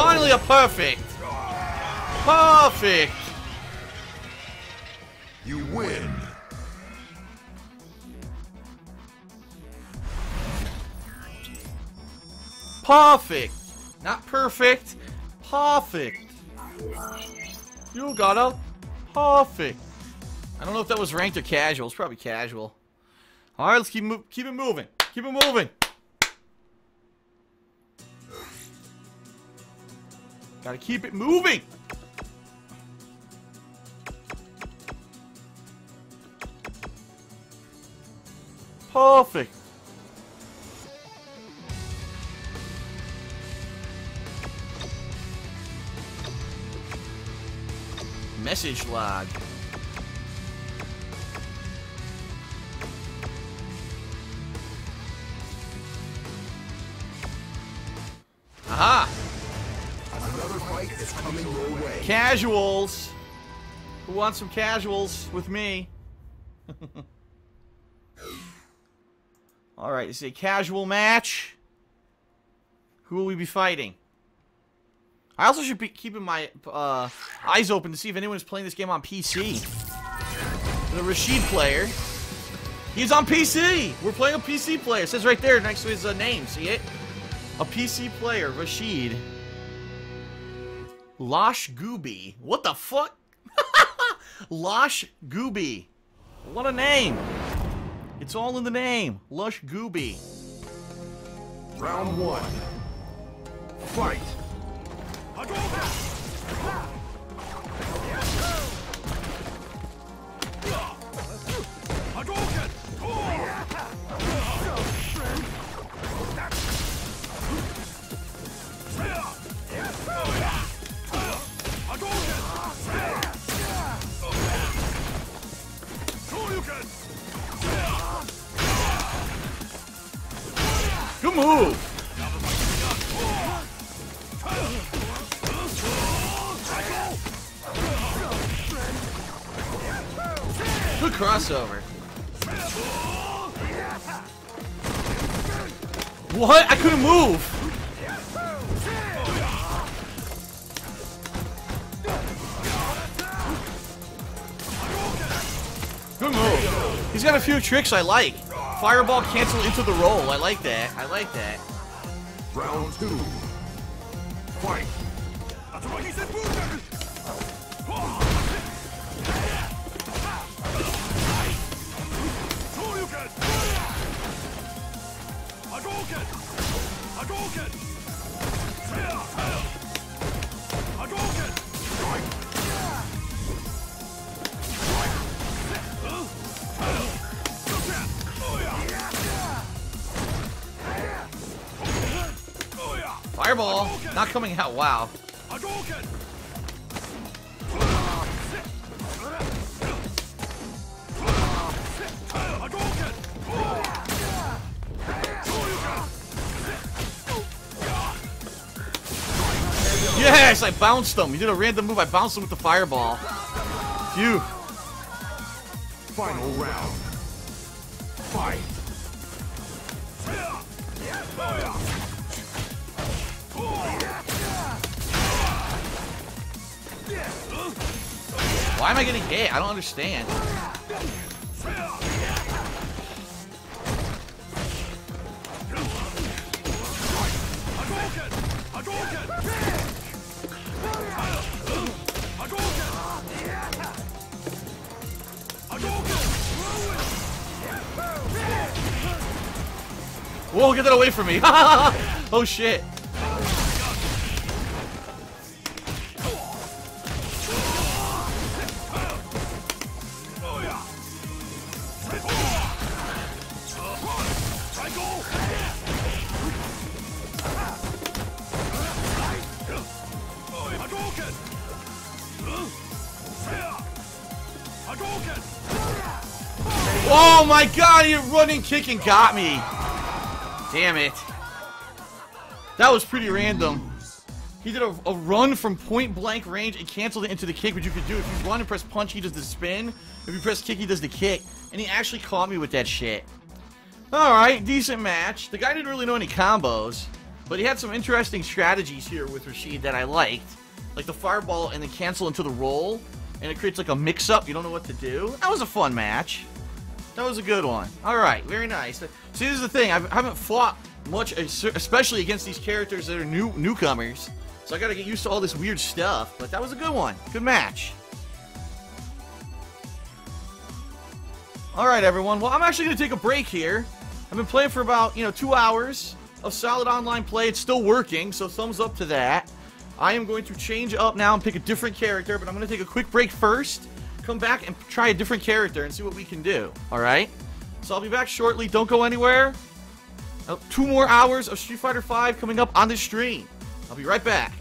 Finally a perfect. Perfect. You win. Perfect. Not perfect. Perfect. You got a perfect. I don't know if that was ranked or casual. It's probably casual. All right, let's keep keep it moving. Keep it moving. Gotta keep it moving. Perfect. Message log. Aha! Another fight is coming your way. Casuals. Who wants some casuals with me? All right, it's a casual match. Who will we be fighting? I also should be keeping my uh, eyes open to see if anyone is playing this game on PC. The Rashid player. He's on PC. We're playing a PC player. It says right there next to his uh, name. See it? A PC player, Rashid. Losh Gooby. What the fuck? Losh Gooby. What a name. It's all in the name. Lush Gooby. Round one. Fight. Good move! Good crossover. What? I couldn't move! Good move. He's got a few tricks I like. Fireball cancel into the roll. I like that. I like that. Round two. Fight. Hadouken! Hadouken! Hadouken! Fireball. Not coming out. Wow. Yes, I bounced him. He did a random move. I bounced him with the fireball. Phew. Final round. Fight. Why am I getting hit? I don't understand. Whoa, get that away from me. oh, shit. My God. He running kick and got me. Damn it. That was pretty random. He did a, a run from point blank range and canceled it into the kick, which you could do. If you run and press punch, he does the spin. If you press kick, he does the kick. And he actually caught me with that shit. Alright, decent match. The guy didn't really know any combos, but he had some interesting strategies here with Rashid that I liked. Like the fireball and then cancel into the roll, and it creates like a mix-up. You don't know what to do. That was a fun match. That was a good one. Alright, very nice. See, this is the thing. I haven't fought much, especially against these characters that are new newcomers. So I gotta get used to all this weird stuff. But that was a good one. Good match. Alright, everyone. Well, I'm actually gonna take a break here. I've been playing for about, you know, two hours of solid online play. It's still working, so thumbs up to that. I am going to change up now and pick a different character, but I'm going to take a quick break first, come back and try a different character and see what we can do. Alright? So I'll be back shortly. Don't go anywhere. Uh, two more hours of Street Fighter V coming up on the stream. I'll be right back.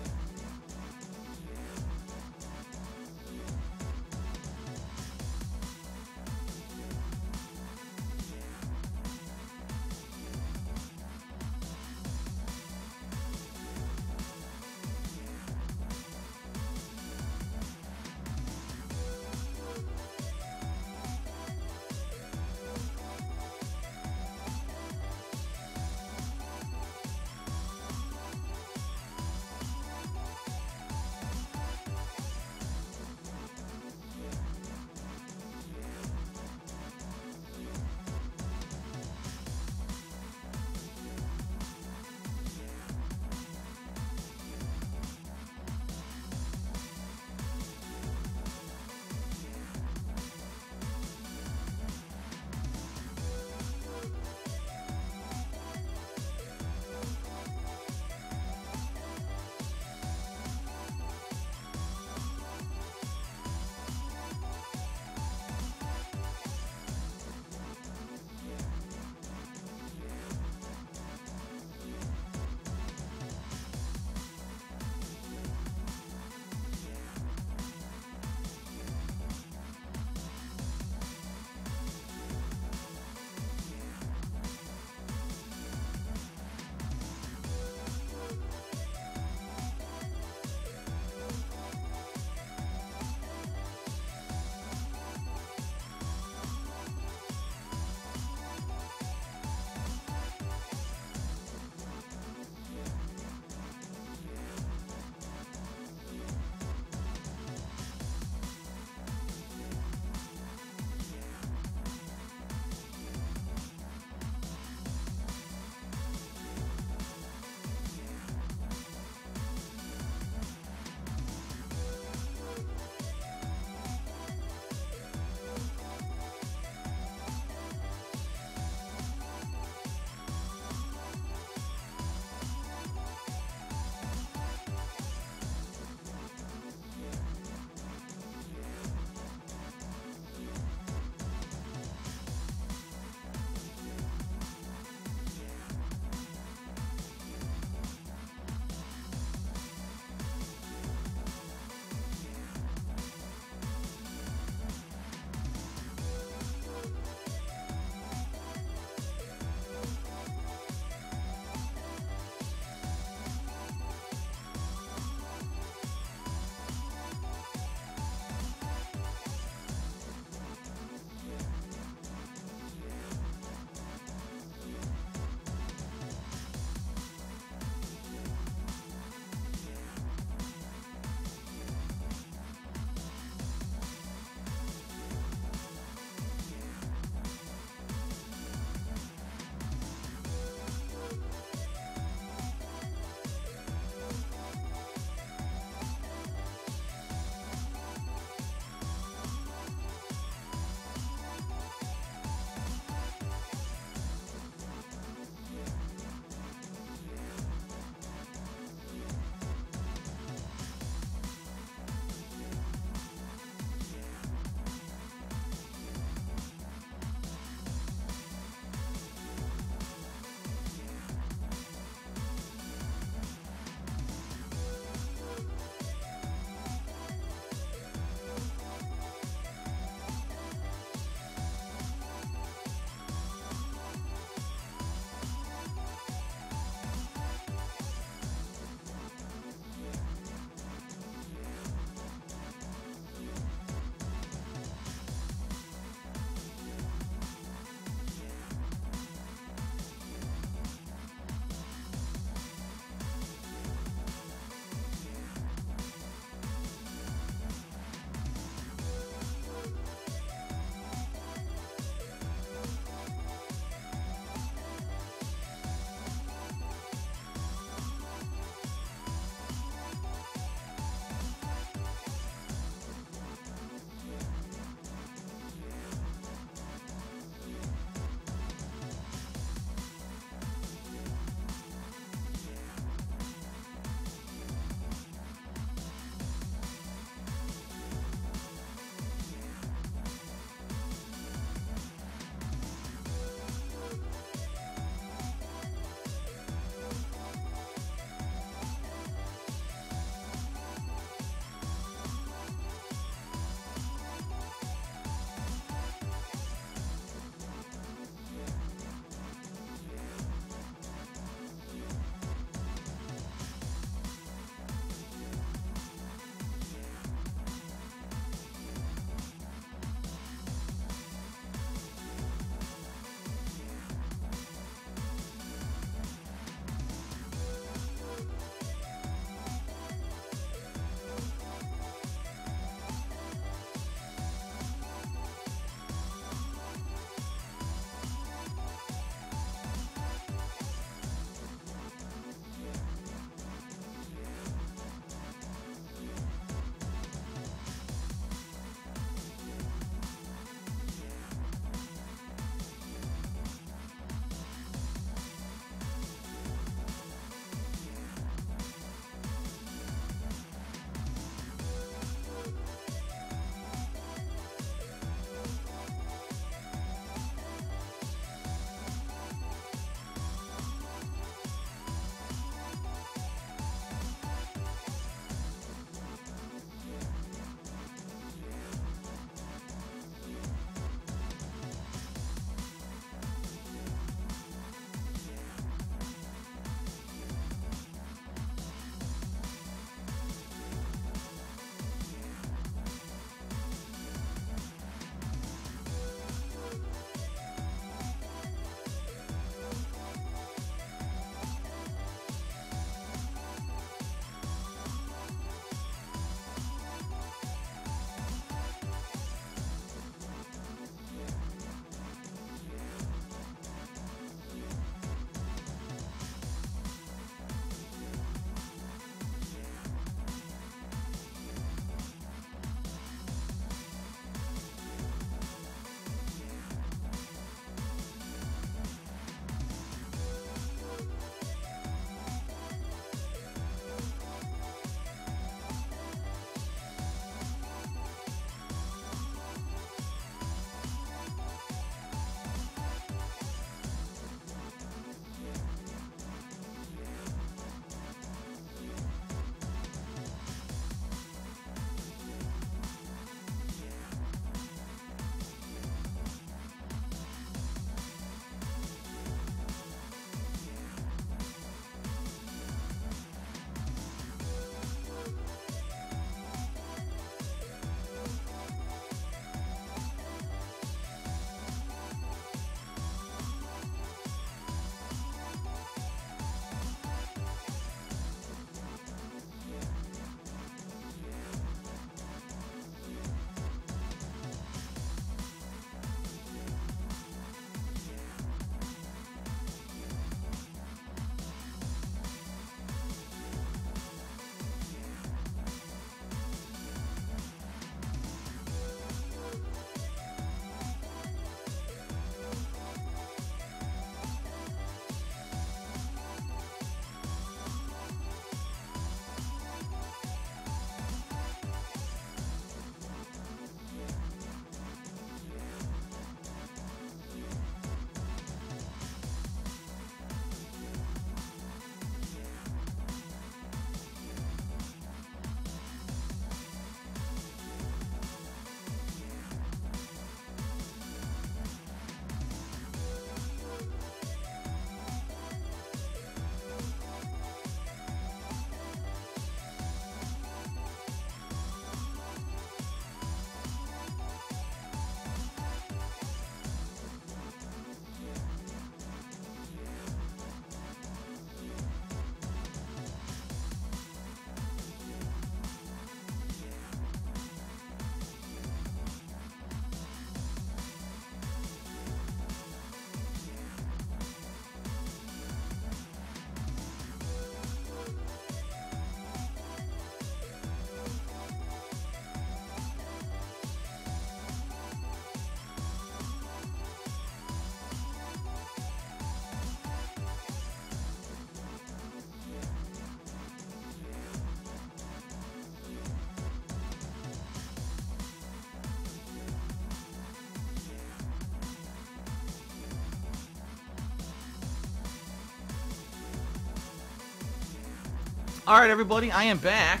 Alright, everybody, I am back.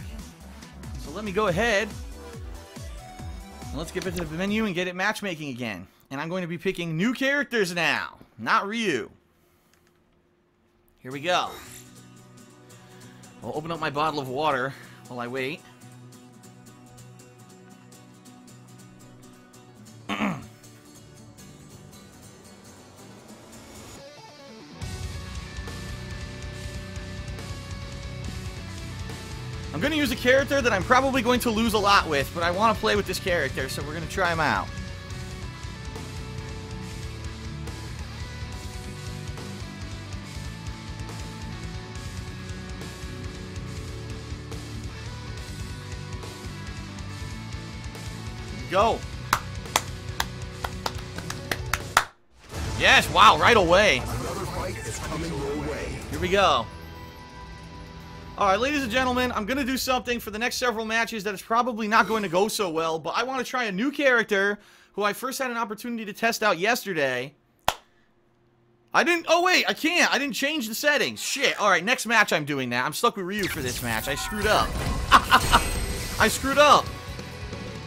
So let me go ahead. Let's get into the menu and get it matchmaking again. And I'm going to be picking new characters now, not Ryu. Here we go. I'll open up my bottle of water while I wait. Character that I'm probably going to lose a lot with, but I want to play with this character, so we're going to try him out. Go. Yes, wow, right away. Another fight is coming your way. Here we go. Alright, ladies and gentlemen, I'm going to do something for the next several matches that is probably not going to go so well, but I want to try a new character who I first had an opportunity to test out yesterday. I didn't... Oh, wait, I can't. I didn't change the settings. Shit. Alright, next match I'm doing that. I'm stuck with Ryu for this match. I screwed up. I screwed up.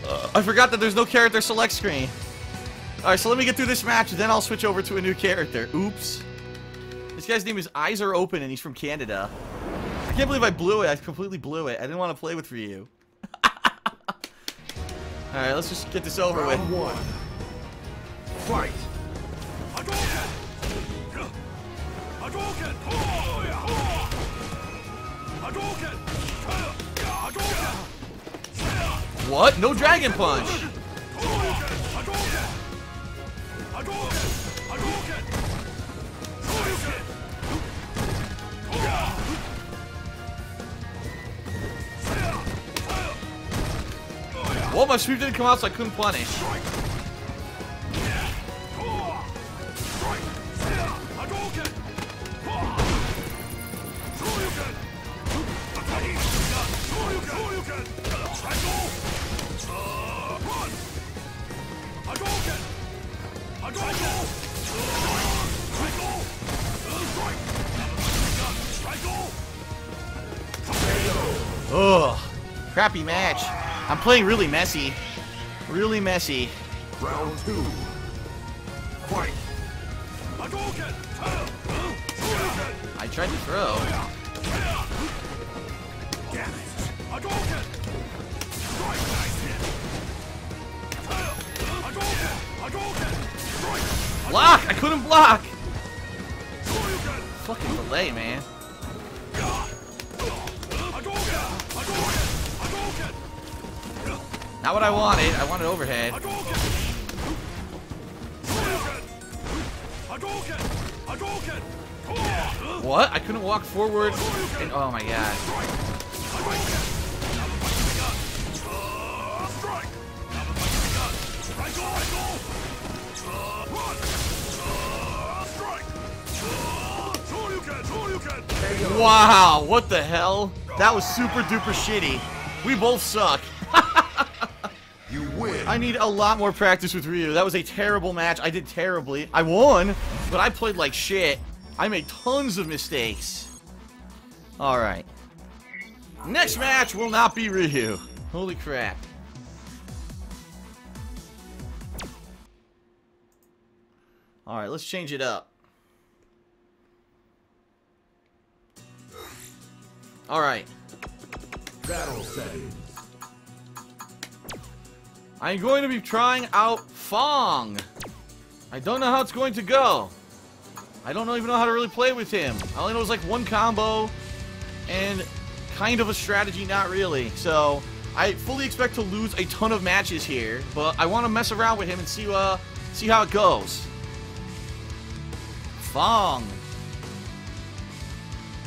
Uh, I forgot that there's no character select screen. Alright, so let me get through this match, then I'll switch over to a new character. Oops. This guy's name is Eyes Are Open, and he's from Canada. I can't believe I blew it. I completely blew it. I didn't want to play with Ryu. Alright, let's just get this over with. One. Fight. What? No Dragon Punch! My sweep didn't come out, so I couldn't punish. Playing really messy. Really messy. Round two. Overhead. What? I couldn't walk forward. And, oh my god. Wow, what the hell? That was super duper shitty. We both suck. I need a lot more practice with Ryu. That was a terrible match. I did terribly. I won, but I played like shit. I made tons of mistakes. Alright. Next match will not be Ryu. Holy crap. Alright, let's change it up. Alright. Battle settings. I'm going to be trying out Fong. I don't know how it's going to go. I don't even know how to really play with him. I only know it's like one combo and kind of a strategy, not really. So I fully expect to lose a ton of matches here, but I want to mess around with him and see uh see how it goes. Fong.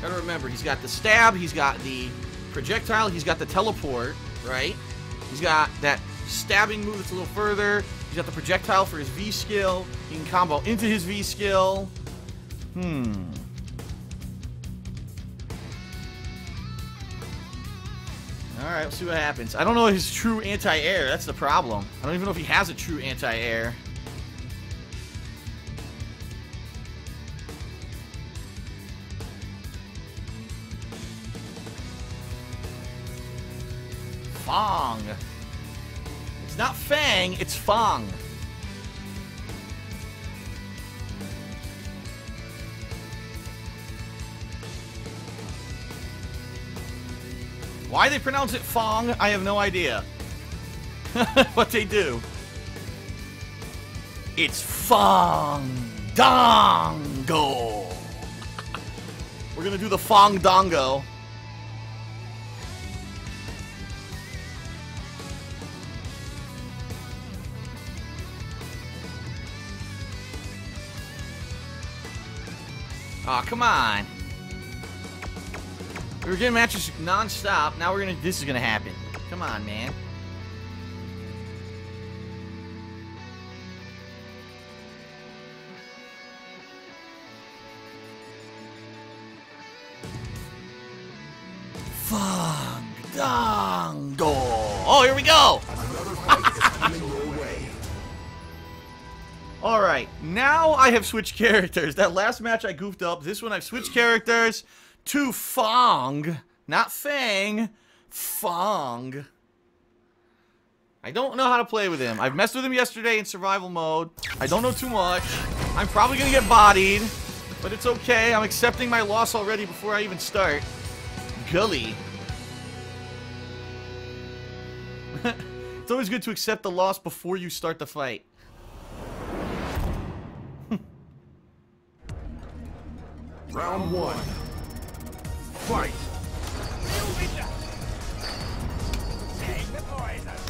Gotta remember, he's got the stab, he's got the projectile, he's got the teleport, right? He's got that stabbing move that's a little further. He's got the projectile for his V skill. He can combo into his V skill. Hmm. Alright, we'll see what happens. I don't know his true anti-air. That's the problem. I don't even know if he has a true anti-air. Fong. Not Fang, it's Fong. Why they pronounce it Fong, I have no idea. what they do. It's Fong Dongo. We're gonna do the Fong Dongo. Aw, come on. We were getting matches non-stop. Now we're gonna. This is gonna happen. Come on, man. I have switched characters. That last match I goofed up. This one I've switched characters to Fong, not Fang. Fong. I don't know how to play with him. I've messed with him yesterday in survival mode. I don't know too much. I'm probably gonna get bodied, but it's okay. I'm accepting my loss already before I even start. Gully. it's always good to accept the loss before you start the fight. Round one. Fight. Take the poison.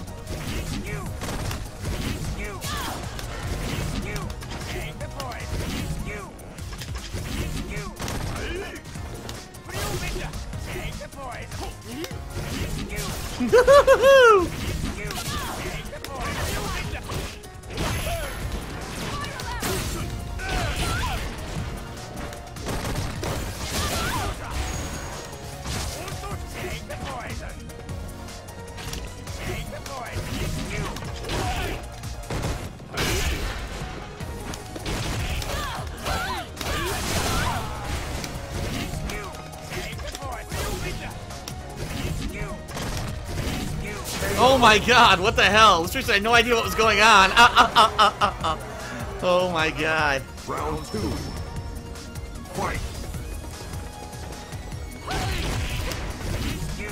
My god, what the hell? Seriously, I had no idea what was going on. Ah, ah, ah, ah, ah, ah. Oh my god. Round two. Fight. It's you.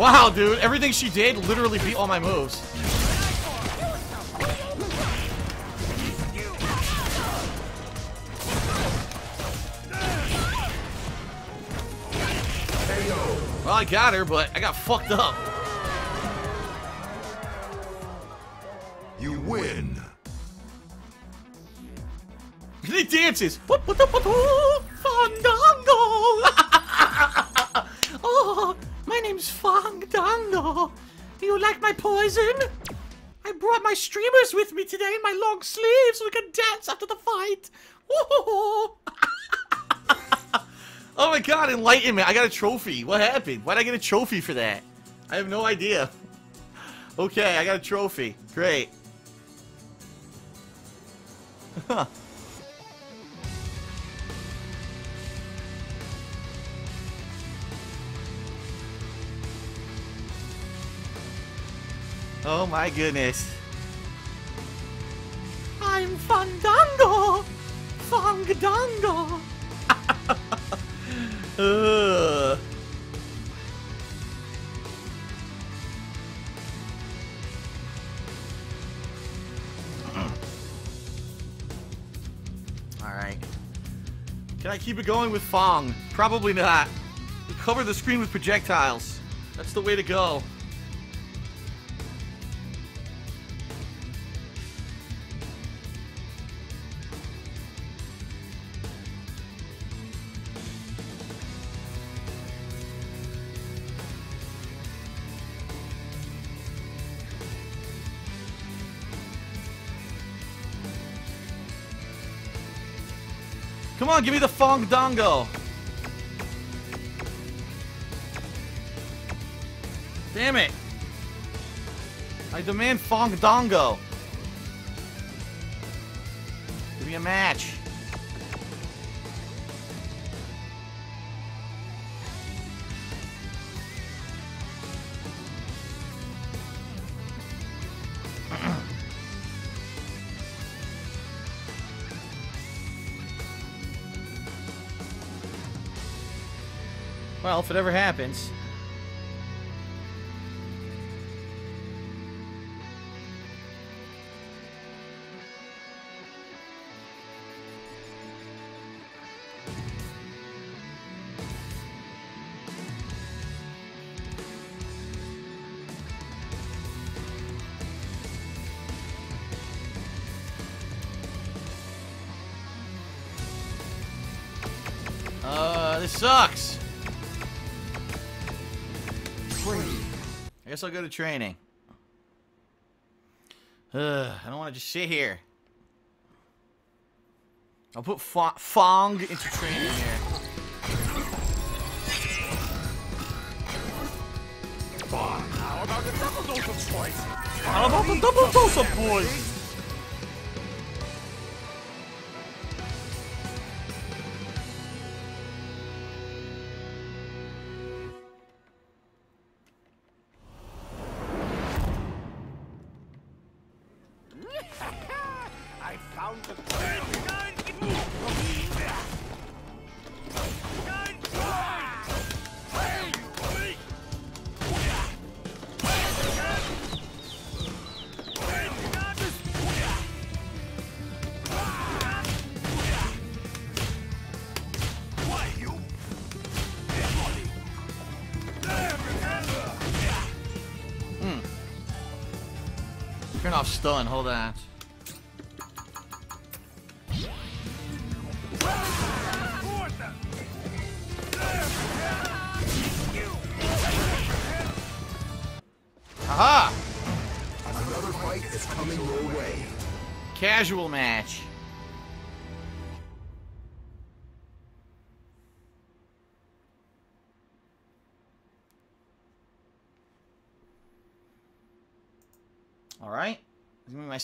Wow, dude, everything she did literally beat all my moves. Well, I got her, but I got fucked up. You win. He dances. Fandango. Fandango. You like my poison? I brought my streamers with me today in my long sleeves so we can dance after the fight. oh my god, enlightenment. I got a trophy. What happened? Why'd I get a trophy for that? I have no idea. Okay, I got a trophy. Great. Oh my goodness. I'm Fandango! Ugh. Alright. Can I keep it going with Fong? Probably not. We cover the screen with projectiles. That's the way to go. On, give me the Fongdongo. Damn it. I demand Fongdongo. Give me a match. Well, if it ever happens. Guess I'll go to training. Ugh, I don't want to just sit here. I'll put Fa Fong into training here. How about the double dose of poison? How about the double dose of poison? Stun, hold on.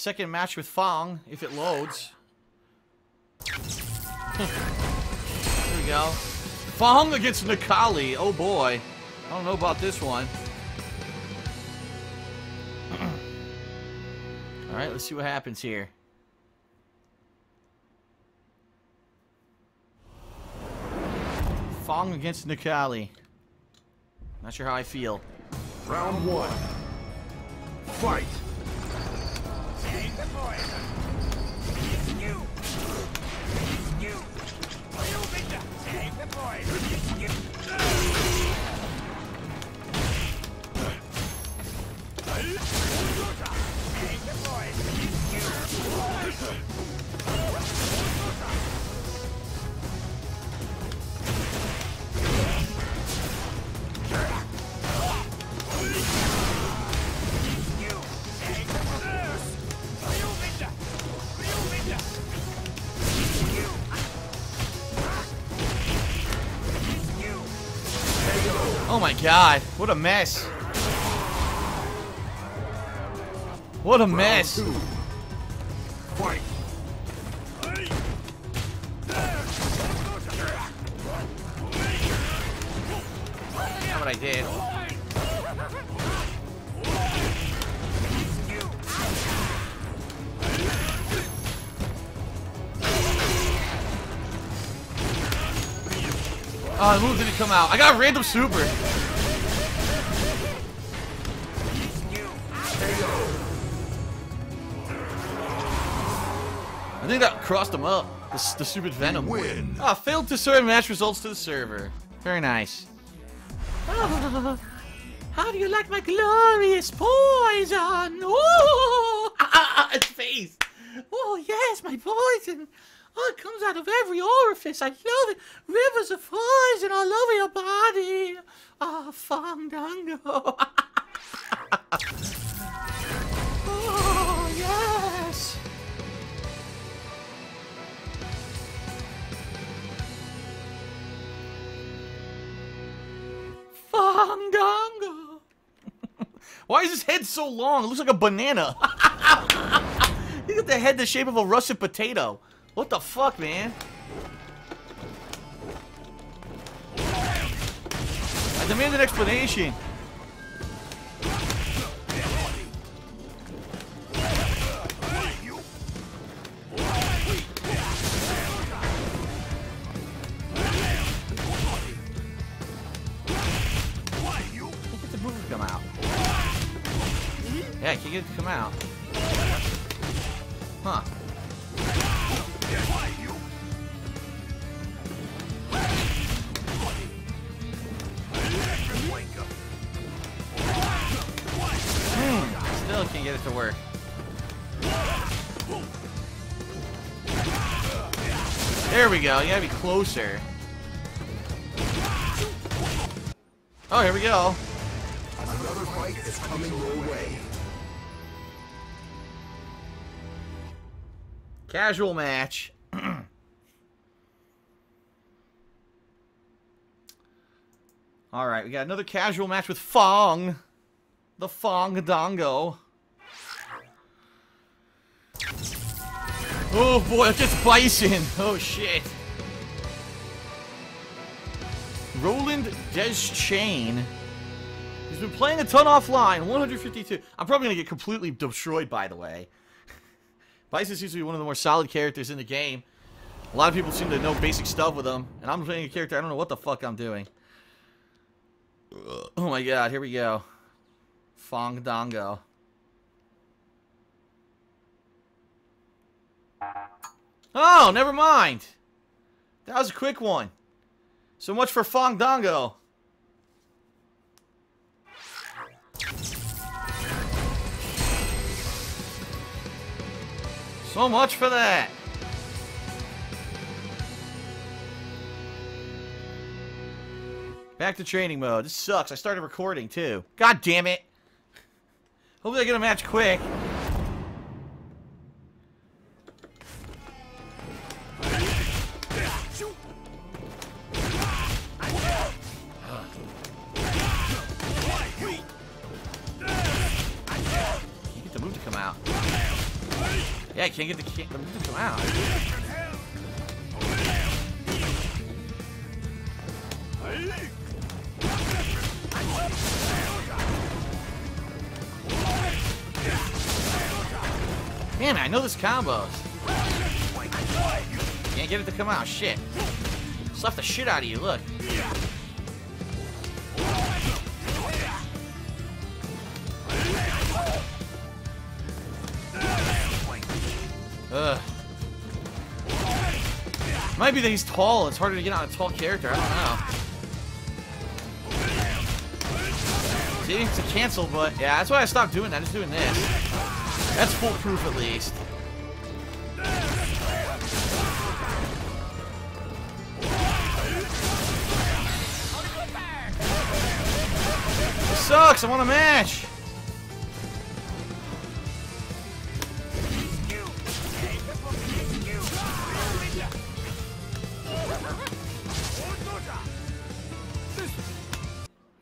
Second match with Fong, if it loads. there we go. Fong against Necalli. Oh boy. I don't know about this one. All right, let's see what happens here. Fong against Necalli. Not sure how I feel. Round one. Fight. Take god, what a mess. What a mess. Fight. What I did. Oh, the move didn't come out. I got a random super. Him up. The, the stupid Venom. Win. Ah, failed to serve match results to the server. Very nice. how do you like my glorious poison? Ooh! Ah, ah, ah, its face. Oh, yes, my poison. Oh, it comes out of every orifice. I love it. Rivers of poison all over your body. Ah, Fandango. Fong Dongo. Why is his head so long? It looks like a banana. Look at the head the shape of a russet potato. What the fuck, man? I demand an explanation. Yeah, I can't get it to come out. Huh. Hmm, Still can't get it to work. There we go. You gotta be closer. Oh, here we go. Another fight is coming your way. Casual match. All right, we got another casual match with Fong. The Fong Dongo. Oh boy, it gets Bison. Oh shit. Roland Deschain. He's been playing a ton offline. 152. I'm probably gonna get completely destroyed, by the way. Bison seems to be one of the more solid characters in the game. A lot of people seem to know basic stuff with him, and I'm playing a character I don't know what the fuck I'm doing. Oh my god, here we go. Fong Dongo. Oh, never mind. That was a quick one. So much for Fong Dongo. So much for that. Back to training mode. This sucks. I started recording too. God damn it. Hopefully I get a match quick. Yeah, I can't get the, come out. Man, I know this combos. Can't get it to come out. Shit. Slapped the shit out of you. Look. Ugh. Might be that he's tall. It's harder to get on a tall character. I don't know. See, it's a cancel, but yeah, that's why I stopped doing that. Just doing this. That's foolproof at least. This sucks. I want a match.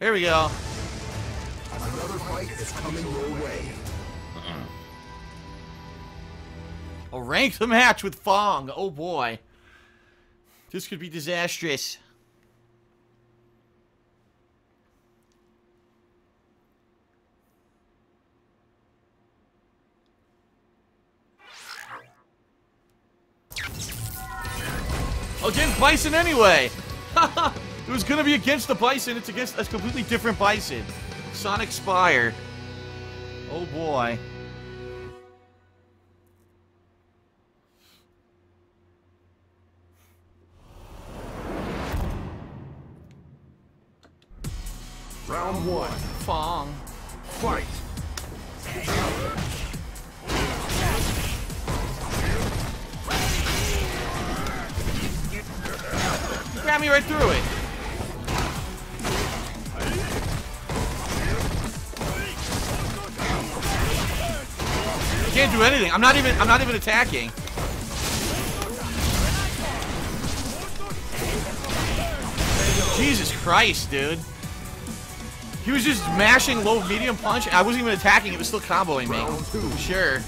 Here we go. Another fight is coming your way. Mm-hmm. A ranked match with Fong. Oh boy. This could be disastrous. Oh, Against Bison anyway. it was gonna be against the Bison. It's against a completely different Bison. Sonic Spire. Oh boy. Round one. Fong. Fight. Grab me right through it. Can't do anything. I'm not even. I'm not even attacking. Jesus Christ, dude. He was just mashing low medium punch. I wasn't even attacking. It was still comboing me. Sure.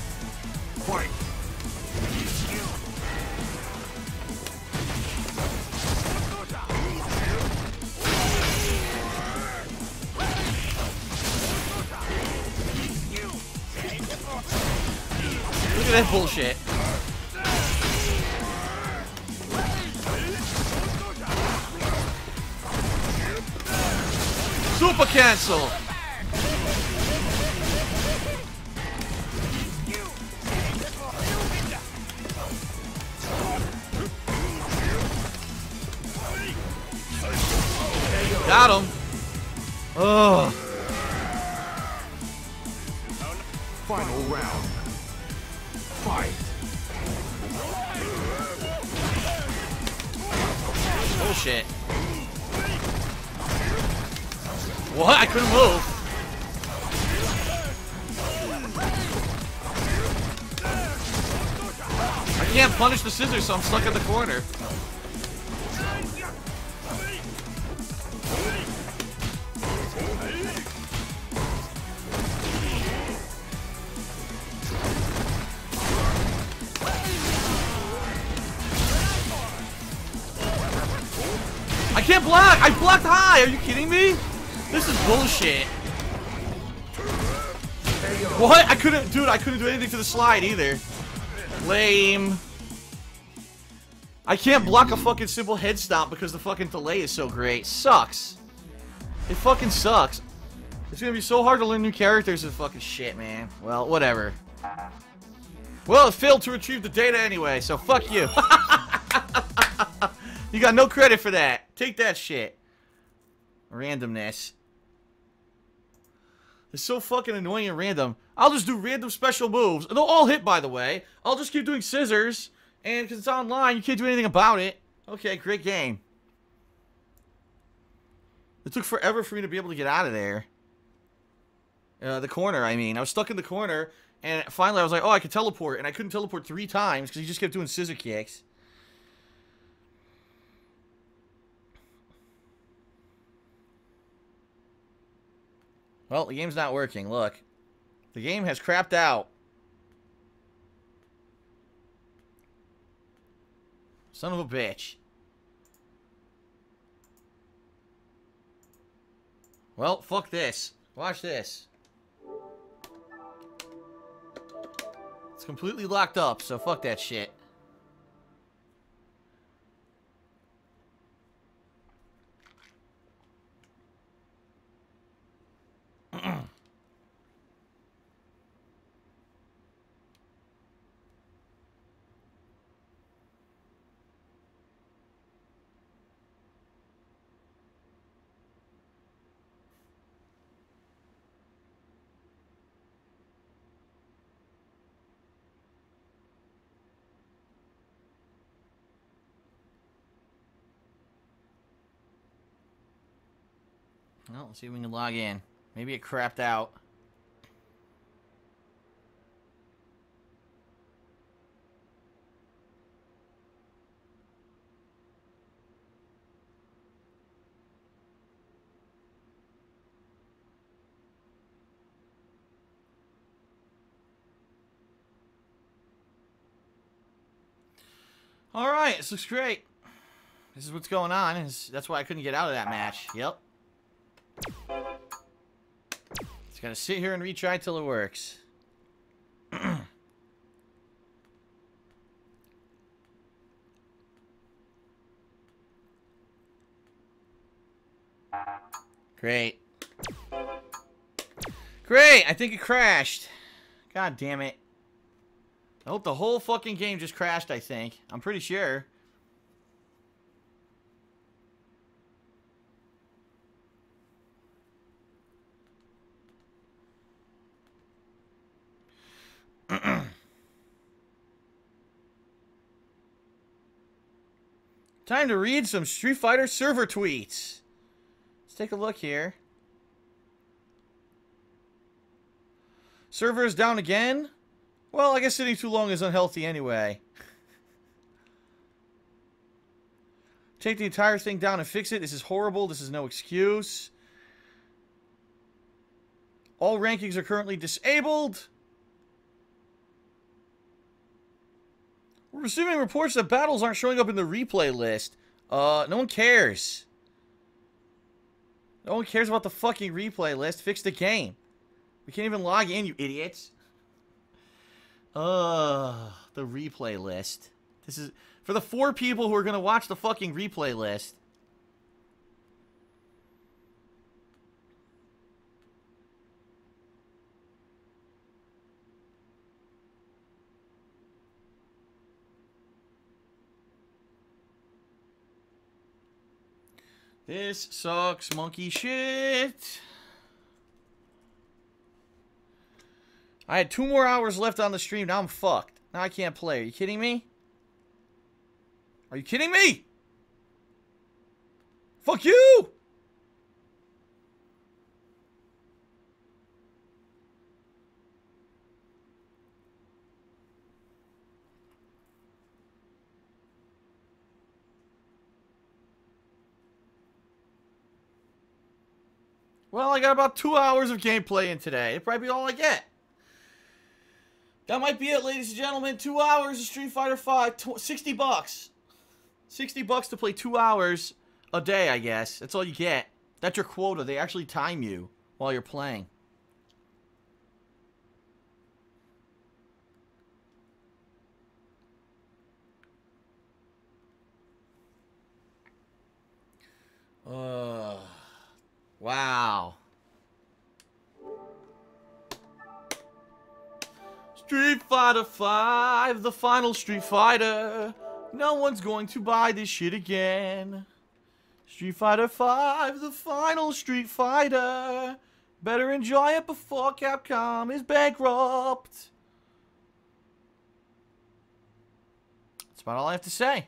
Look at bullshit. Super cancel. Got him. Oh. Final round. Bullshit. What? I couldn't move. I can't punish the scissors, so I'm stuck in the corner. Can't block! I blocked high! Are you kidding me? This is bullshit. What? I couldn't, dude, I couldn't do anything to the slide either. Lame. I can't block a fucking simple head stomp because the fucking delay is so great. Sucks. It fucking sucks. It's gonna be so hard to learn new characters and fucking shit, man. Well, whatever. Well, it failed to retrieve the data anyway, so fuck you. you got no credit for that. Take that shit. Randomness. It's so fucking annoying and random. I'll just do random special moves. They'll all hit, by the way. I'll just keep doing scissors. And because it's online, you can't do anything about it. Okay, great game. It took forever for me to be able to get out of there. Uh, the corner, I mean. I was stuck in the corner, and finally I was like, oh, I can teleport. And I couldn't teleport three times because he just kept doing scissor kicks. Well, the game's not working. Look. The game has crapped out. Son of a bitch. Well, fuck this. Watch this. It's completely locked up, so fuck that shit. Well, let's see if we can log in. Maybe it crapped out. All right, this looks great. This is what's going on. That's why I couldn't get out of that match. Yep. Just gotta sit here and retry till it works. Great. Great! I think it crashed. God damn it. I hope the whole fucking game just crashed, I think. I'm pretty sure. Time to read some Street Fighter server tweets. Let's take a look here. Server is down again? Well, I guess sitting too long is unhealthy anyway. Take the entire thing down and fix it. This is horrible. This is no excuse. All rankings are currently disabled. We're receiving reports that battles aren't showing up in the replay list. Uh, no one cares. No one cares about the fucking replay list. Fix the game. We can't even log in, you idiots. Uh, the replay list. This is for the four people who are gonna watch the fucking replay list. This sucks monkey shit. I had two more hours left on the stream. Now I'm fucked. Now I can't play. Are you kidding me? Are you kidding me? Fuck you! Well, I got about two hours of gameplay in today. It'll probably be all I get. That might be it, ladies and gentlemen. Two hours of Street Fighter 5, 60 bucks. 60 bucks to play two hours a day, I guess. That's all you get. That's your quota. They actually time you while you're playing. Uh, wow. Street Fighter 5, the final Street Fighter. No one's going to buy this shit again. Street Fighter 5, the final Street Fighter. Better enjoy it before Capcom is bankrupt. That's about all I have to say.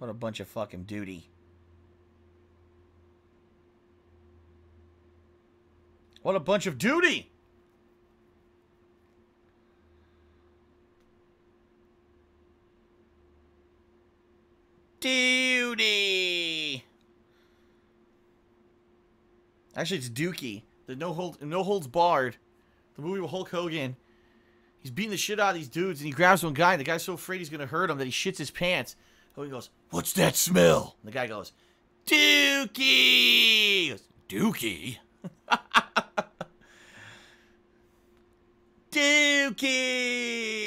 What a bunch of fucking duty. What a bunch of duty! Duty! Actually, it's Dookie. The no hold, no holds barred. The movie with Hulk Hogan. He's beating the shit out of these dudes, and he grabs one guy, and the guy's so afraid he's gonna hurt him that he shits his pants. So he goes, "What's that smell?" And the guy goes, "Dookie." Goes, Dookie. Dookie.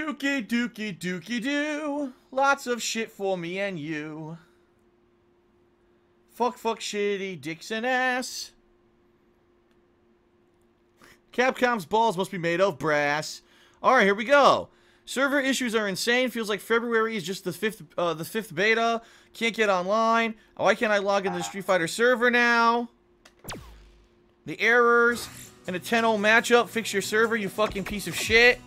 Dookie, dookie, dookie doo. Lots of shit for me and you. Fuck, fuck, shitty dicks and ass. Capcom's balls must be made of brass. All right, here we go. Server issues are insane. Feels like February is just the fifth, uh, the fifth beta. Can't get online. Why can't I log into the Street Fighter server now? The errors and a 10-0 matchup. Fix your server, you fucking piece of shit.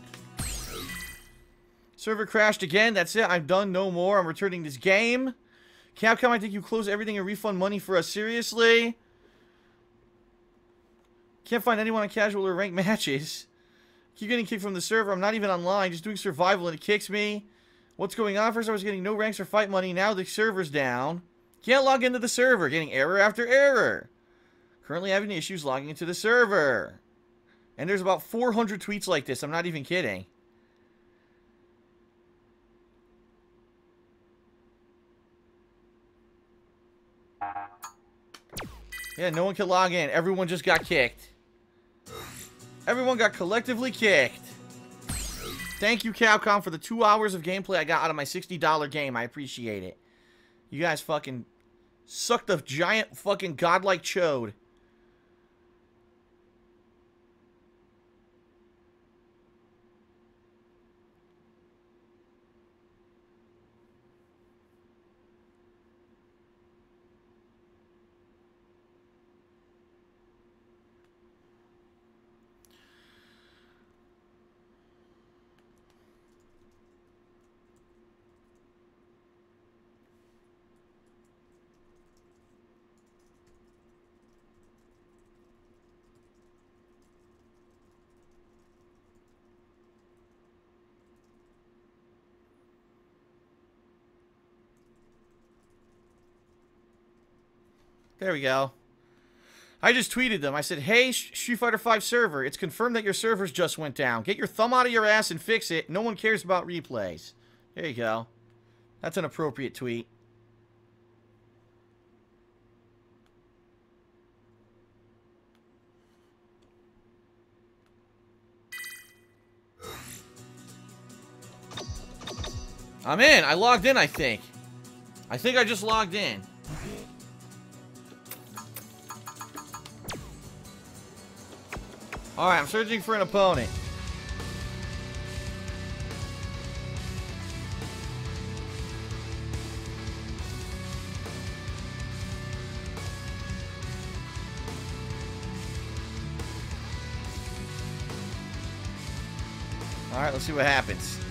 Server crashed again. That's it. I'm done. No more. I'm returning this game. Capcom, I think you close everything and refund money for us. Seriously? Can't find anyone on casual or ranked matches. Keep getting kicked from the server. I'm not even online. Just doing survival and it kicks me. What's going on? First I was getting no ranks or fight money. Now the server's down. Can't log into the server. Getting error after error. Currently having issues logging into the server. And there's about 400 tweets like this. I'm not even kidding. Yeah, no one can log in. Everyone just got kicked. Everyone got collectively kicked. Thank you, Capcom, for the two hours of gameplay I got out of my $60 game. I appreciate it. You guys fucking sucked a giant fucking godlike chode. There we go. I just tweeted them. I said, hey, Street Fighter 5 server, it's confirmed that your servers just went down. Get your thumb out of your ass and fix it. No one cares about replays. There you go. That's an appropriate tweet. I'm in. I logged in, I think. I think I just logged in. Alright, I'm searching for an opponent. Alright, let's see what happens.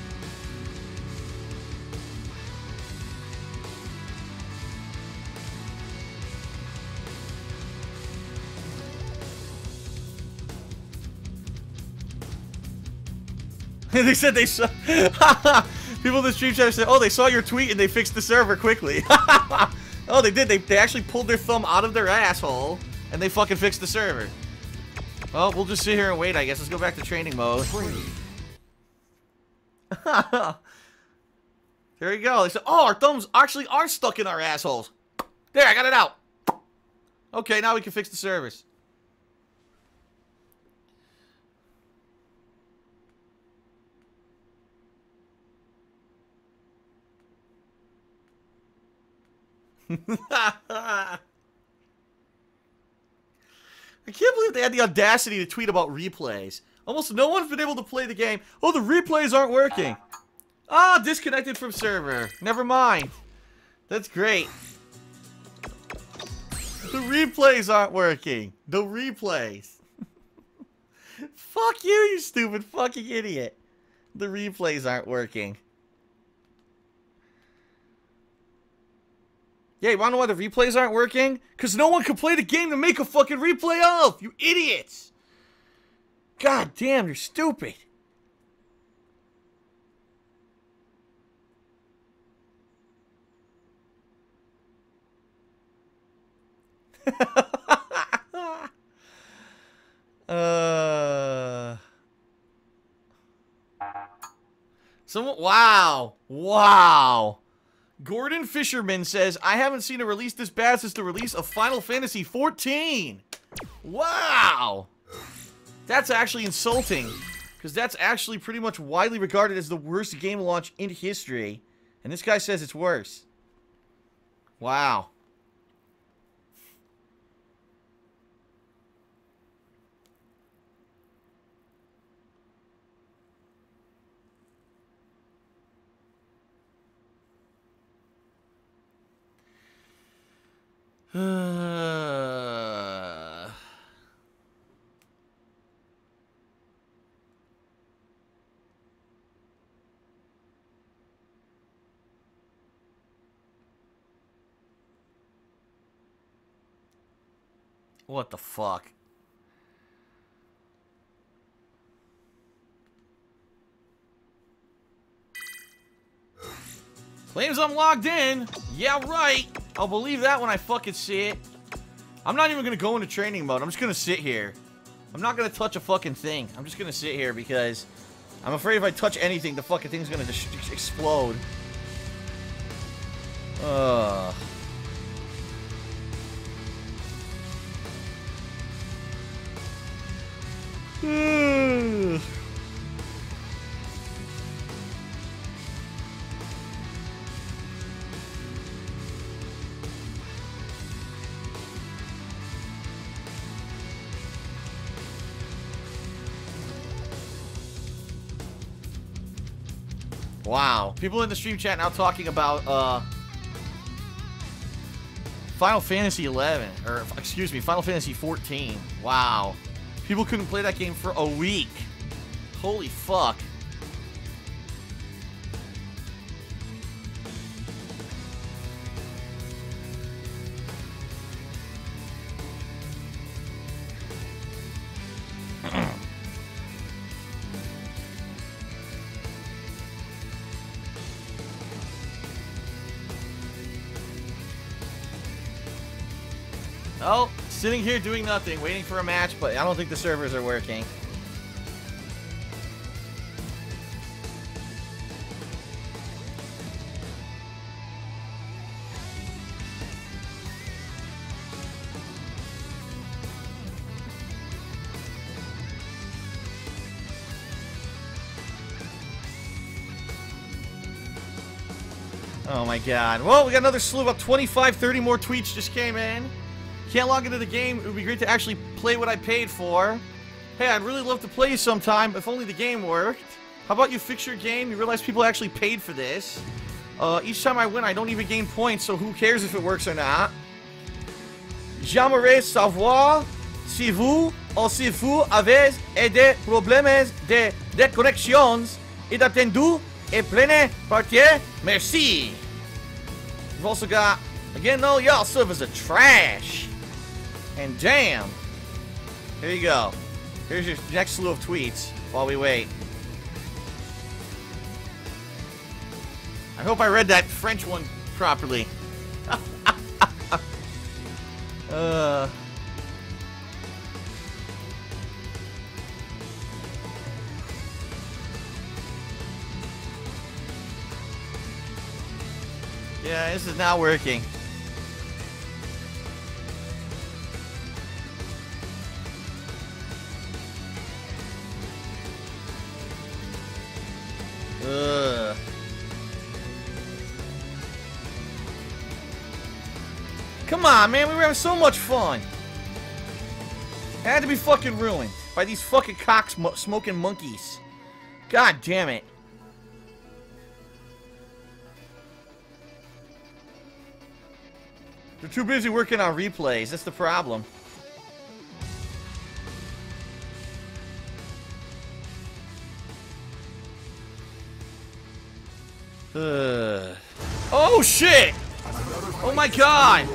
they said they saw. People in the stream chat said, "Oh, they saw your tweet and they fixed the server quickly." oh, they did. They they actually pulled their thumb out of their asshole and they fucking fixed the server. Well, we'll just sit here and wait. I guess let's go back to training mode. there you go. They said, "Oh, our thumbs actually are stuck in our assholes." There, I got it out. Okay, now we can fix the servers. I can't believe they had the audacity to tweet about replays. Almost no one's been able to play the game. Oh, the replays aren't working. Ah, disconnected from server. Never mind. That's great. The replays aren't working. The replays. Fuck you, you stupid fucking idiot. The replays aren't working. Yeah, you wanna know why the replays aren't working? Because no one can play the game to make a fucking replay of! You idiots! God damn, you're stupid! uh... Someone, wow, wow. Gordon Fisherman says, I haven't seen a release this bad since the release of Final Fantasy XIV. Wow. That's actually insulting. Because that's actually pretty much widely regarded as the worst game launch in history. And this guy says it's worse. Wow. What the fuck? Claims I'm logged in. Yeah, right. I'll believe that when I fucking see it. I'm not even gonna go into training mode. I'm just gonna sit here. I'm not gonna touch a fucking thing. I'm just gonna sit here because I'm afraid if I touch anything, the fucking thing's gonna just explode. Ugh. Wow. People in the stream chat now talking about uh Final Fantasy 11 or excuse me, Final Fantasy 14. Wow. People couldn't play that game for a week. Holy fuck. Oh, sitting here doing nothing, waiting for a match, but I don't think the servers are working. Oh my god. Well, we got another slew. About 25, 30 more tweets just came in. Can't log into the game. It would be great to actually play what I paid for. Hey, I'd really love to play you sometime if only the game worked. How about you fix your game? You realize people actually paid for this. Uh, each time I win, I don't even gain points, so who cares if it works or not? J'aimerais savoir si vous ou si vous avez des problèmes de déconnexion et d'attendu et pleine partie. Merci. We've also got, again though, y'all servers are trash. And damn. Here you go. Here's your next slew of tweets while we wait. I hope I read that French one properly. uh. Yeah, this is not working. Come on, man. We were having so much fun. It had to be fucking ruined by these fucking cock sm smoking monkeys. God damn it. They're too busy working on replays. That's the problem. Ugh. Oh shit! Oh my god!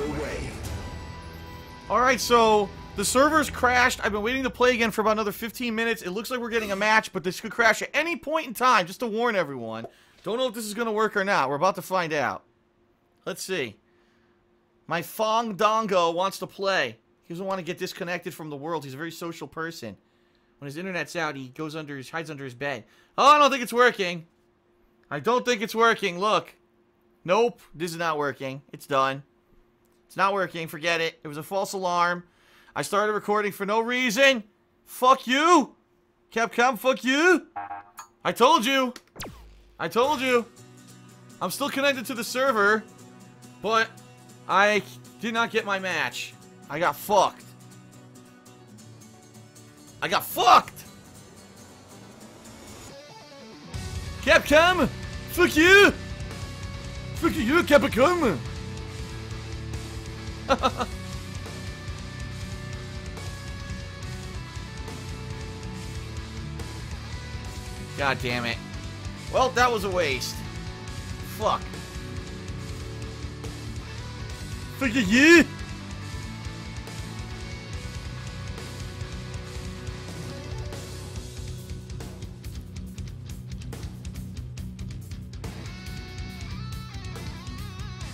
Alright, so the servers crashed. I've been waiting to play again for about another 15 minutes. It looks like we're getting a match, but this could crash at any point in time, just to warn everyone. Don't know if this is going to work or not. We're about to find out. Let's see. My Fang Dongo wants to play. He doesn't want to get disconnected from the world. He's a very social person. When his internet's out, he goes under his hides under his bed. Oh, I don't think it's working. I don't think it's working. Look. Nope. This is not working. It's done. It's not working. Forget it. It was a false alarm. I started recording for no reason. Fuck you. Capcom, fuck you. I told you. I told you. I'm still connected to the server, but I did not get my match. I got fucked. I got fucked! Capcom! Fuck you! Fuck you, Capcom! God damn it. Well, that was a waste. Fuck. Fuck you!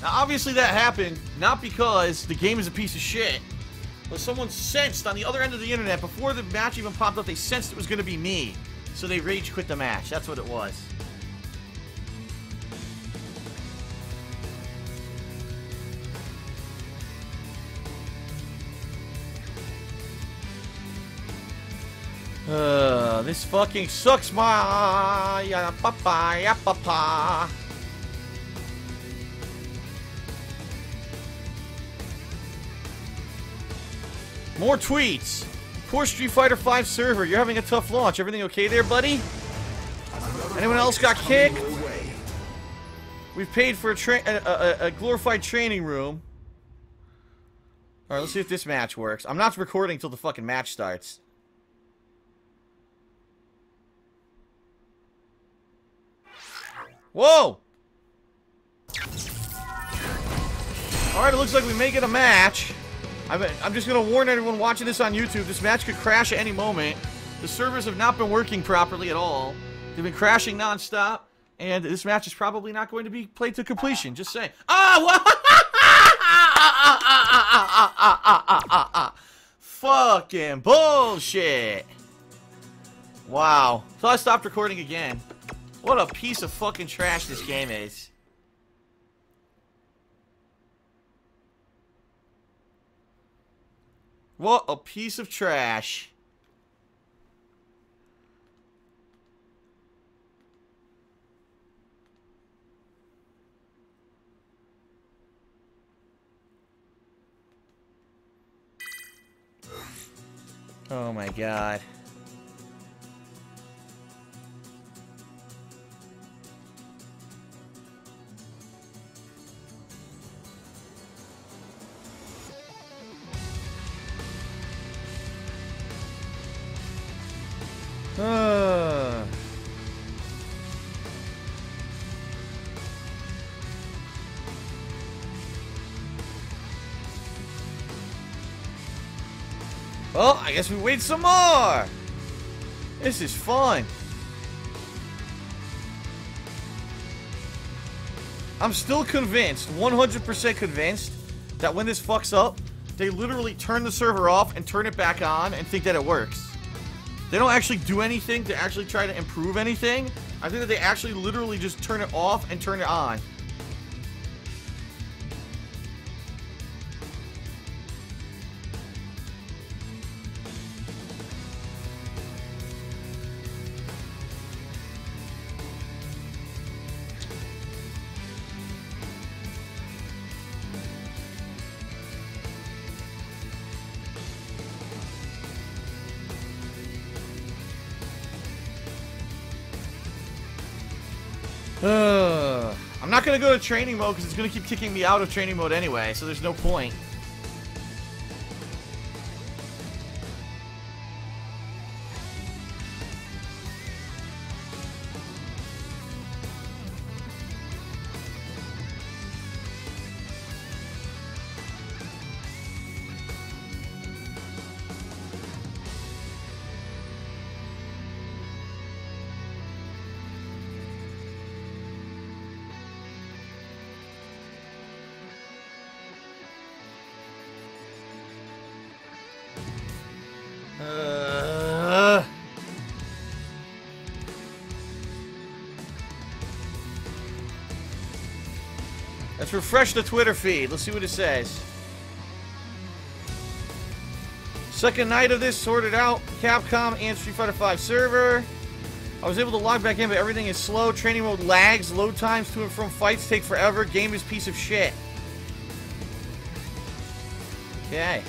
Now, obviously that happened not because the game is a piece of shit, but someone sensed on the other end of the internet before the match even popped up, they sensed it was going to be me. So they rage quit the match. That's what it was. Uh, this fucking sucks, my More tweets. Poor Street Fighter 5 server. You're having a tough launch. Everything okay there, buddy? Anyone else got kicked? We've paid for a, a, a, a glorified training room. Alright, let's see if this match works. I'm not recording until the fucking match starts. Whoa! Alright, it looks like we may get a match. I'm, I'm just going to warn everyone watching this on YouTube. This match could crash at any moment. The servers have not been working properly at all. They've been crashing nonstop. And this match is probably not going to be played to completion. Just saying. Ah! Fucking bullshit. Wow. So I stopped recording again. What a piece of fucking trash this game is. What a piece of trash. Oh my god. Ah. Well, I guess we wait some more. This is fun. I'm still convinced, 100% convinced, that when this fucks up, they literally turn the server off and turn it back on and think that it works. They don't actually do anything to actually try to improve anything. I think that they actually literally just turn it off and turn it on. I'm gonna go to training mode because it's gonna keep kicking me out of training mode anyway, so there's no point. Refresh the Twitter feed. Let's see what it says. Second night of this sorted out. Capcom and Street Fighter V server. I was able to log back in, but everything is slow. Training mode lags. Load times to and from fights take forever. Game is piece of shit. Okay.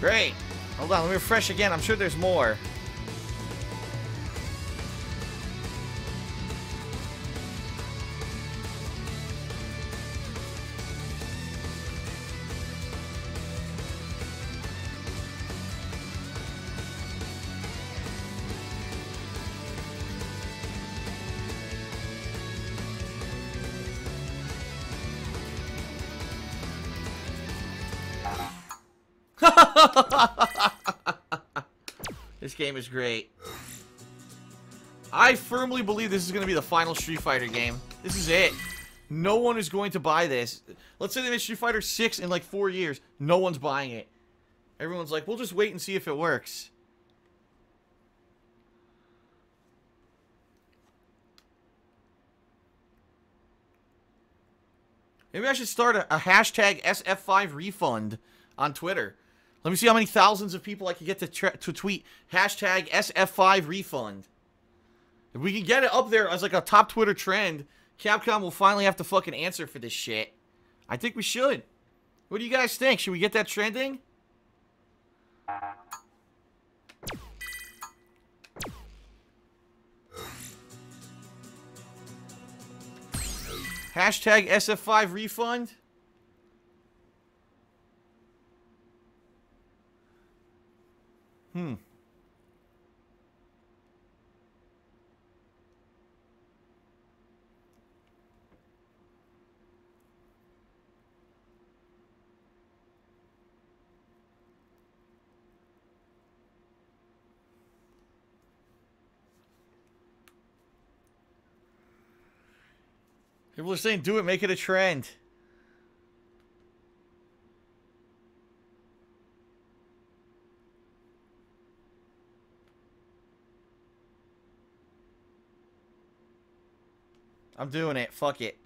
Great. Hold on, let me refresh again. I'm sure there's more. Game is great. I firmly believe this is going to be the final Street Fighter game. This is it. No one is going to buy this. Let's say they make Street Fighter 6 in like four years. No one's buying it. Everyone's like, we'll just wait and see if it works. Maybe I should start a, a hashtag SF5 refund on Twitter. Let me see how many thousands of people I can get to, to tweet hashtag SF5 refund. If we can get it up there as like a top Twitter trend, Capcom will finally have to fucking answer for this shit. I think we should. What do you guys think? Should we get that trending? Hashtag SF5 refund. Hmm. People are saying do it, make it a trend. I'm doing it. Fuck it.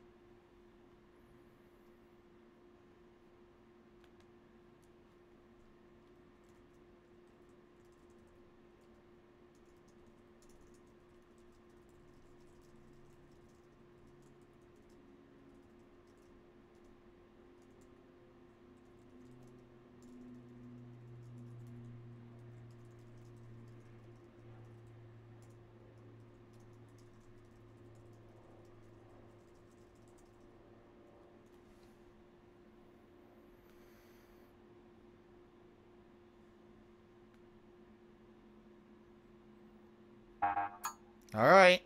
All right.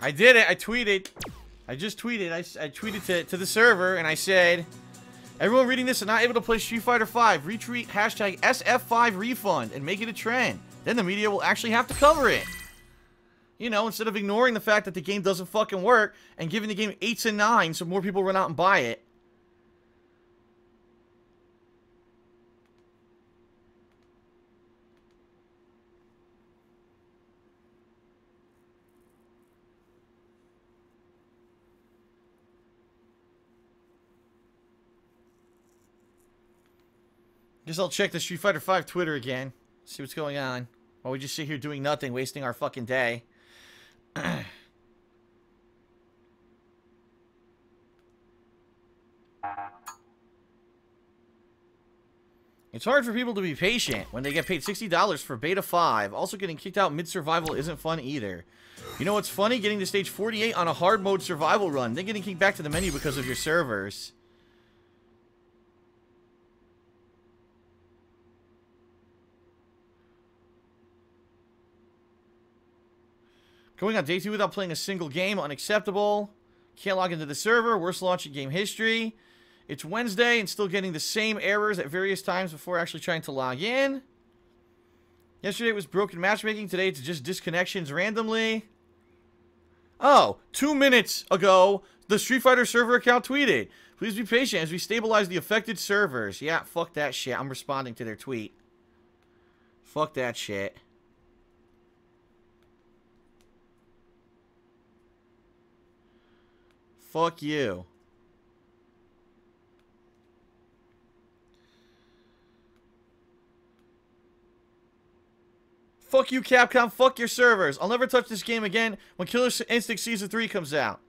I did it. I tweeted. I just tweeted. I, I tweeted to, to the server and I said, everyone reading this and not able to play Street Fighter V, retweet hashtag SF5 refund and make it a trend. Then the media will actually have to cover it. You know, instead of ignoring the fact that the game doesn't fucking work and giving the game 8s and 9s so more people run out and buy it. Guess I'll check the Street Fighter 5 Twitter again. See what's going on. While we just sit here doing nothing, wasting our fucking day. It's hard for people to be patient when they get paid $60 for Beta 5. Also, getting kicked out mid-survival isn't fun either. You know what's funny? Getting to stage 48 on a hard mode survival run, then getting kicked back to the menu because of your servers. Going on day two without playing a single game, unacceptable. Can't log into the server, worst launch in game history. It's Wednesday and still getting the same errors at various times before actually trying to log in. Yesterday it was broken matchmaking, today it's just disconnections randomly. Oh, two minutes ago, the Street Fighter server account tweeted, Please be patient as we stabilize the affected servers. Yeah, fuck that shit. I'm responding to their tweet. Fuck that shit. Fuck you. Fuck you, Capcom. Fuck your servers. I'll never touch this game again when Killer Instinct Season 3 comes out.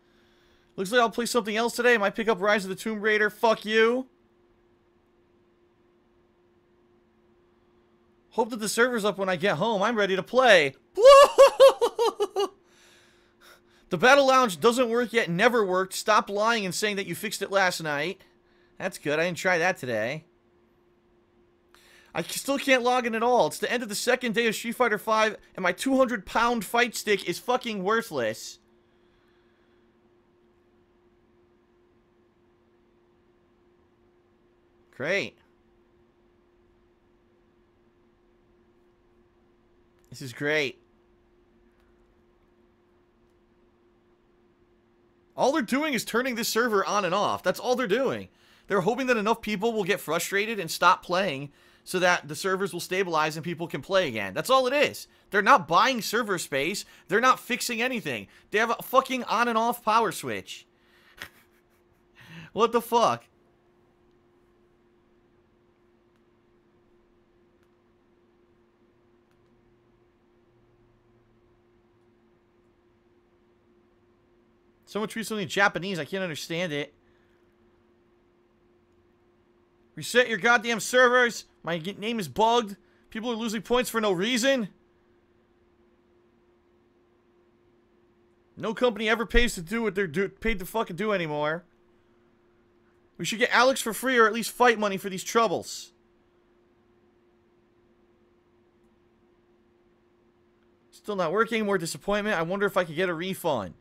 Looks like I'll play something else today. Might pick up Rise of the Tomb Raider. Fuck you. Hope that the server's up when I get home. I'm ready to play. The Battle Lounge doesn't work yet, never worked. Stop lying and saying that you fixed it last night. That's good. I didn't try that today. I still can't log in at all. It's the end of the second day of Street Fighter V, and my 200-pound fight stick is fucking worthless. Great. This is great. All they're doing is turning this server on and off. That's all they're doing. They're hoping that enough people will get frustrated and stop playing so that the servers will stabilize and people can play again. That's all it is. They're not buying server space. They're not fixing anything. They have a fucking on and off power switch. what the fuck? Someone tweets something in Japanese. I can't understand it. Reset your goddamn servers. My name is bugged. People are losing points for no reason. No company ever pays to do what they're do paid to fucking do anymore. We should get Alex for free or at least fight money for these troubles. Still not working. More disappointment. I wonder if I could get a refund.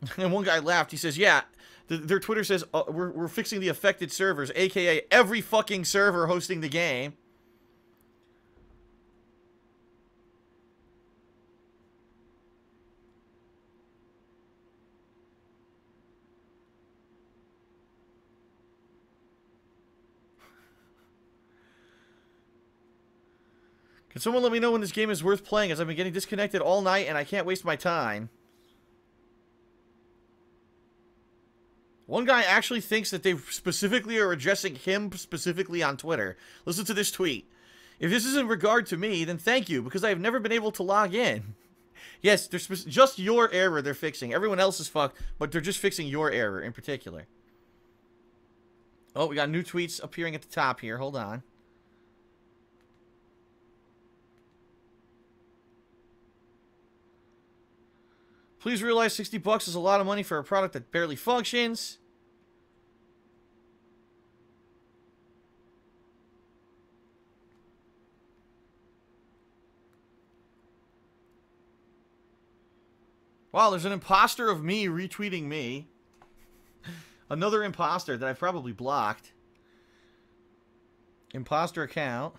and one guy laughed. He says, "Yeah." th- their Twitter says uh, we're we're fixing the affected servers, aka every fucking server hosting the game. Can someone let me know when this game is worth playing as I've been getting disconnected all night and I can't waste my time? One guy actually thinks that they specifically are addressing him specifically on Twitter. Listen to this tweet. If this is in regard to me, then thank you, because I have never been able to log in. yes, they're just your error they're fixing. Everyone else is fucked, but they're just fixing your error in particular. Oh, we got new tweets appearing at the top here. Hold on. Please realize 60 bucks is a lot of money for a product that barely functions. Wow, there's an imposter of me retweeting me. Another imposter that I've probably blocked. Imposter account.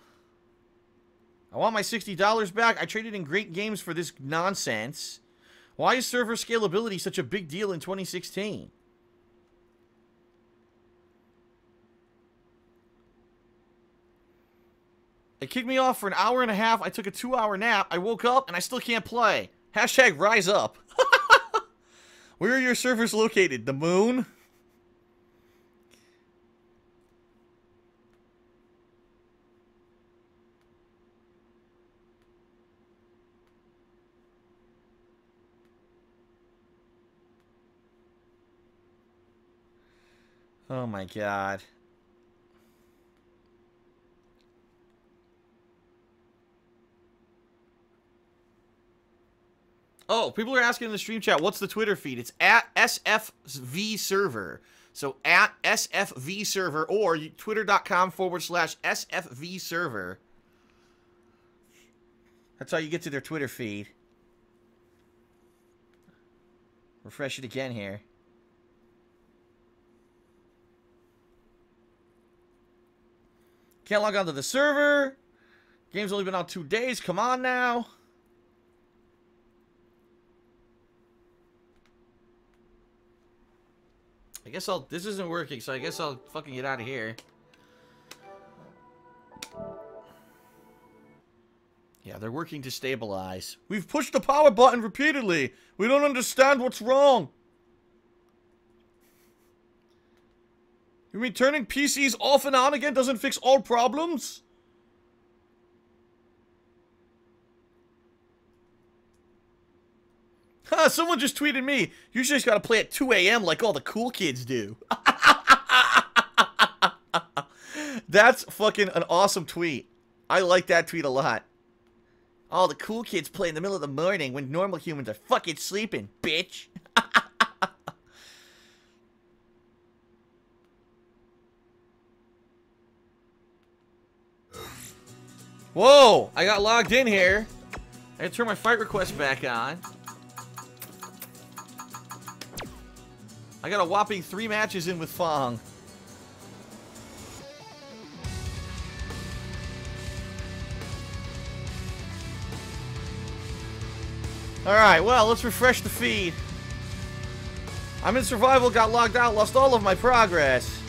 I want my $60 back. I traded in great games for this nonsense. Why is server scalability such a big deal in 2016? It kicked me off for an hour and a half. I took a two hour nap. I woke up and I still can't play. Hashtag rise up. Where are your servers located? The moon? Oh my god. Oh, people are asking in the stream chat, what's the Twitter feed? It's at SFV server. So at SFV server or twitter.com forward slash SFV server. That's how you get to their Twitter feed. Refresh it again here. Can't log onto the server. Game's only been out two days. Come on now. I guess I'll... This isn't working, so I guess I'll fucking get out of here. Yeah, they're working to stabilize. We've pushed the power button repeatedly. We don't understand what's wrong. You mean turning PCs off and on again doesn't fix all problems? Huh, someone just tweeted me. You just gotta play at 2 a.m. like all the cool kids do. That's fucking an awesome tweet. I like that tweet a lot. All the cool kids play in the middle of the morning when normal humans are fucking sleeping, bitch. Whoa! I got logged in here. I gotta turn my fight request back on. I got a whopping three matches in with Fang. Alright, well, let's refresh the feed. I'm in survival, got logged out, lost all of my progress.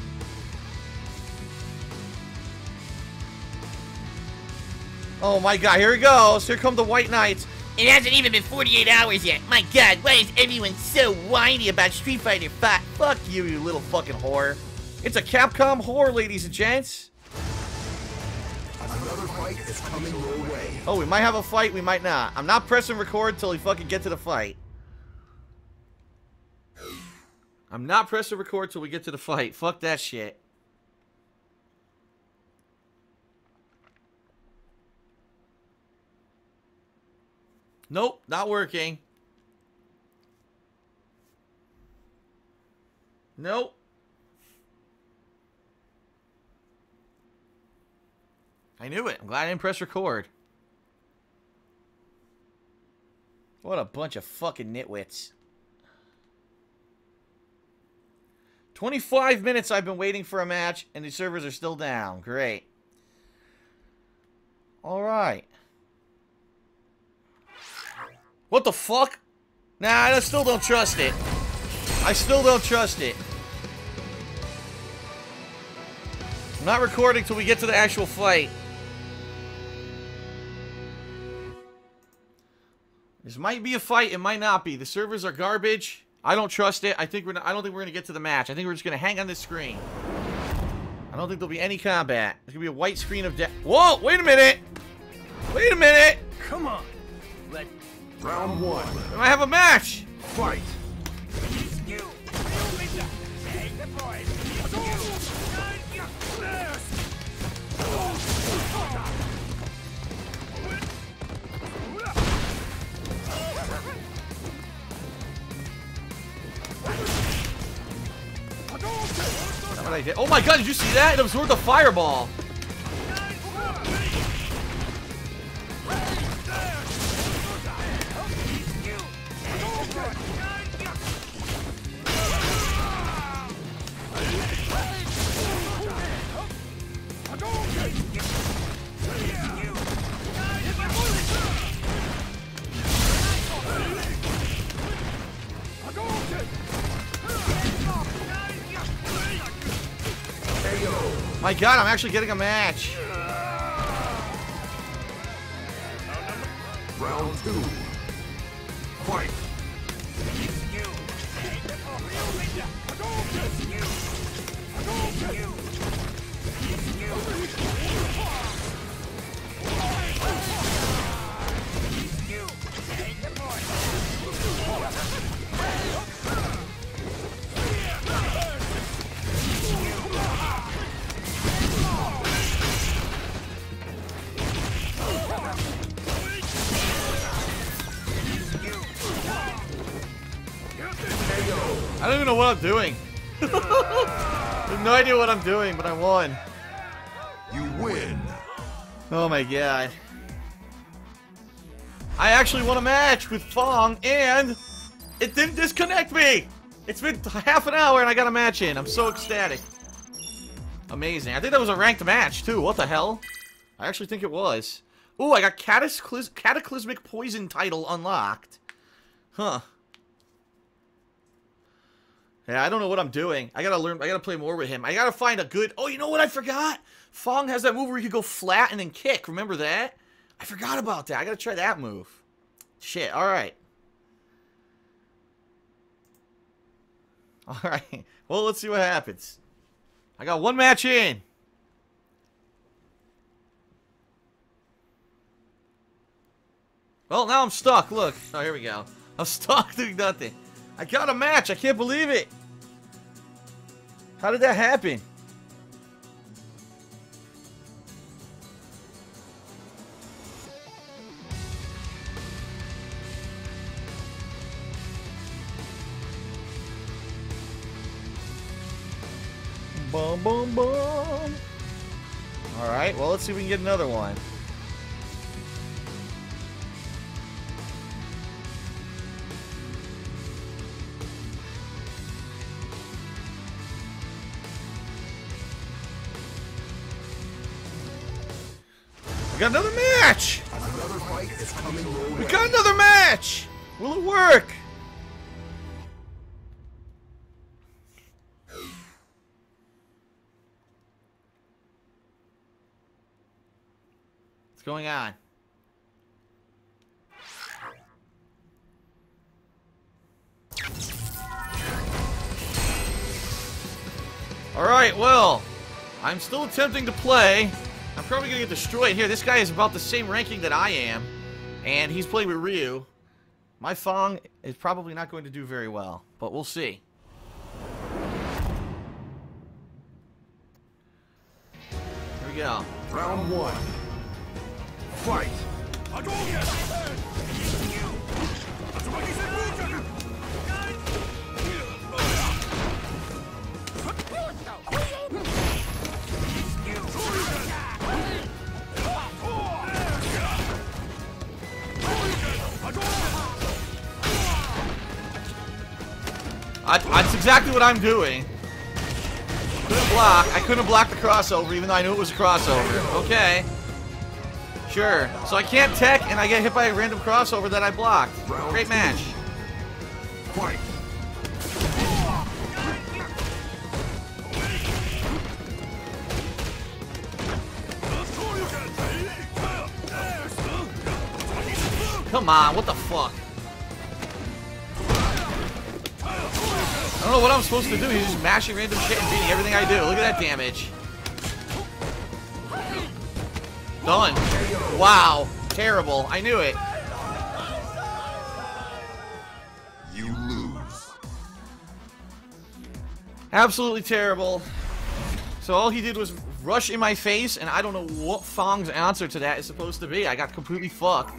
Oh my god, here he goes. Here come the White Knights. It hasn't even been 48 hours yet. My god, why is everyone so whiny about Street Fighter 5? Fuck you, you little fucking whore. It's a Capcom whore, ladies and gents. Another fight is coming your way. Oh, we might have a fight, we might not. I'm not pressing record till we fucking get to the fight. I'm not pressing record till we get to the fight. Fuck that shit. Nope, not working. Nope. I knew it. I'm glad I didn't press record. What a bunch of fucking nitwits. 25 minutes I've been waiting for a match, and the servers are still down. Great. Alright. What the fuck? Nah, I still don't trust it. I still don't trust it. I'm not recording till we get to the actual fight. This might be a fight. It might not be. The servers are garbage. I don't trust it. I think we're. Not, I don't think we're gonna get to the match. I think we're just gonna hang on this screen. I don't think there'll be any combat. There's gonna be a white screen of death. Whoa! Wait a minute. Wait a minute. Come on. Let Round one. I have a match. Fight. you. Linda. Take the point. You. That's what I did. Oh my god! Did you see that? It absorbed the fireball. My god! I'm actually getting a match. Round two. Fight. Oh, I don't even know what I'm doing. I have no idea what I'm doing, but I won. You win. Oh my god. I actually won a match with Fang, and it didn't disconnect me! It's been half an hour and I got a match in. I'm so ecstatic. Amazing. I think that was a ranked match, too. What the hell? I actually think it was. Ooh, I got Cataclys Cataclysmic Poison title unlocked. Huh. Yeah, I don't know what I'm doing. I gotta learn. I gotta play more with him. I gotta find a good. Oh, you know what? I forgot. Fang has that move where you could go flat and then kick. Remember that? I forgot about that. I gotta try that move. Shit. All right. All right. Well, let's see what happens. I got one match in. Well, now I'm stuck. Look. Oh, here we go. I'm stuck doing nothing. I got a match. I can't believe it. How did that happen? Boom, boom, boom. All right. Well, let's see if we can get another one. Got another match. Another We got another match. Will it work? What's going on? Alright, well, I'm still attempting to play. I'm probably gonna get destroyed here. This guy is about the same ranking that I am, and he's playing with Ryu. My Fang is probably not going to do very well, but we'll see. Here we go. Round one. Fight. I, that's exactly what I'm doing. Couldn't block. I couldn't block the crossover, even though I knew it was a crossover. Okay. Sure. So I can't tech, and I get hit by a random crossover that I blocked. Great match. Come on, what the fuck? I don't know what I'm supposed to do. He's just mashing random shit and beating everything I do. Look at that damage. Done. Wow. Terrible. I knew it. You lose. Absolutely terrible. So all he did was rush in my face, and I don't know what Fang's answer to that is supposed to be. I got completely fucked.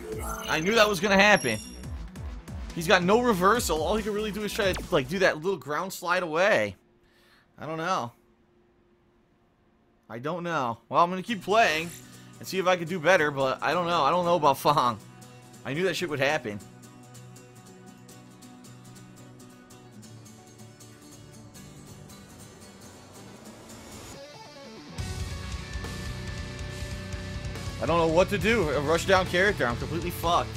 I knew that was gonna happen. He's got no reversal. All he can really do is try to like do that little ground slide away. I don't know. I don't know. Well, I'm gonna keep playing and see if I can do better, but I don't know. I don't know about Fang. I knew that shit would happen. I don't know what to do. A rush down character. I'm completely fucked.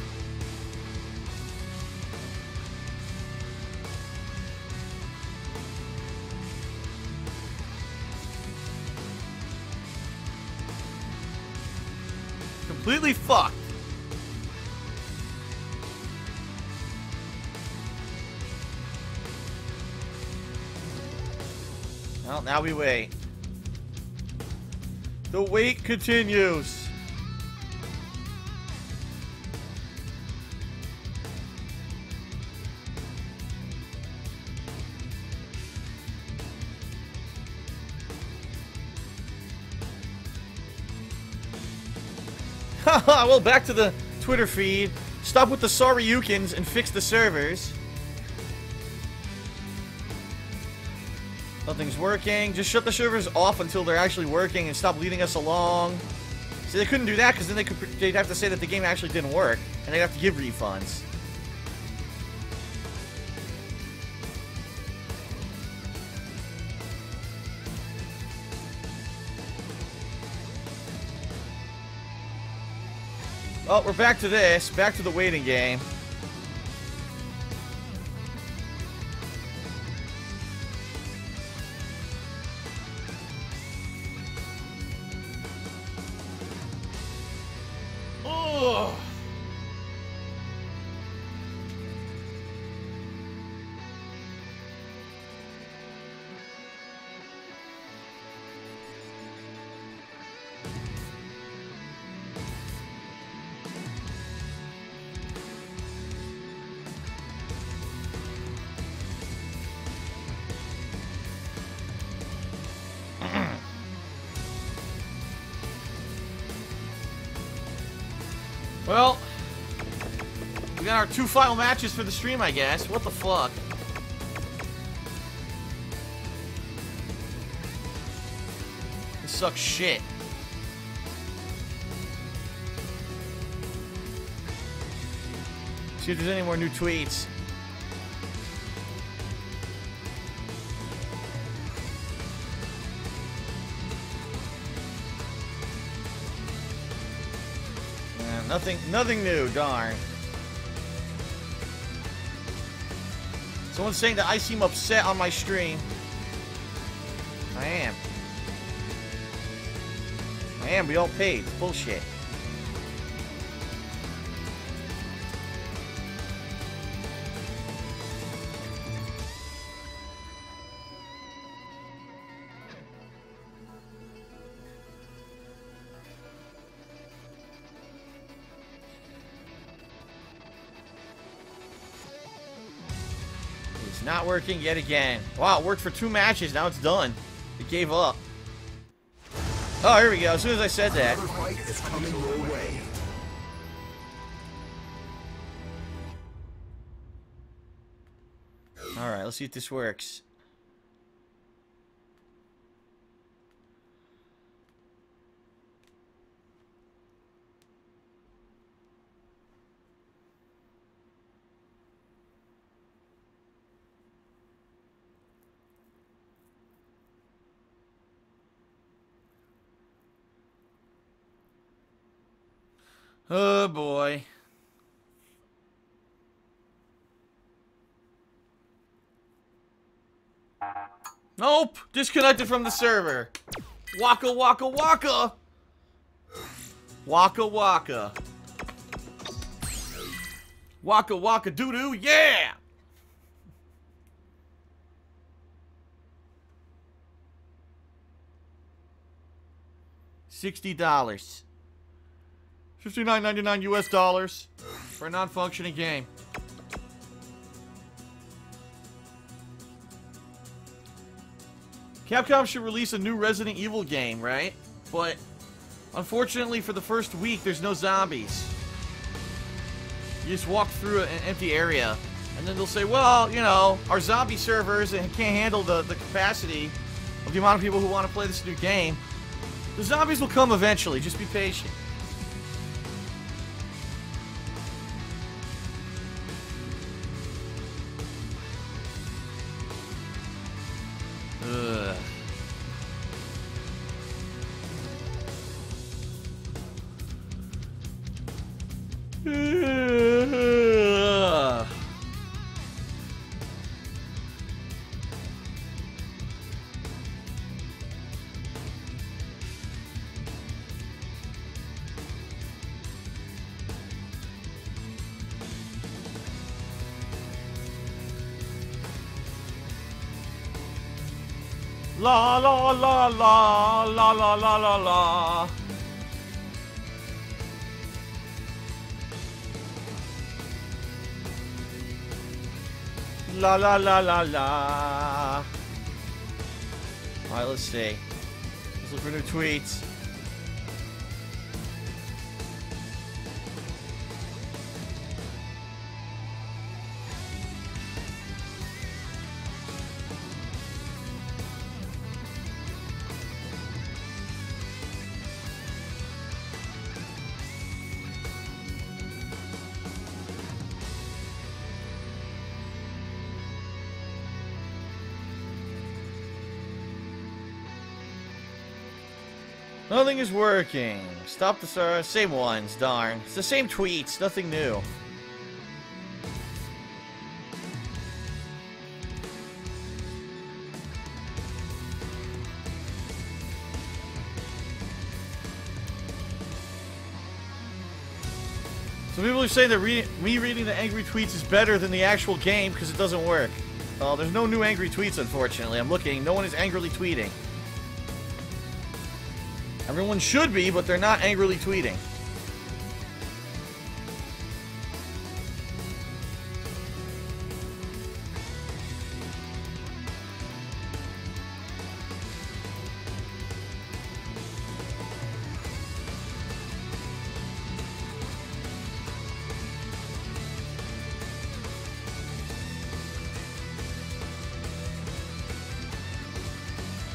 Completely fucked. Well, now we wait. The wait continues. well, back to the Twitter feed. Stop with the sorry Yukins and fix the servers. Nothing's working. Just shut the servers off until they're actually working and stop leading us along. See, they couldn't do that because then they could they'd have to say that the game actually didn't work, and they'd have to give refunds. Well, we're back to this. Back to the waiting game. Our two final matches for the stream, I guess. What the fuck? This sucks shit. See if there's any more new tweets. Eh, nothing, nothing new. Darn. Someone's saying that I seem upset on my stream. I am. I am. We all paid. Bullshit. working yet again. Wow, it worked for two matches. Now it's done. It gave up. Oh, here we go. As soon as I said that. Alright, let's see if this works. Oh boy. Nope! Disconnected from the server. Waka waka waka! Waka waka. Waka waka doo doo, yeah! Sixty dollars. Fifty-nine ninety-nine US dollars for a non-functioning game. Capcom should release a new Resident Evil game, right? But unfortunately for the first week, there's no zombies. You just walk through an empty area, and then they'll say, well, you know, our zombie servers can't handle the, the capacity of the amount of people who want to play this new game. The zombies will come eventually, just be patient. La la la la la la la la. La la la. Alright, let's see. Let's look for new tweets. Nothing is working. Stop the uh, same ones, darn. It's the same tweets, nothing new. Some people are saying that re me reading the angry tweets is better than the actual game because it doesn't work. Oh, there's no new angry tweets, unfortunately. I'm looking. No one is angrily tweeting. Everyone should be, but they're not angrily tweeting.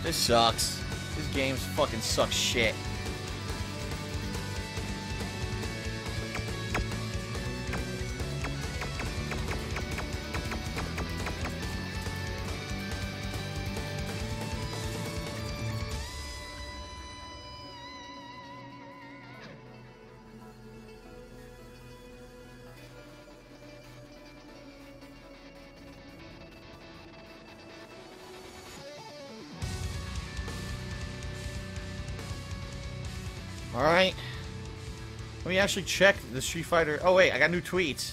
This sucks games fucking suck shit. Actually check the Street Fighter. Oh, wait, I got new tweets.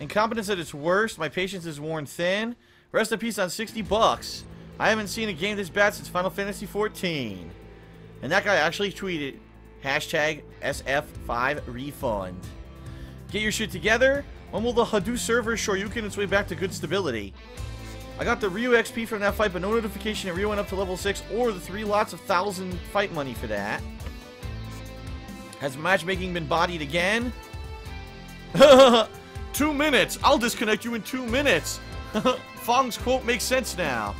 Incompetence at its worst. My patience is worn thin. Rest in peace on 60 bucks. I haven't seen a game this bad since Final Fantasy 14. And that guy actually tweeted hashtag SF5 refund. Get your shit together. When will the Hadou server Shoryuken its way back to good stability? I got the Ryu XP from that fight, but no notification that Ryu went up to level 6 or the three lots of thousand fight money for that. Has matchmaking been bodied again? two minutes! I'll disconnect you in two minutes! Fang's quote makes sense now.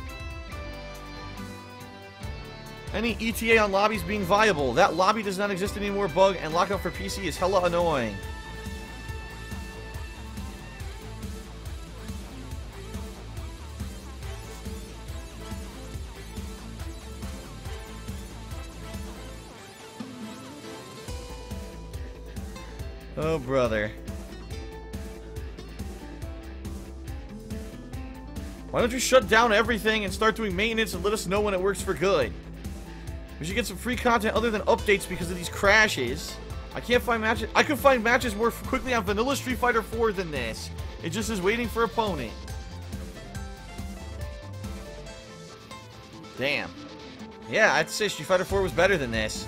Any ETA on lobbies being viable. That lobby does not exist anymore bug and lockout for PC is hella annoying. Brother. Why don't you shut down everything and start doing maintenance and let us know when it works for good? We should get some free content other than updates because of these crashes. I can't find matches. I could find matches more quickly on Vanilla Street Fighter 4 than this. It just is waiting for opponent. Damn. Yeah, I'd say Street Fighter 4 was better than this.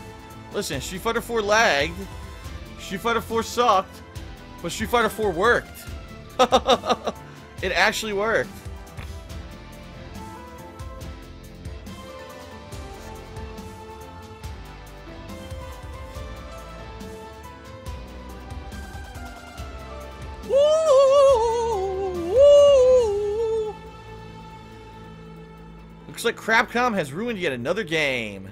Listen, Street Fighter 4 lagged. Street Fighter 4 sucked. But Street Fighter 4 worked. it actually worked. Looks like Crapcom has ruined yet another game.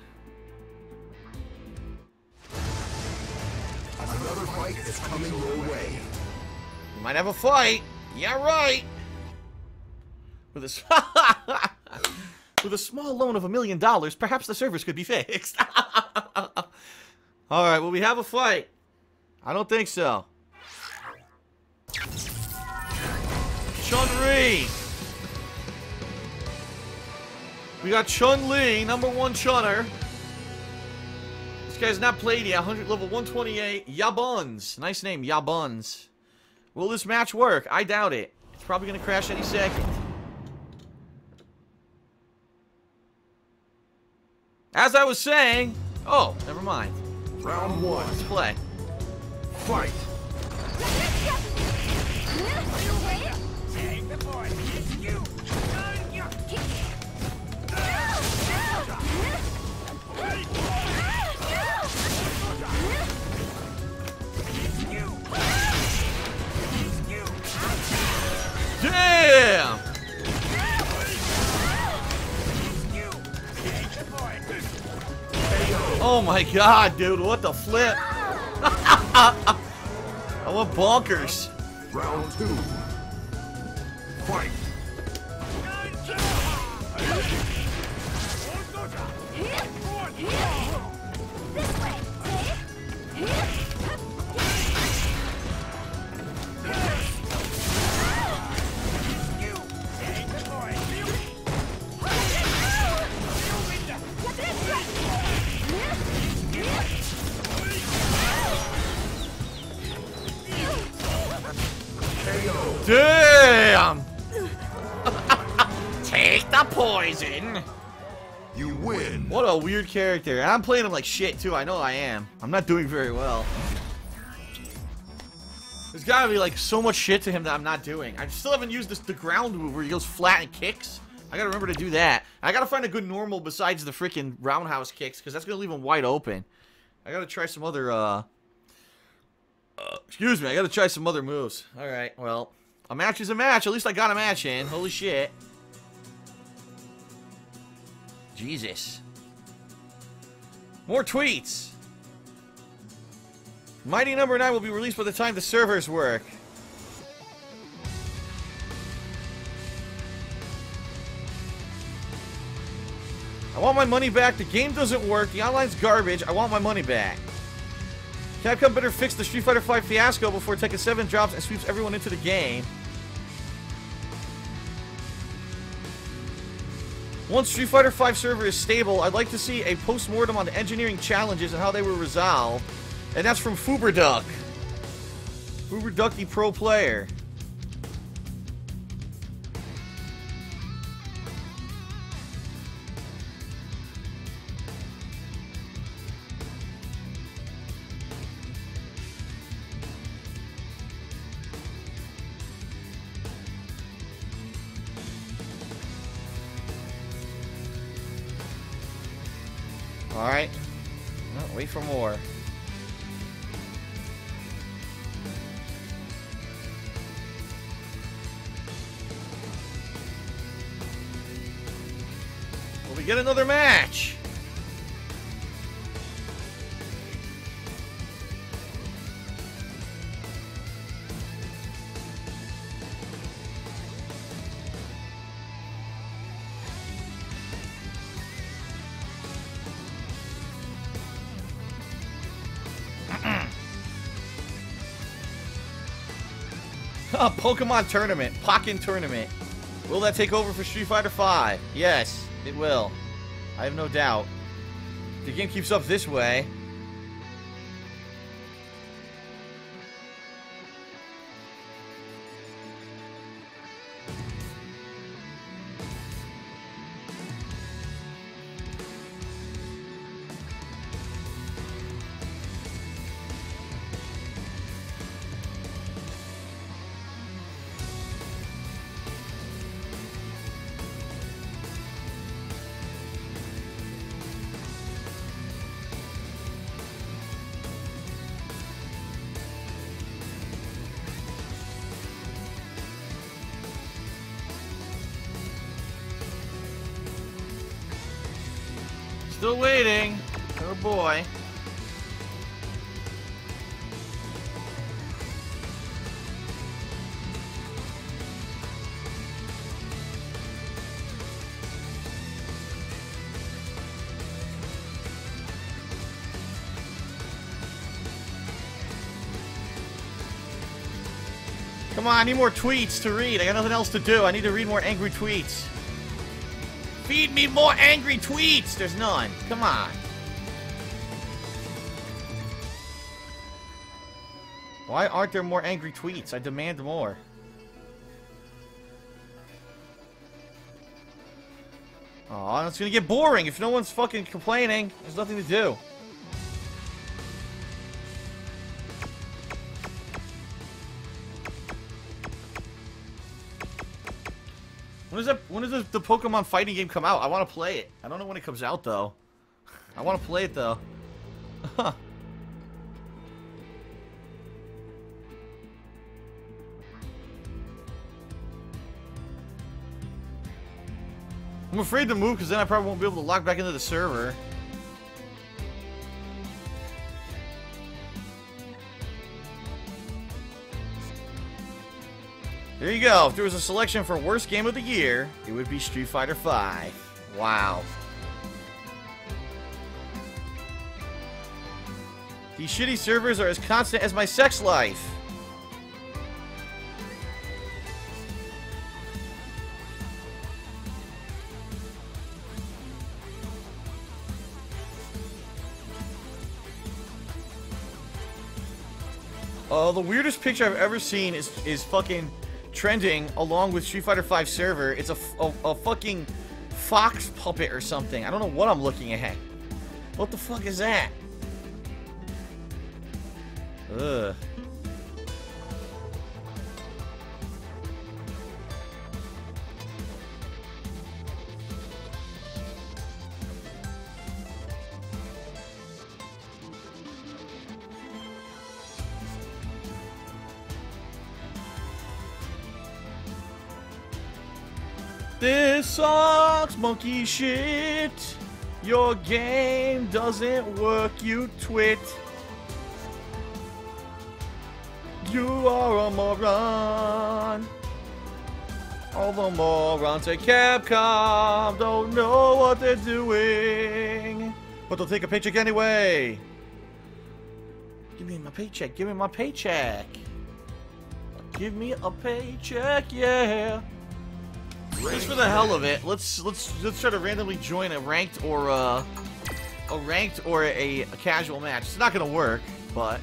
Is coming your way. We might have a fight. Yeah, right. With a, with a small loan of a million dollars, perhaps the servers could be fixed. All right, well, we have a fight. I don't think so. Chun-Li. We got Chun-Li, number one Chunner. This guy's not played yet. 100 level 128. Yabuns. Nice name, Yabuns. Will this match work? I doubt it. It's probably going to crash any second. As I was saying... Oh, never mind. Round one. Let's play. Fight. Damn! It's you. Take the point. Oh my god, dude. What the flip? I went bonkers. Round two. Fight. This way. Damn! Take the poison! You win. What a weird character. And I'm playing him like shit, too. I know I am. I'm not doing very well. There's gotta be, like, so much shit to him that I'm not doing. I still haven't used this the ground move where he goes flat and kicks. I gotta remember to do that. I gotta find a good normal besides the freaking roundhouse kicks, because that's gonna leave him wide open. I gotta try some other, uh... uh, Excuse me, I gotta try some other moves. Alright, well... A match is a match. At least I got a match in. Holy shit. Jesus. More tweets. Mighty Number 9 will be released by the time the servers work. I want my money back. The game doesn't work. The online's garbage. I want my money back. Capcom better fix the Street Fighter V fiasco before Tekken 7 drops and sweeps everyone into the game. Once Street Fighter V server is stable, I'd like to see a post-mortem on the engineering challenges and how they were resolved. And that's from Fuberduck. Fuberduck, pro player. Alright. Wait for more. Will we get another match? A Pokemon tournament, Pokken tournament. Will that take over for Street Fighter V? Yes, it will. I have no doubt. If the game keeps up this way. Come on, I need more tweets to read. I got nothing else to do. I need to read more angry tweets. Feed me more angry tweets! There's none. Come on. Why aren't there more angry tweets? I demand more. Aw, it's gonna get boring if no one's fucking complaining. There's nothing to do. When does that? When does the, the Pokemon fighting game come out? I want to play it. I don't know when it comes out though. I want to play it though. I'm afraid to move because then I probably won't be able to log back into the server. There you go. If there was a selection for worst game of the year, it would be Street Fighter V. Wow. These shitty servers are as constant as my sex life. Uh, the weirdest picture I've ever seen is is fucking trending along with Street Fighter V server. It's a a fucking fox puppet or something. I don't know what I'm looking at. What the fuck is that? Ugh. This sucks, monkey shit. Your game doesn't work, you twit. You are a moron. All the morons at Capcom don't know what they're doing. But they'll take a paycheck anyway. Give me my paycheck. Give me my paycheck. Give me a paycheck, yeah. Just for the hell of it, let's let's let's try to randomly join a ranked or uh, a ranked or a, a casual match. It's not gonna work, but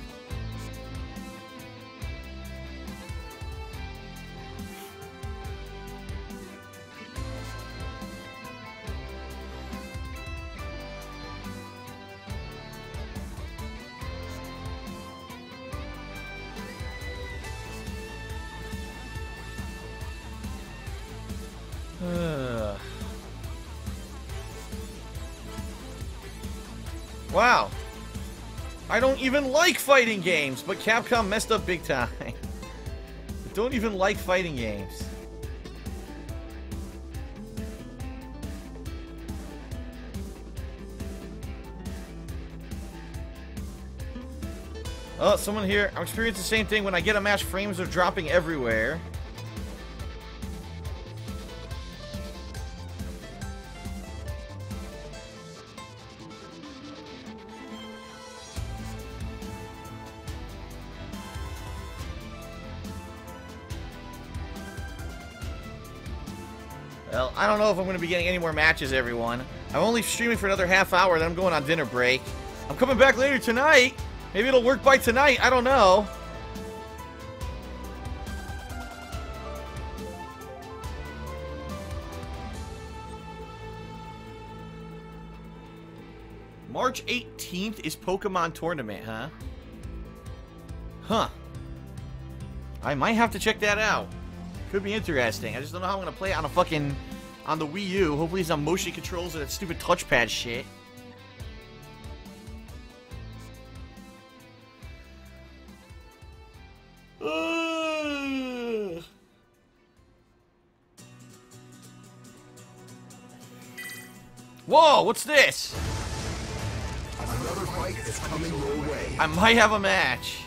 I don't even like fighting games, but Capcom messed up big time. I don't even like fighting games. Oh, someone here. I'm experiencing the same thing. When I get a match, frames are dropping everywhere. If I'm going to be getting any more matches, everyone. I'm only streaming for another half hour, then I'm going on dinner break. I'm coming back later tonight. Maybe it'll work by tonight. I don't know. March 18th is Pokemon Tournament, huh? Huh. I might have to check that out. Could be interesting. I just don't know how I'm gonna play it on a fucking on the Wii U. Hopefully it's on motion controls and that stupid touchpad shit. Ugh. Whoa, what's this? Another fight is coming your way. I might have a match.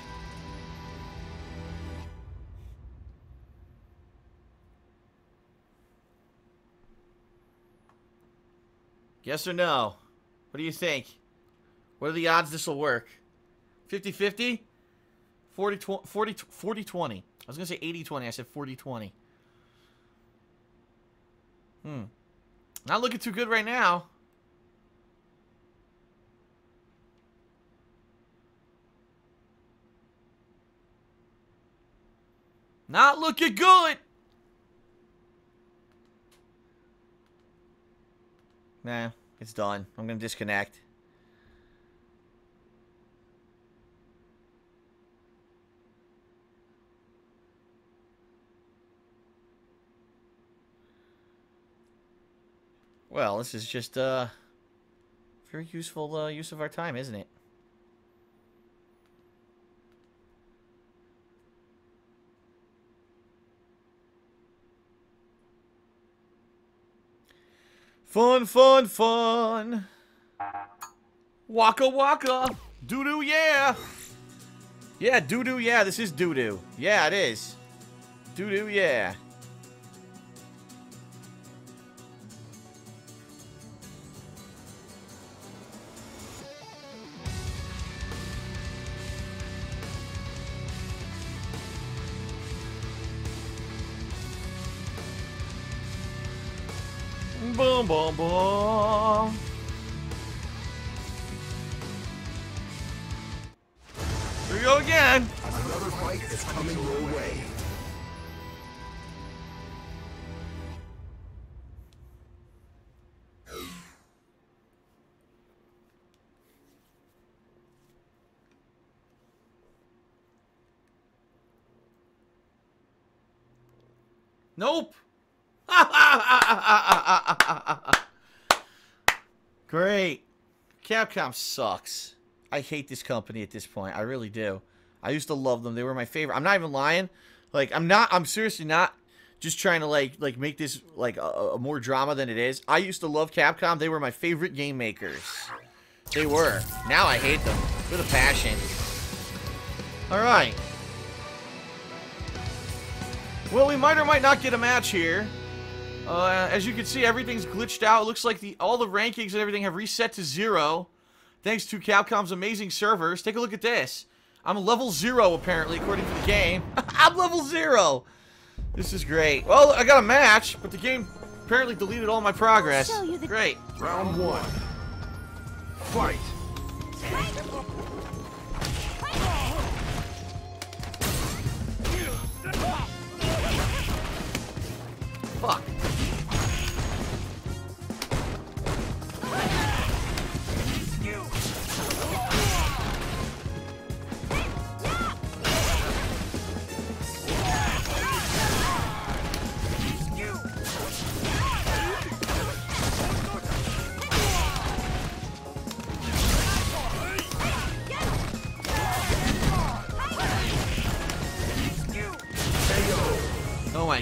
Yes or no? What do you think? What are the odds this will work? 50-50? 40 20 40 40 20. I was going to say 80 20. I said 40 20. Hmm. Not looking too good right now. Not looking good. Nah, it's done. I'm gonna disconnect. Well, this is just uh very useful uh, use of our time, isn't it? Fun, fun, fun. Waka waka. Doo doo, yeah. Yeah, doo doo, yeah. This is doo doo. Yeah, it is. Doo doo, yeah. Boom, boom, boom. Here we go again. Another fight is coming your way. Nope. Great. Capcom sucks. I hate this company at this point. I really do. I used to love them. They were my favorite. I'm not even lying. Like I'm not. I'm seriously not just trying to like like make this like a, a more drama than it is. I used to love Capcom. They were my favorite game makers. They were. Now I hate them with a passion. All right. Well, we might or might not get a match here. Uh, as you can see, everything's glitched out. It looks like the all the rankings and everything have reset to zero, thanks to Capcom's amazing servers. Take a look at this. I'm level zero, apparently, according to the game. I'm level zero. This is great. Well, I got a match, but the game apparently deleted all my progress. Show you the- Great. Round one. Fight. Fuck.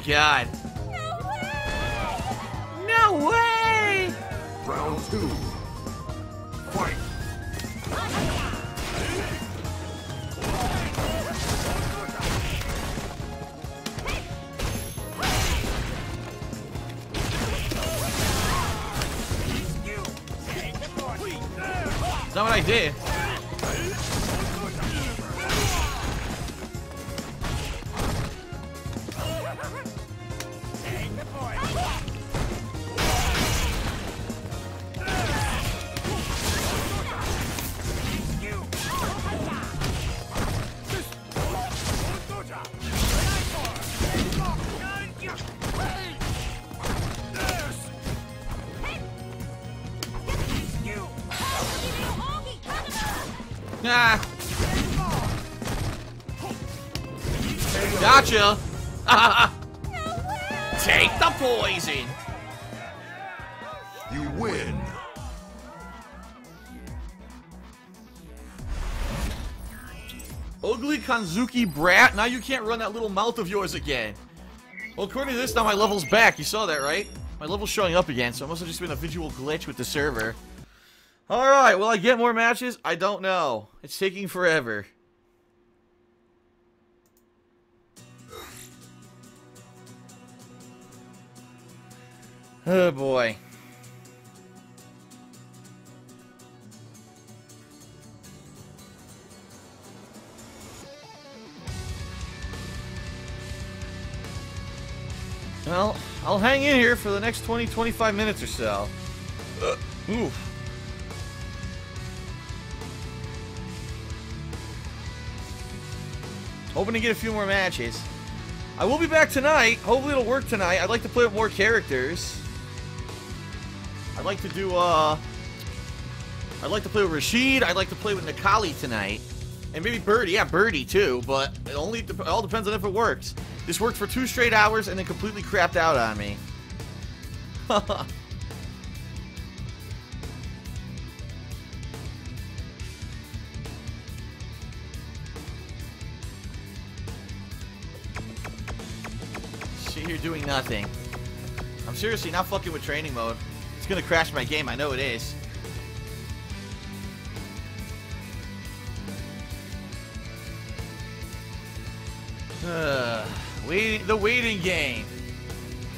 Oh my god. No way! Round two. Kanzuki brat. Now you can't run that little mouth of yours again. Well, according to this, now my level's back. You saw that, right? My level's showing up again, so it must have just been a visual glitch with the server. Alright, will I get more matches? I don't know. It's taking forever. Oh boy. Well, I'll hang in here for the next 20, 25 minutes or so. Uh, oof. Hoping to get a few more matches. I will be back tonight. Hopefully it'll work tonight. I'd like to play with more characters. I'd like to do, uh... I'd like to play with Rashid. I'd like to play with Necalli tonight. And maybe Birdie. Yeah, Birdie too. But it only it all depends on if it works. This worked for two straight hours and then completely crapped out on me. Shit, you're doing nothing. I'm seriously not fucking with training mode. It's gonna crash my game, I know it is. Uh, waiting, the waiting game.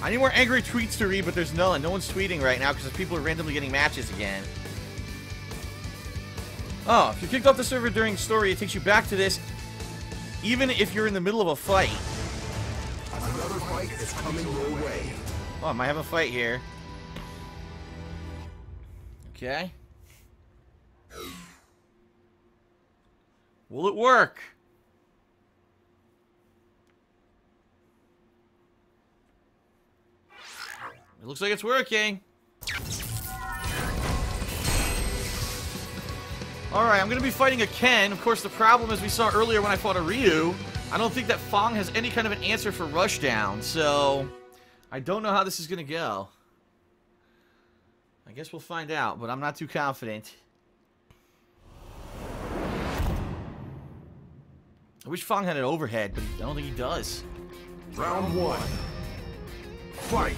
I need more angry tweets to read, but there's none. No one's tweeting right now because people are randomly getting matches again. Oh, if you kicked off the server during story, it takes you back to this, even if you're in the middle of a fight. Another fight is coming your way. Oh, I might have a fight here. Okay. Will it work? It looks like it's working. Alright, I'm going to be fighting a Ken. Of course, the problem, as we saw earlier when I fought a Ryu, I don't think that Fang has any kind of an answer for Rushdown, so... I don't know how this is going to go. I guess we'll find out, but I'm not too confident. I wish Fang had an overhead, but I don't think he does. Round one. Fight.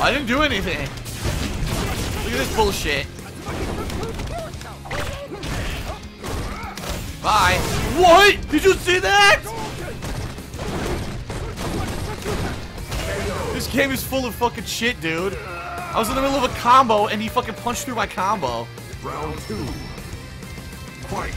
I didn't do anything. Look at this bullshit. Bye. What? Did you see that? This game is full of fucking shit, dude. I was in the middle of a combo and he fucking punched through my combo. Round two. Fight.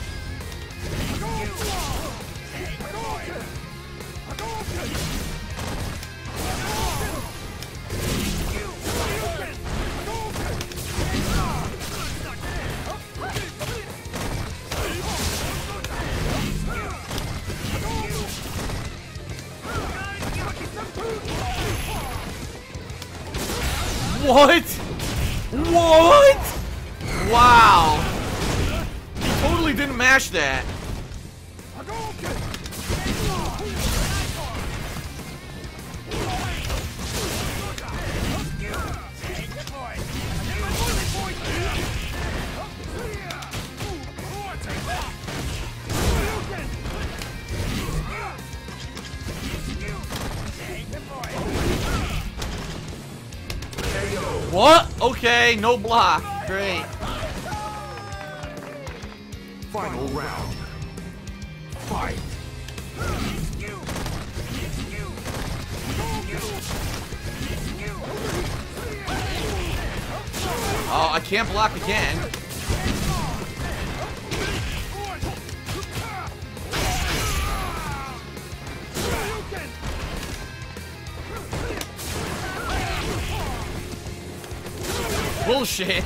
What? What? Wow. He totally didn't mash that. What? Okay, no block. Great. Final round. Fight. Oh, I can't block again. Bullshit.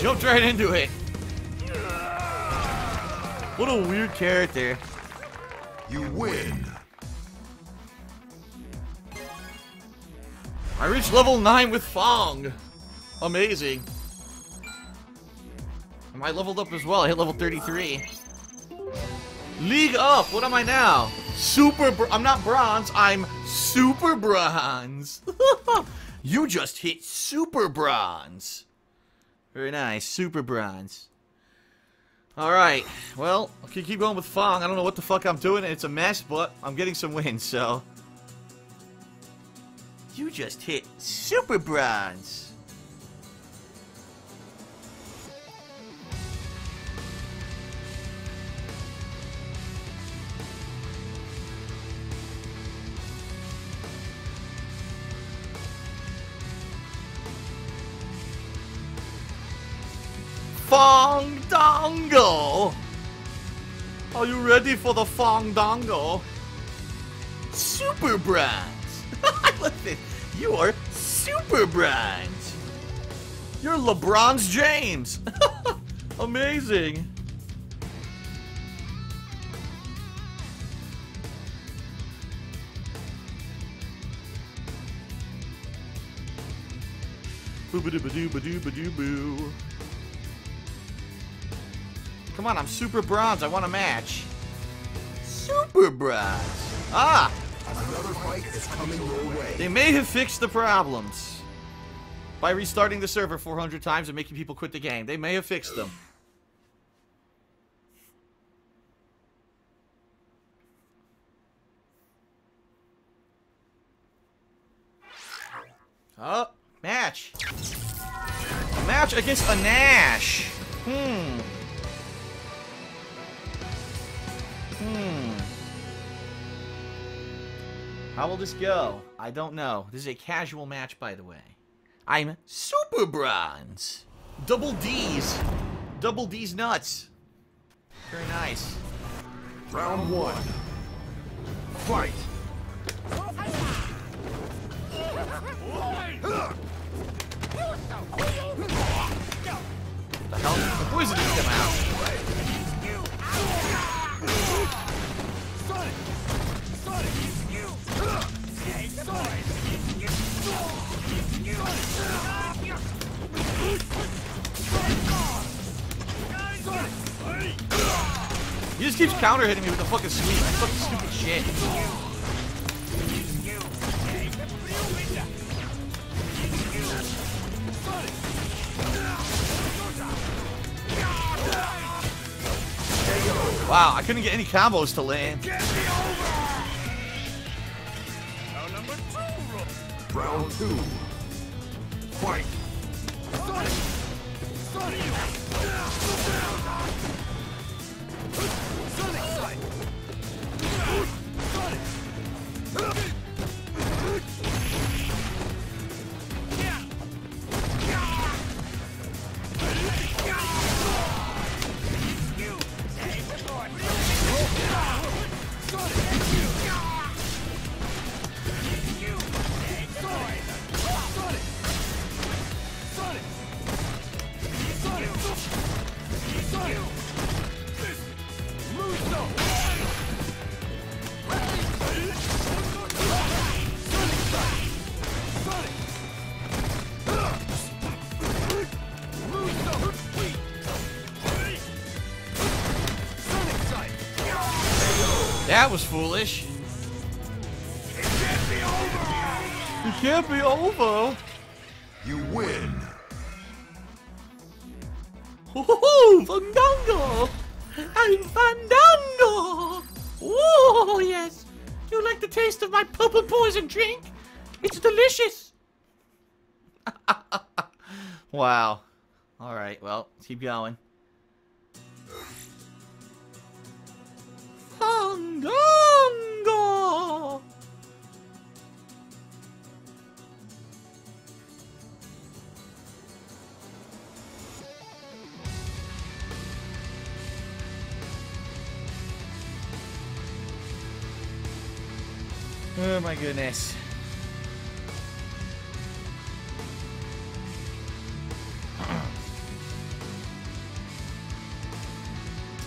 Jumped right into it. What a weird character. You win. I reached level 9 with Fang. Amazing. Am I leveled up as well? I hit level 33. League up! What am I now? Super I'm not bronze, I'm super bronze. you just hit super bronze. Very nice, super bronze. Alright, well, I can keep going with Fang. I don't know what the fuck I'm doing. It's a mess, but I'm getting some wins, so... You just hit super bronze. Fongdongo! Are you ready for the Fongdongo? Super Listen, you are super bronze! You're LeBron's James! Amazing! boo ba doo ba doo ba doo ba doo boo Come on, I'm super bronze. I want a match. Super bronze. Ah! Another fight is coming your way. They may have fixed the problems by restarting the server 400 times and making people quit the game. They may have fixed them. Oh, match. A match against a Nash. Hmm. Hmm. How will this go? I don't know. This is a casual match, by the way. I'm Super Bronze. Double D's. Double D's nuts. Very nice. Round one. Fight. The hell? The poison just come out. He just keeps counter hitting me with the fucking sweep. That's fucking stupid shit. Wow, I couldn't get any combos to land. Round two. Fight. That was foolish. It be over. You win. Ooh, Fandango! I'm Fandango! Oh, yes. Do you like the taste of my purple poison drink? It's delicious. wow. All right, well, let's keep going. Fandango! Oh my goodness.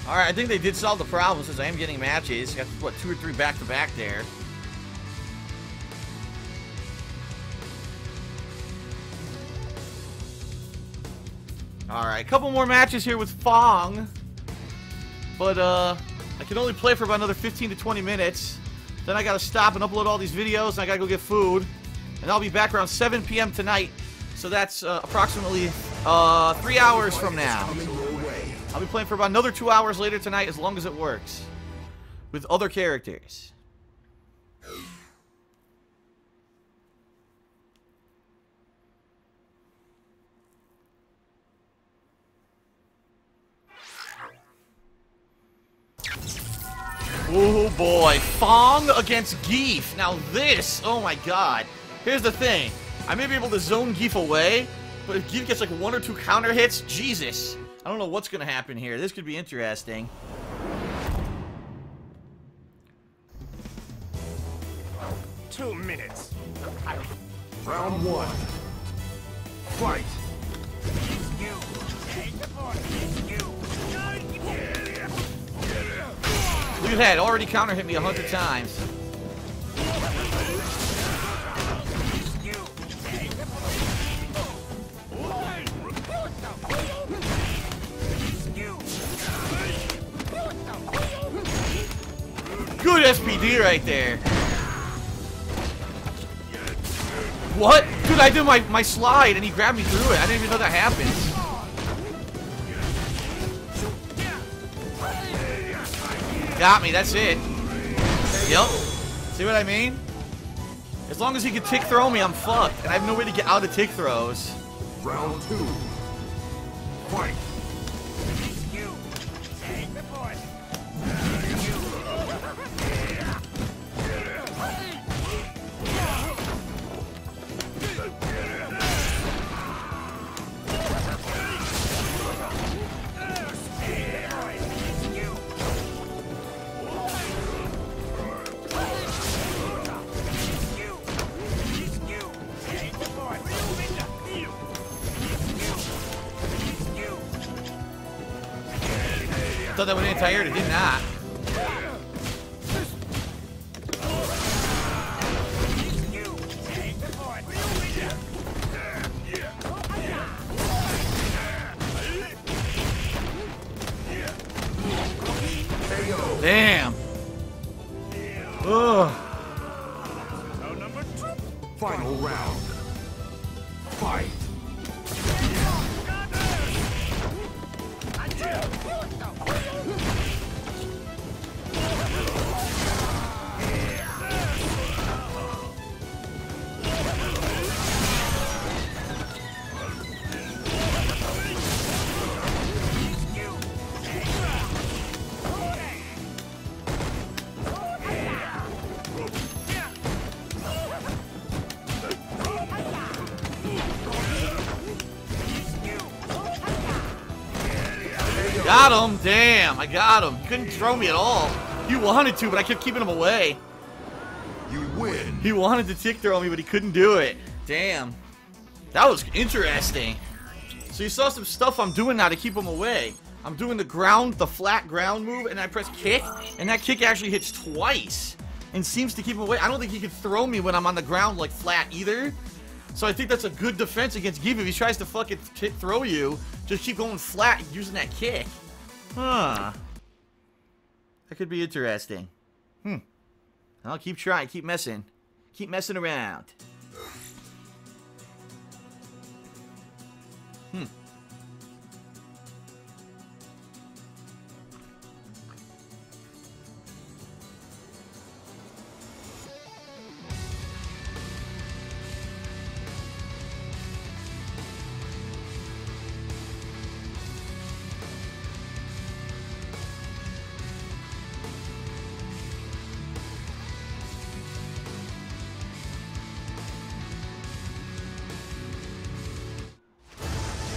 Alright, I think they did solve the problem since I am getting matches. Got, what, two or three back-to-back there. Alright, a couple more matches here with Fang. But, uh, I can only play for about another 15 to 20 minutes. Then I gotta stop and upload all these videos, and I gotta go get food. And I'll be back around 7 p.m. tonight. So that's uh, approximately uh, three hours from now. I'll be playing for about another two hours later tonight, as long as it works. With other characters. Oh boy, Fang against Gief. Now this, oh my god. Here's the thing. I may be able to zone Gief away, but if Gief gets like one or two counter hits, Jesus. I don't know what's gonna happen here. This could be interesting. Two minutes. Round one. Fight. You. That, already counter hit me a hundred times. Good SPD right there. What? Dude, I did my, my slide and he grabbed me through it. I didn't even know that happened. Got me, that's it. Yep. See what I mean? As long as he can tick throw me, I'm fucked. And I have no way to get out of tick throws. Round two. Fight. That would anti-air, did not. I got him. He couldn't throw me at all. He wanted to, but I kept keeping him away. You win. He wanted to tick throw me, but he couldn't do it. Damn. That was interesting. So you saw some stuff I'm doing now to keep him away. I'm doing the ground, the flat ground move, and I press kick, and that kick actually hits twice and seems to keep him away. I don't think he can throw me when I'm on the ground like flat either. So I think that's a good defense against Gief. If he tries to fucking throw you, just keep going flat using that kick. Huh. That could be interesting. Hmm. I'll keep trying, keep messing. Keep messing around.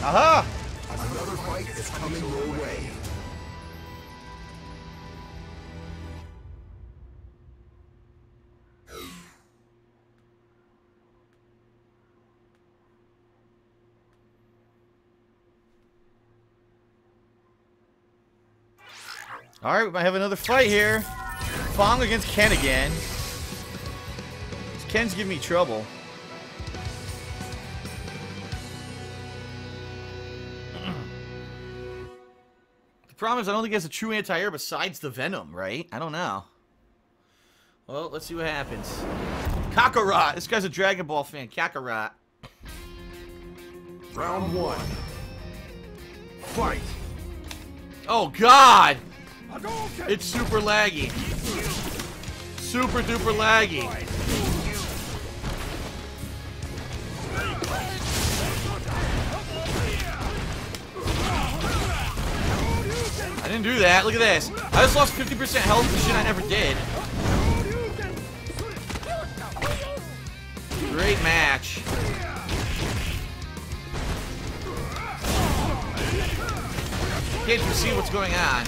Aha! Another fight is coming your way. Alright, we might have another fight here. Fang against Ken again. Ken's giving me trouble. Problem is I don't think he has a true anti-air besides the Venom, right? I don't know. Well, let's see what happens. Kakarot! This guy's a Dragon Ball fan. Kakarot. Round one. Fight. Oh, God! It's super laggy. Super duper laggy. Didn't do that. Look at this. I just lost 50% health for shit I never did. Great match. Can't you see what's going on?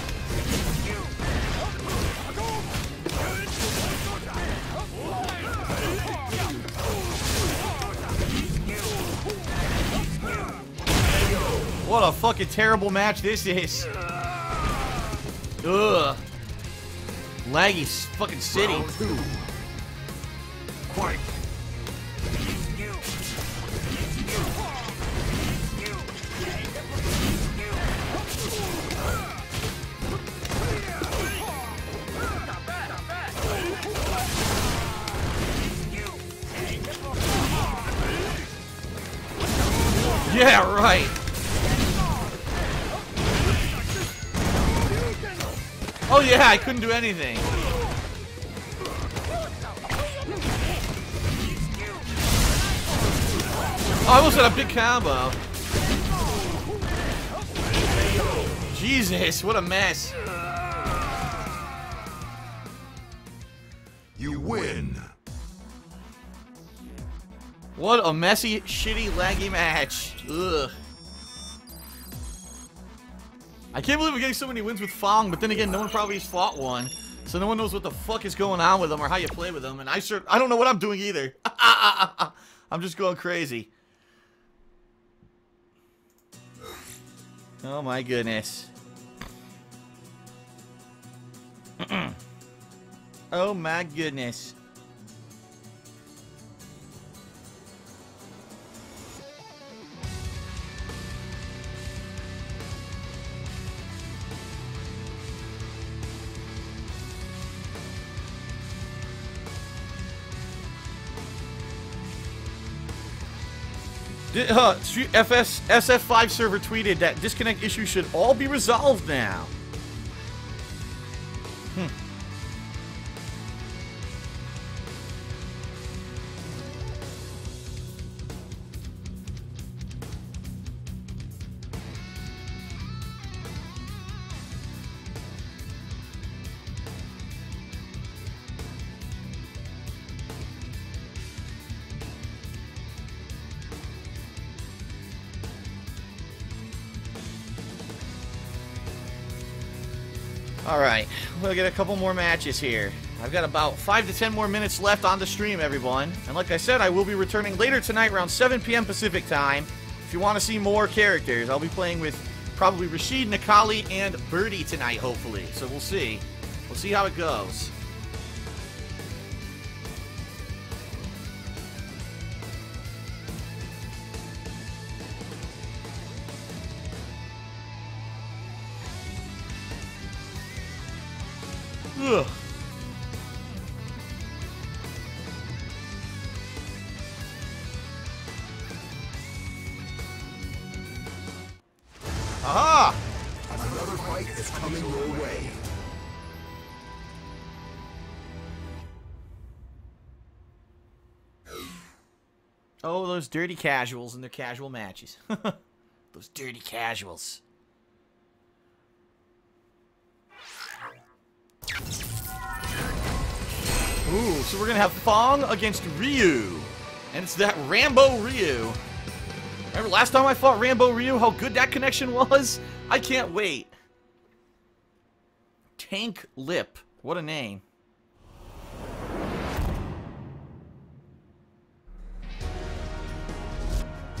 What a fucking terrible match this is. Ugh. Laggy fucking city. Round two. Fight. Yeah, right. Oh yeah, I couldn't do anything. Oh, I almost had a big combo. Jesus, what a mess. You win. What a messy, shitty, laggy match. Ugh. I can't believe we're getting so many wins with Fang, but then again, no one probably has fought one. So no one knows what the fuck is going on with them or how you play with them, and I sure I don't know what I'm doing either. I'm just going crazy. Oh my goodness. oh my goodness. Uh, FS SF5 server tweeted that disconnect issues should all be resolved now. Alright, we'll get a couple more matches here. I've got about 5 to 10 more minutes left on the stream, everyone. And like I said, I will be returning later tonight around 7 p.m. Pacific time. If you want to see more characters, I'll be playing with probably Rashid, Necalli, and Birdie tonight, hopefully. So we'll see. We'll see how it goes. Dirty casuals and their casual matches. those dirty casuals. Ooh, so we're gonna have Fang against Ryu. And it's that Rambo Ryu. Remember last time I fought Rambo Ryu, how good that connection was? I can't wait. Tank Lip. What a name.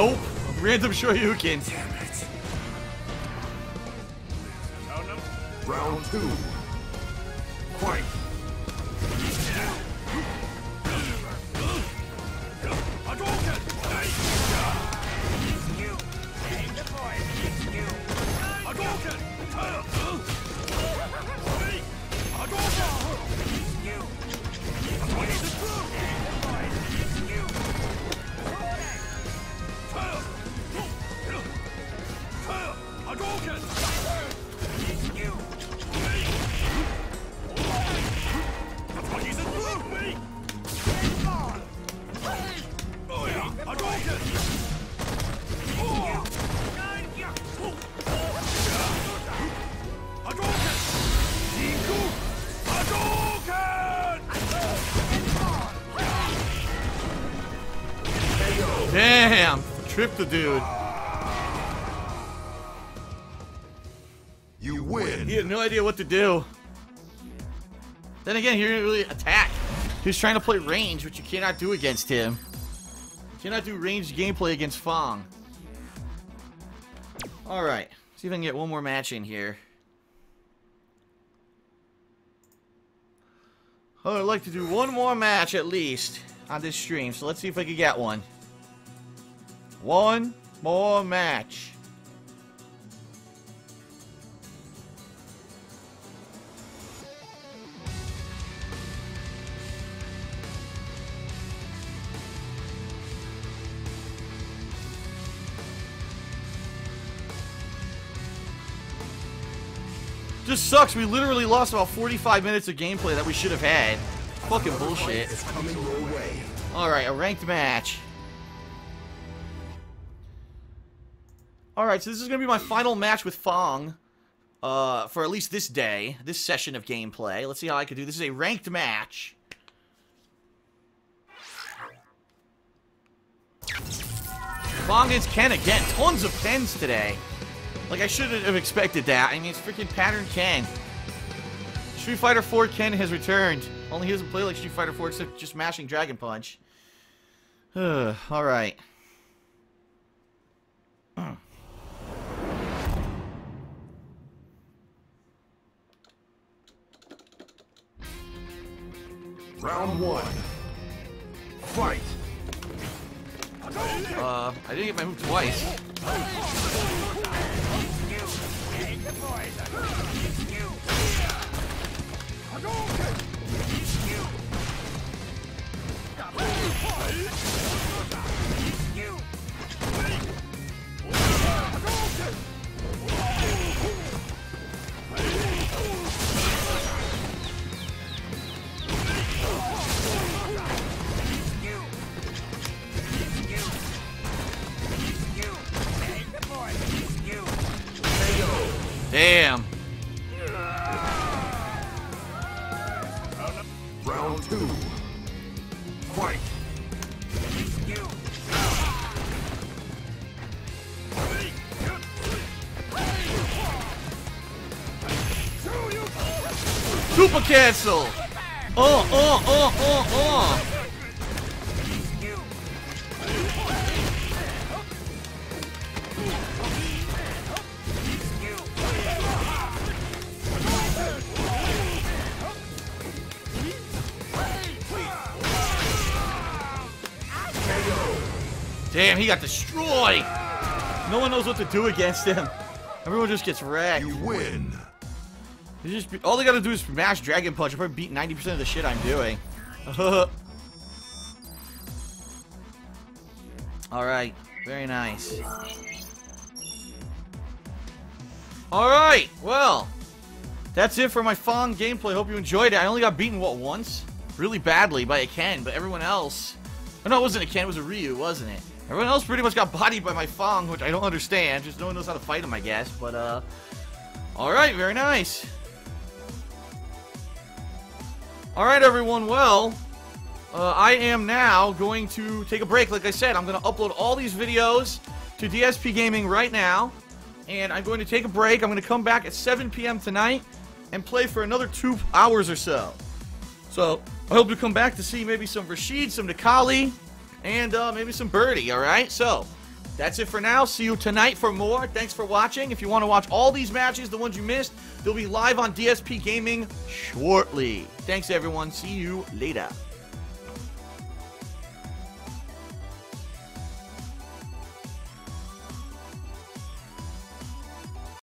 Nope. Random Shoryuken. Round two. The dude. You win. He had no idea what to do. Then again, he didn't really attack. He was trying to play range, which you cannot do against him. You cannot do ranged gameplay against Fang. Alright. See if I can get one more match in here. Oh, I'd like to do one more match at least on this stream, so let's see if I can get one. One more match. Just sucks. We literally lost about 45 minutes of gameplay that we should have had. Fucking bullshit. Fight coming your way. Alright, a ranked match. Alright, so this is going to be my final match with Fang. Uh, for at least this day. This session of gameplay. Let's see how I can do. This is a ranked match. Fang against Ken again. Tons of Kens today. Like, I shouldn't have expected that. I mean, it's freaking pattern Ken. Street Fighter 4 Ken has returned. Only he doesn't play like Street Fighter 4 except just mashing Dragon Punch. Alright. Round one. Fight. Uh, I didn't get my move twice. Damn. Round two. Fight. Super cancel! Oh, oh, oh, oh, oh! Damn, he got destroyed! No one knows what to do against him. Everyone just gets wrecked. You win. They just all they gotta do is smash Dragon Punch. I'll probably beat 90% of the shit I'm doing. Alright, very nice. Alright, well, that's it for my Fang gameplay. Hope you enjoyed it. I only got beaten, what, once? Really badly by a Ken, but everyone else... Oh, no, it wasn't a Ken, it was a Ryu, wasn't it? Everyone else pretty much got bodied by my Fang, which I don't understand. Just no one knows how to fight him, I guess. But, uh... Alright, very nice. Alright, everyone, well... Uh, I am now going to take a break. Like I said, I'm going to upload all these videos to DSP Gaming right now. And I'm going to take a break. I'm going to come back at 7 p.m. tonight and play for another two hours or so. So, I hope to come back to see maybe some Rashid, some Necalli, and uh, maybe some Birdie, alright? So, that's it for now. See you tonight for more. Thanks for watching. If you want to watch all these matches, the ones you missed, they'll be live on DSP Gaming shortly. Thanks, everyone. See you later.